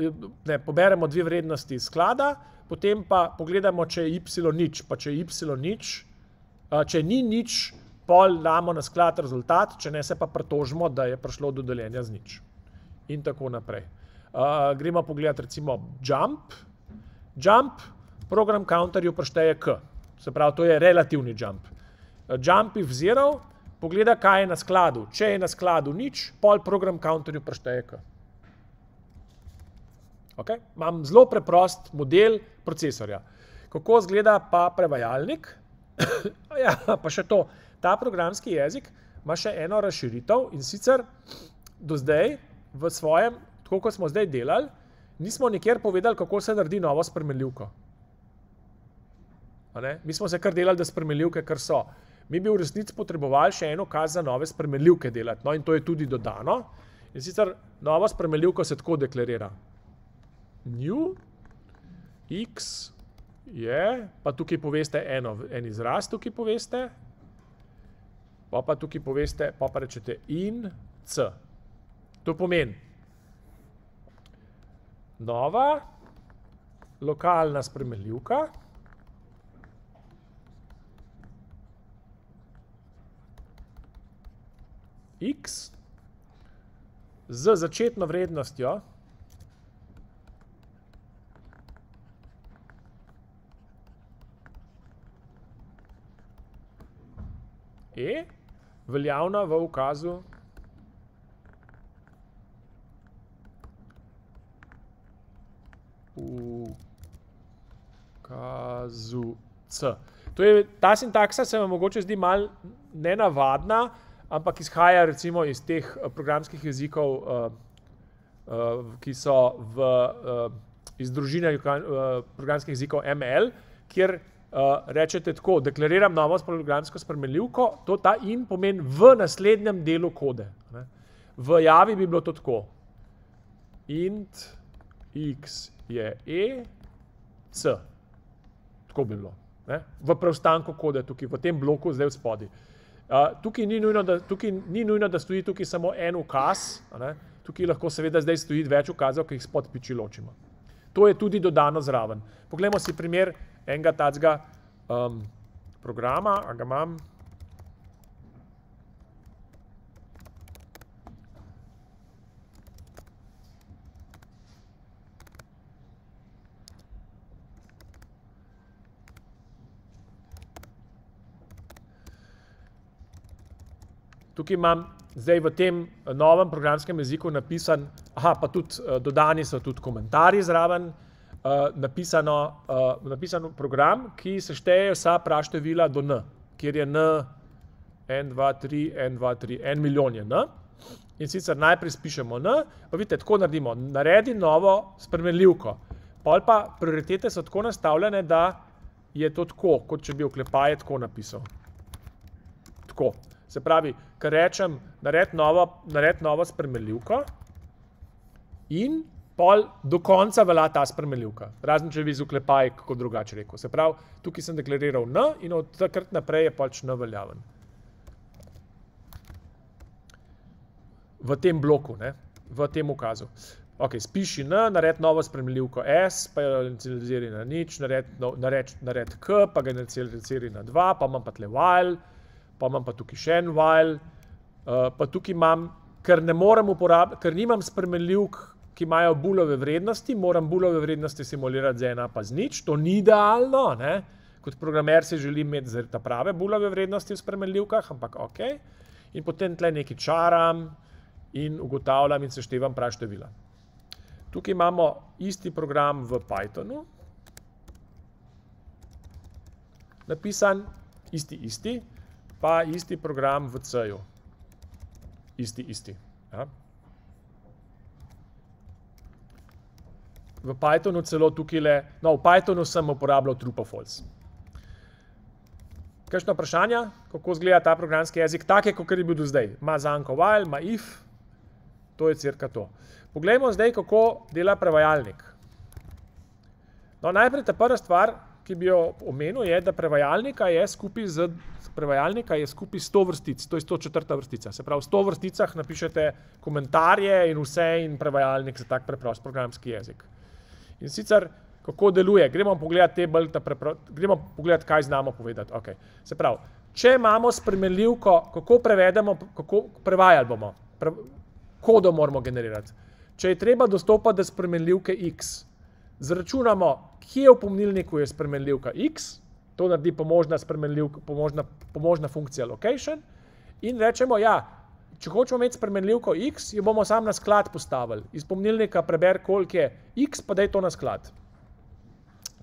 ne, poberemo dve vrednosti sklada, potem pa pogledamo, če je y nič, pa če je y nič, uh, če ni nič, pol damo na sklad rezultat, če ne se pa pretožimo, da je prišlo do deljenja z nič. In tako naprej. Uh, gremo pogledati recimo jump. Jump program counterju prešteje k. Se pravi, to je relativni jump. Jump if zero, pogleda, kaj je na skladu. Če je na skladu nič, pol program counterju prešteje k. Okay? Imam zelo preprost model procesorja. Kako izgleda pa prevajalnik? ja, pa še to. Ta programski jezik ima še eno razširitev in sicer do zdaj v svojem, tako kot smo zdaj delali, nismo nikjer povedali, kako se naredi novo spremenljivko. Mi smo se kar delali, da spremenljivke, kar so. Mi bi v resnici potrebovali še eno kaz za nove spremenljivke delati. No, in to je tudi dodano. In sicer novo spremenljivko se tako deklarira. New x je, pa tukaj poveste eno, en izraz tukaj poveste, pa pa tukaj poveste, pa pa rečete in c. To pomeni nova lokalna spremenljivka, x z začetno vrednostjo e veljavna v ukazu ukazu c. To je, ta sintaksa se vam mogoče zdi malo nenavadna, ampak izhaja recimo iz teh eh, programskih jezikov, uh, uh, ki so v, uh, iz družine uh, programskih jezikov ML, kjer uh, rečete tako, deklariram novo programsko spremenljivko, to ta in pomeni v naslednjem delu kode. Ne. V javi bi bilo to tako. int x je e, c. Tako bi bilo ne, v preostanku kode, tukaj v tem bloku, zdaj v spodi. Uh, tukaj, ni nujno, da, tukaj ni nujno, da stoji tukaj samo en ukaz, tukaj lahko seveda zdaj stoji več ukazov, ki jih spod piči ločimo. To je tudi dodano zraven. Poglejmo si primer enega tacga um, programa, a ga imam. Tukaj imam zdaj v tem eh, novem programskem jeziku napisan, aha, pa tudi uh, dodani so tudi komentarji zraven, uh, napisano, napisano program, ki sešteje vsa praštevila do n, kjer je n, n, 2, 3, n, 2, 3, n milijon je n. In sicer najprej spišemo n, pa vidite, tako naredimo, naredi novo spremenljivko. Pol pa prioritete so tako nastavljene, da je to tako, kot če bi oklepaje tako napisal. Tako. Se pravi, kar rečem, naredi novo, nared novo spremenljivko in pol do konca velja ta spremenljivka. Razen če bi z uklepaj kako drugače rekel. Se pravi, tukaj sem deklariral N in od takrat naprej je pač N veljaven. V tem bloku, ne? v tem ukazu. Ok, spiši N, naredi novo spremenljivko S, pa jo inicializiraj na nič, naredi no, nared, nared K, pa ga inicializiraj na 2, pa imam pa tle while pa imam pa tukaj še en while, uh, pa tukaj imam, ker ne morem uporabljati, ker nimam spremenljivk, ki imajo bulove vrednosti, moram bulove vrednosti simulirati z ena pa z nič, to ni idealno, ne? kot programer si želim imeti ta prave bulove vrednosti v spremenljivkah, ampak ok. In potem tle nekaj čaram in ugotavljam in seštevam prav števila. Tukaj imamo isti program v Pythonu, napisan, isti, isti, pa isti program v C-ju. Isti, isti. Ja. V Pythonu celo tukaj le, no, v Pythonu sem uporabljal TrueFalse. Kakšno vprašanje, kako izgleda ta programski jezik, tak je, kot je bil do zdaj. Ma zanko while, ma if, to je cirka to. Poglejmo zdaj, kako dela prevajalnik. No, najprej ta prva stvar, ki bi jo omenil, je, da prevajalnika je skupaj z prevajalnika je skupaj 100 vrstic, to je 104. vrstica. Se pravi, v 100 vrsticah napišete komentarje in vse, in prevajalnik za tak preprost programski jezik. In sicer, kako deluje, gremo pogledati te bolj, gremo pogledati, kaj znamo povedati. Okay. Se pravi, če imamo spremenljivko, kako prevedemo, kako prevajali bomo, pre, kodo moramo generirati. Če je treba dostopati do spremenljivke x, zračunamo, kje v pomnilniku je spremenljivka x, to naredi pomožna, pomožna, pomožna funkcija location. In rečemo, ja, če hočemo imeti spremenljivko x, jo bomo sam na sklad postavili. Iz pomnilnika preber, koliko je x, pa da je to na sklad.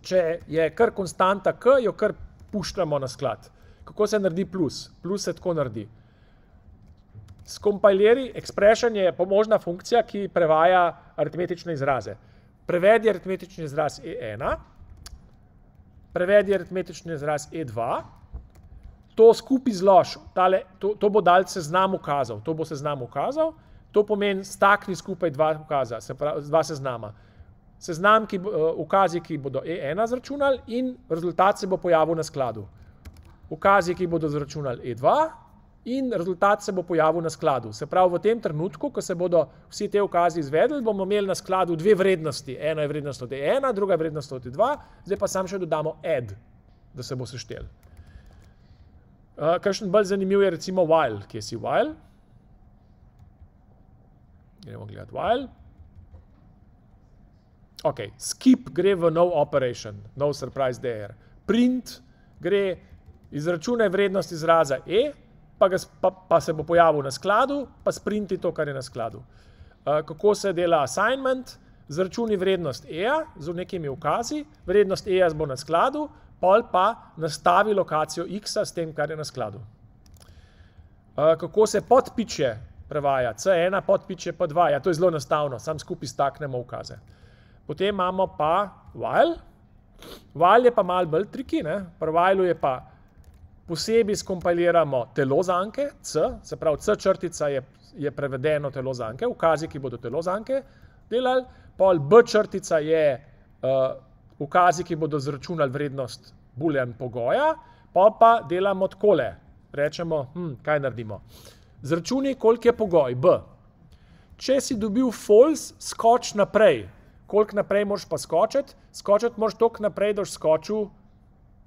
Če je kar konstanta k, jo kar puščamo na sklad. Kako se naredi plus? Plus se tako naredi. Skompajleri, expression je pomožna funkcija, ki prevaja aritmetične izraze. Prevedi aritmetični izraz E1, prevedi aritmetični izraz E2, to skupaj zlož, tale, to, to bo dal seznam ukazov, to bo seznam ukazov, to pomeni stakni skupaj dva ukaza, se pravi, dva seznama. Seznam, ki, uh, ukazi, ki bodo E1 zračunali in rezultat se bo pojavil na skladu. Ukazi, ki bodo zračunali E2 in rezultat se bo pojavil na skladu. Se pravi, v tem trenutku, ko se bodo vsi te ukazi izvedli, bomo imeli na skladu dve vrednosti. Ena je vrednost od E1, druga je vrednost od E2, zdaj pa sam še dodamo add, da se bo seštel. Uh, kakšen bolj zanimiv je recimo while, kje si while? Gremo gledati while. Ok, skip gre v no operation, no surprise there. Print gre, izračunaj vrednost izraza e, pa, ga, pa, pa se bo pojavil na skladu, pa sprinti to, kar je na skladu. Uh, kako se dela assignment? Zračuni vrednost e-ja z nekimi ukazi, vrednost e-ja bo na skladu, pol pa nastavi lokacijo x-a s tem, kar je na skladu. Uh, kako se podpiče prevaja? C1 podpiče pa 2. Ja, to je zelo enostavno, sam skupaj staknemo ukaze. Potem imamo pa while. While je pa malo bolj triki, ne? Pri whileu je pa posebej skompiliramo telo zanke, C, se pravi C črtica je, je prevedeno telo zanke, ukazi, ki bodo telo zanke delali, pol B črtica je uh, ukazi, ki bodo zračunali vrednost boolean pogoja, pa pa delamo takole, rečemo, hm, kaj naredimo. Zračuni, koliko je pogoj, B. Če si dobil false, skoč naprej. Koliko naprej moraš pa skočiti? Skočiti moraš toliko naprej, da boš skočil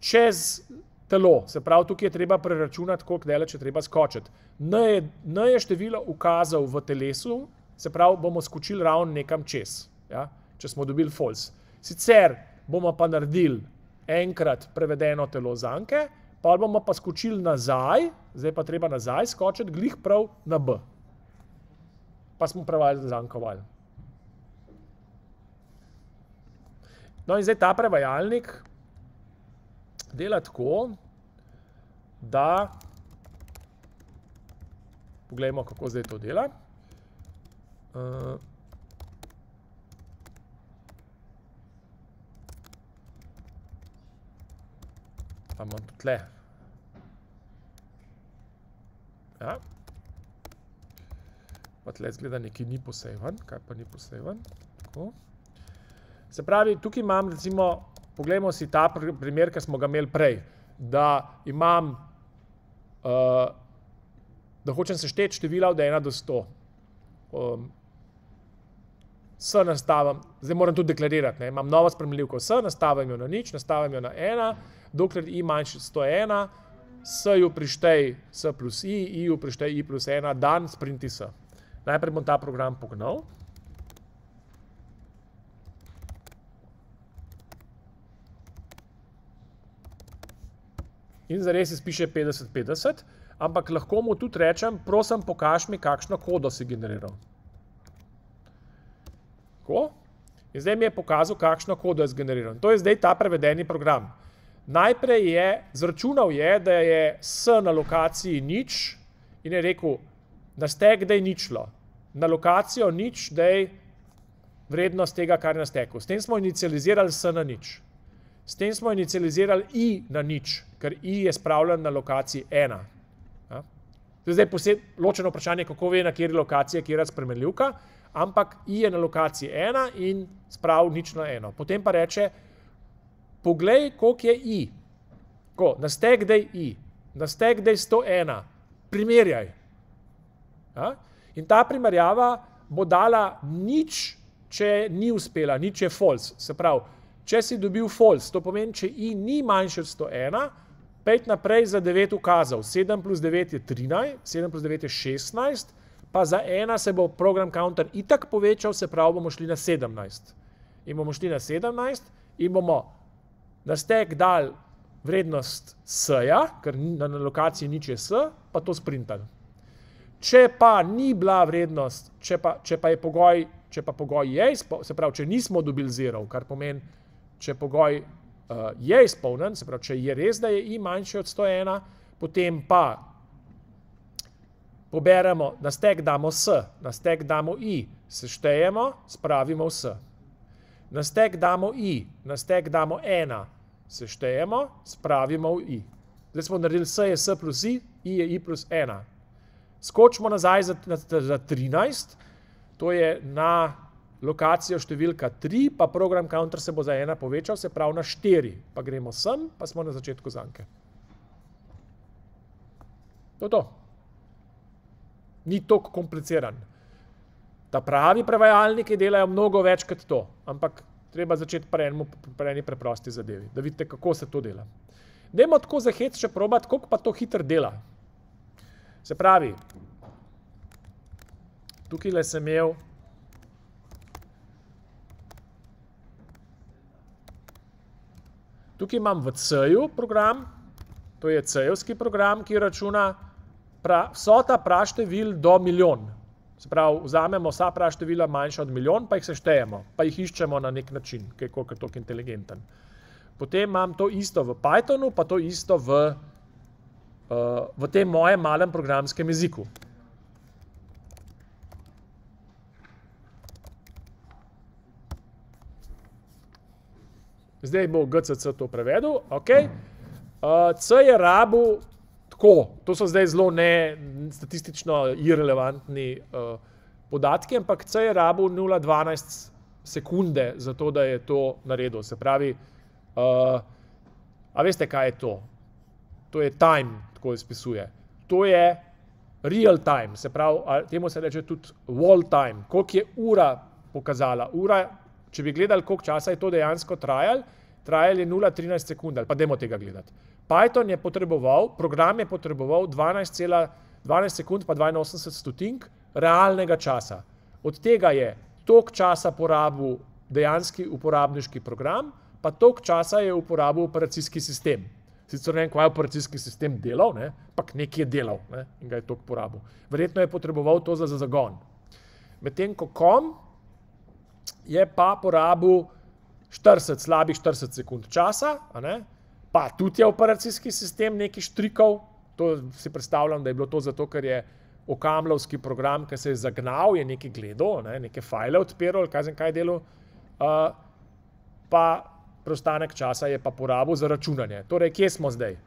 čez telo. Se pravi, tukaj je treba preračunati, koliko daleč je treba skočiti. N je, N je število ukazov v telesu, se pravi, bomo skočili ravno nekam čez, ja? če smo dobili false. Sicer bomo pa naredili enkrat prevedeno telo zanke, pa bomo pa skočili nazaj, zdaj pa treba nazaj skočiti, glih prav na B. Pa smo prevajali zankovali. No in zdaj ta prevajalnik dela tako, da pogledamo, kako zdaj to dela. Uh, pa imam tudi tle. Ja. Pa tle zgleda nekaj ni poseven, kaj pa ni poseven. Tako. Se pravi, tukaj imam recimo, pogledamo si ta primer, ki smo ga imeli prej, da imam, uh, da hočem sešteti števila od 1 do 100. Um, S nastavim, zdaj moram tudi deklarirati, ne, imam novo spremljivko S, nastavim jo na nič, nastavim jo na 1, dokler i manjši 101, S-ju prištej S plus I, I-ju prištej I plus 1, dan sprinti S. Najprej bom ta program pognal. In zares izpiše 50-50, ampak lahko mu tudi rečem, prosim, pokaž mi, kakšno kodo si generiral. Tako. In zdaj mi je pokazal, kakšno kodo je zgeneriral. To je zdaj ta prevedeni program. Najprej je, zračunal je, da je S na lokaciji nič in je rekel, na stek, da je ničlo. Na lokacijo nič, da je vrednost tega, kar je na steku. S tem smo inicializirali S na nič. S tem smo inicializirali I na nič, ker I je spravljen na lokaciji ena. Ja? To je zdaj posebno ločeno vprašanje, kako ve, na kjeri lokaciji je kjera spremenljivka, ampak i je na lokaciji ena in sprav nič na eno. Potem pa reče, poglej, koliko je i. Ko, na stek dej i, na stek dej 101, primerjaj. Ja? In ta primerjava bo dala nič, če ni uspela, nič je false. Se pravi, če si dobil false, to pomeni, če i ni manjši od 101, pet naprej za 9 ukazal. 7 plus 9 je 13, 7 plus 9 je 16, pa za ena se bo program counter itak povečal, se pravi, bomo šli na 17. In bomo šli na 17 in bomo na stek dal vrednost s-ja, ker na lokaciji nič je s, pa to sprintali. Če pa ni bila vrednost, če pa, če pa je pogoj, če pa pogoj je, se pravi, če nismo dobili zero, kar pomeni, če pogoj uh, je izpolnen, se pravi, če je res, da je i manjši od 101, potem pa poberemo, na stek damo s, na stek damo i, seštejemo, spravimo s. Na stek damo i, na stek damo ena, seštejemo, spravimo v i. Zdaj smo naredili s je s plus i, i je i plus ena. Skočimo nazaj za, za 13, to je na lokacijo številka 3, pa program counter se bo za ena povečal, se pravi na 4. Pa gremo sem, pa smo na začetku zanke. To je to ni tako kompliciran. Ta pravi prevajalniki delajo mnogo več kot to, ampak treba začeti pri eni preprosti zadevi, da vidite, kako se to dela. Dajmo tako za hec še probati, koliko pa to hitro dela. Se pravi, tukaj le sem imel Tukaj imam v C-ju program, to je C-jevski program, ki računa pra, vsota praštevil do milijon. Se pravi, vzamemo vsa praštevila manjša od milijon, pa jih seštejemo, pa jih iščemo na nek način, ki je koliko toliko inteligenten. Potem imam to isto v Pythonu, pa to isto v, uh, v tem mojem malem programskem jeziku. Zdaj bo GCC to prevedel, ok. Uh, C je rabu tako, to so zdaj zelo ne statistično irrelevantni uh, podatki, ampak C je rabu 0,12 sekunde za to, da je to naredil. Se pravi, uh, a veste, kaj je to? To je time, tako izpisuje. To je real time, se pravi, temu se reče tudi wall time, koliko je ura pokazala. Ura če bi gledali, koliko časa je to dejansko trajalo, trajalo je 0,13 sekund, ali pa demo tega gledati. Python je potreboval, program je potreboval 12,12 sekund, pa 82 stotink realnega časa. Od tega je tok časa porabil dejanski uporabniški program, pa tok časa je uporabil operacijski sistem. Sicer ne vem, kaj je operacijski sistem delal, ne? pak nekaj je delal ne? in ga je tok porabil. Verjetno je potreboval to za zagon. Medtem ko kom je pa porabil 40, slabih 40 sekund časa, pa tudi je operacijski sistem neki štrikov. To si predstavljam, da je bilo to zato, ker je okamljavski program, ki se je zagnal, je nekaj gledal, ne, neke file odpiral, kaj sem kaj delal. Uh, pa preostanek časa je pa porabil za računanje. Torej, kje smo zdaj?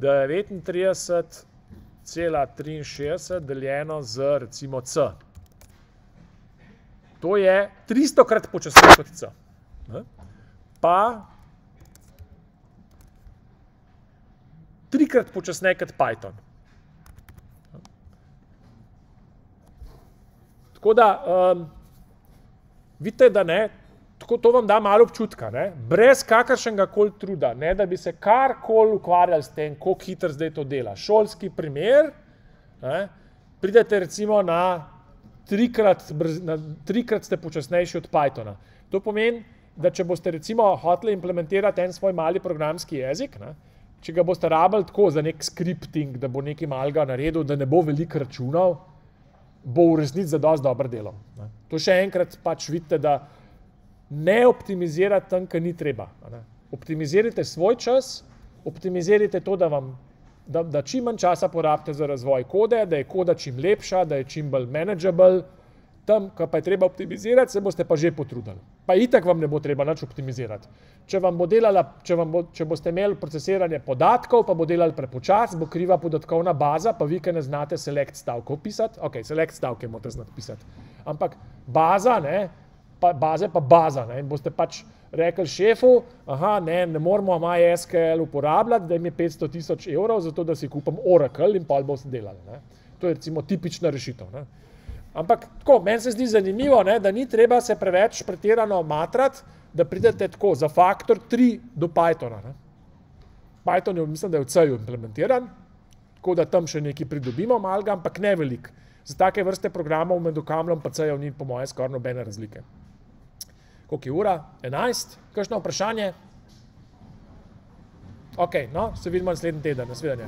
39,63 deljeno z recimo C. To je 300 krat počasneje kot C. Pa trikrat počasneje kot Python. Tako da, um, vidite, da ne, tako to vam da malo občutka, ne, brez kakršnega koli truda, ne, da bi se karkoli ukvarjali s tem, koliko hitro zdaj to dela. Šolski primer, ne, pridete recimo na trikrat, na, trikrat ste počasnejši od Pythona. To pomeni, da če boste recimo hoteli implementirati en svoj mali programski jezik, ne, če ga boste rabili tako za nek scripting, da bo nekaj malega naredil, da ne bo veliko računal, bo v resnici za dosti dobro delo. Ne. To še enkrat pač vidite, da ne optimizirate tam, kjer ni treba. Ne. Optimizirajte svoj čas, optimizirajte to, da vam da, da čim manj časa porabite za razvoj kode, da je koda čim lepša, da je čim bolj manageable. Tam, ko pa je treba optimizirati, se boste pa že potrudili. Pa itak vam ne bo treba nič optimizirati. Če, bo delala, če, bo, če boste imeli procesiranje podatkov, pa bo delal prepočas, bo kriva podatkovna baza, pa vi, ki ne znate select stavkov pisati, ok, select stavke morate znati pisati. Ampak baza, ne, pa, baze pa baza. Ne, in boste pač rekli šefu, aha, ne, ne moramo MySQL uporabljati, da jim je 500 tisoč evrov, zato da si kupim Oracle in pol boste delali. Ne. To je recimo tipična rešitev. Ne. Ampak tako, meni se zdi zanimivo, ne, da ni treba se preveč pretirano matrati, da pridete tako za faktor 3 do Pythona. Ne. Python je, mislim, da je v C-ju implementiran, tako da tam še nekaj pridobimo malga, ampak ne velik. Za take vrste programov med okamlom pa C-jev ni po moje skoraj nobene razlike koliko je ura, 11, kakšno vprašanje? Ok, no, se vidimo naslednji teden, nasvidenje.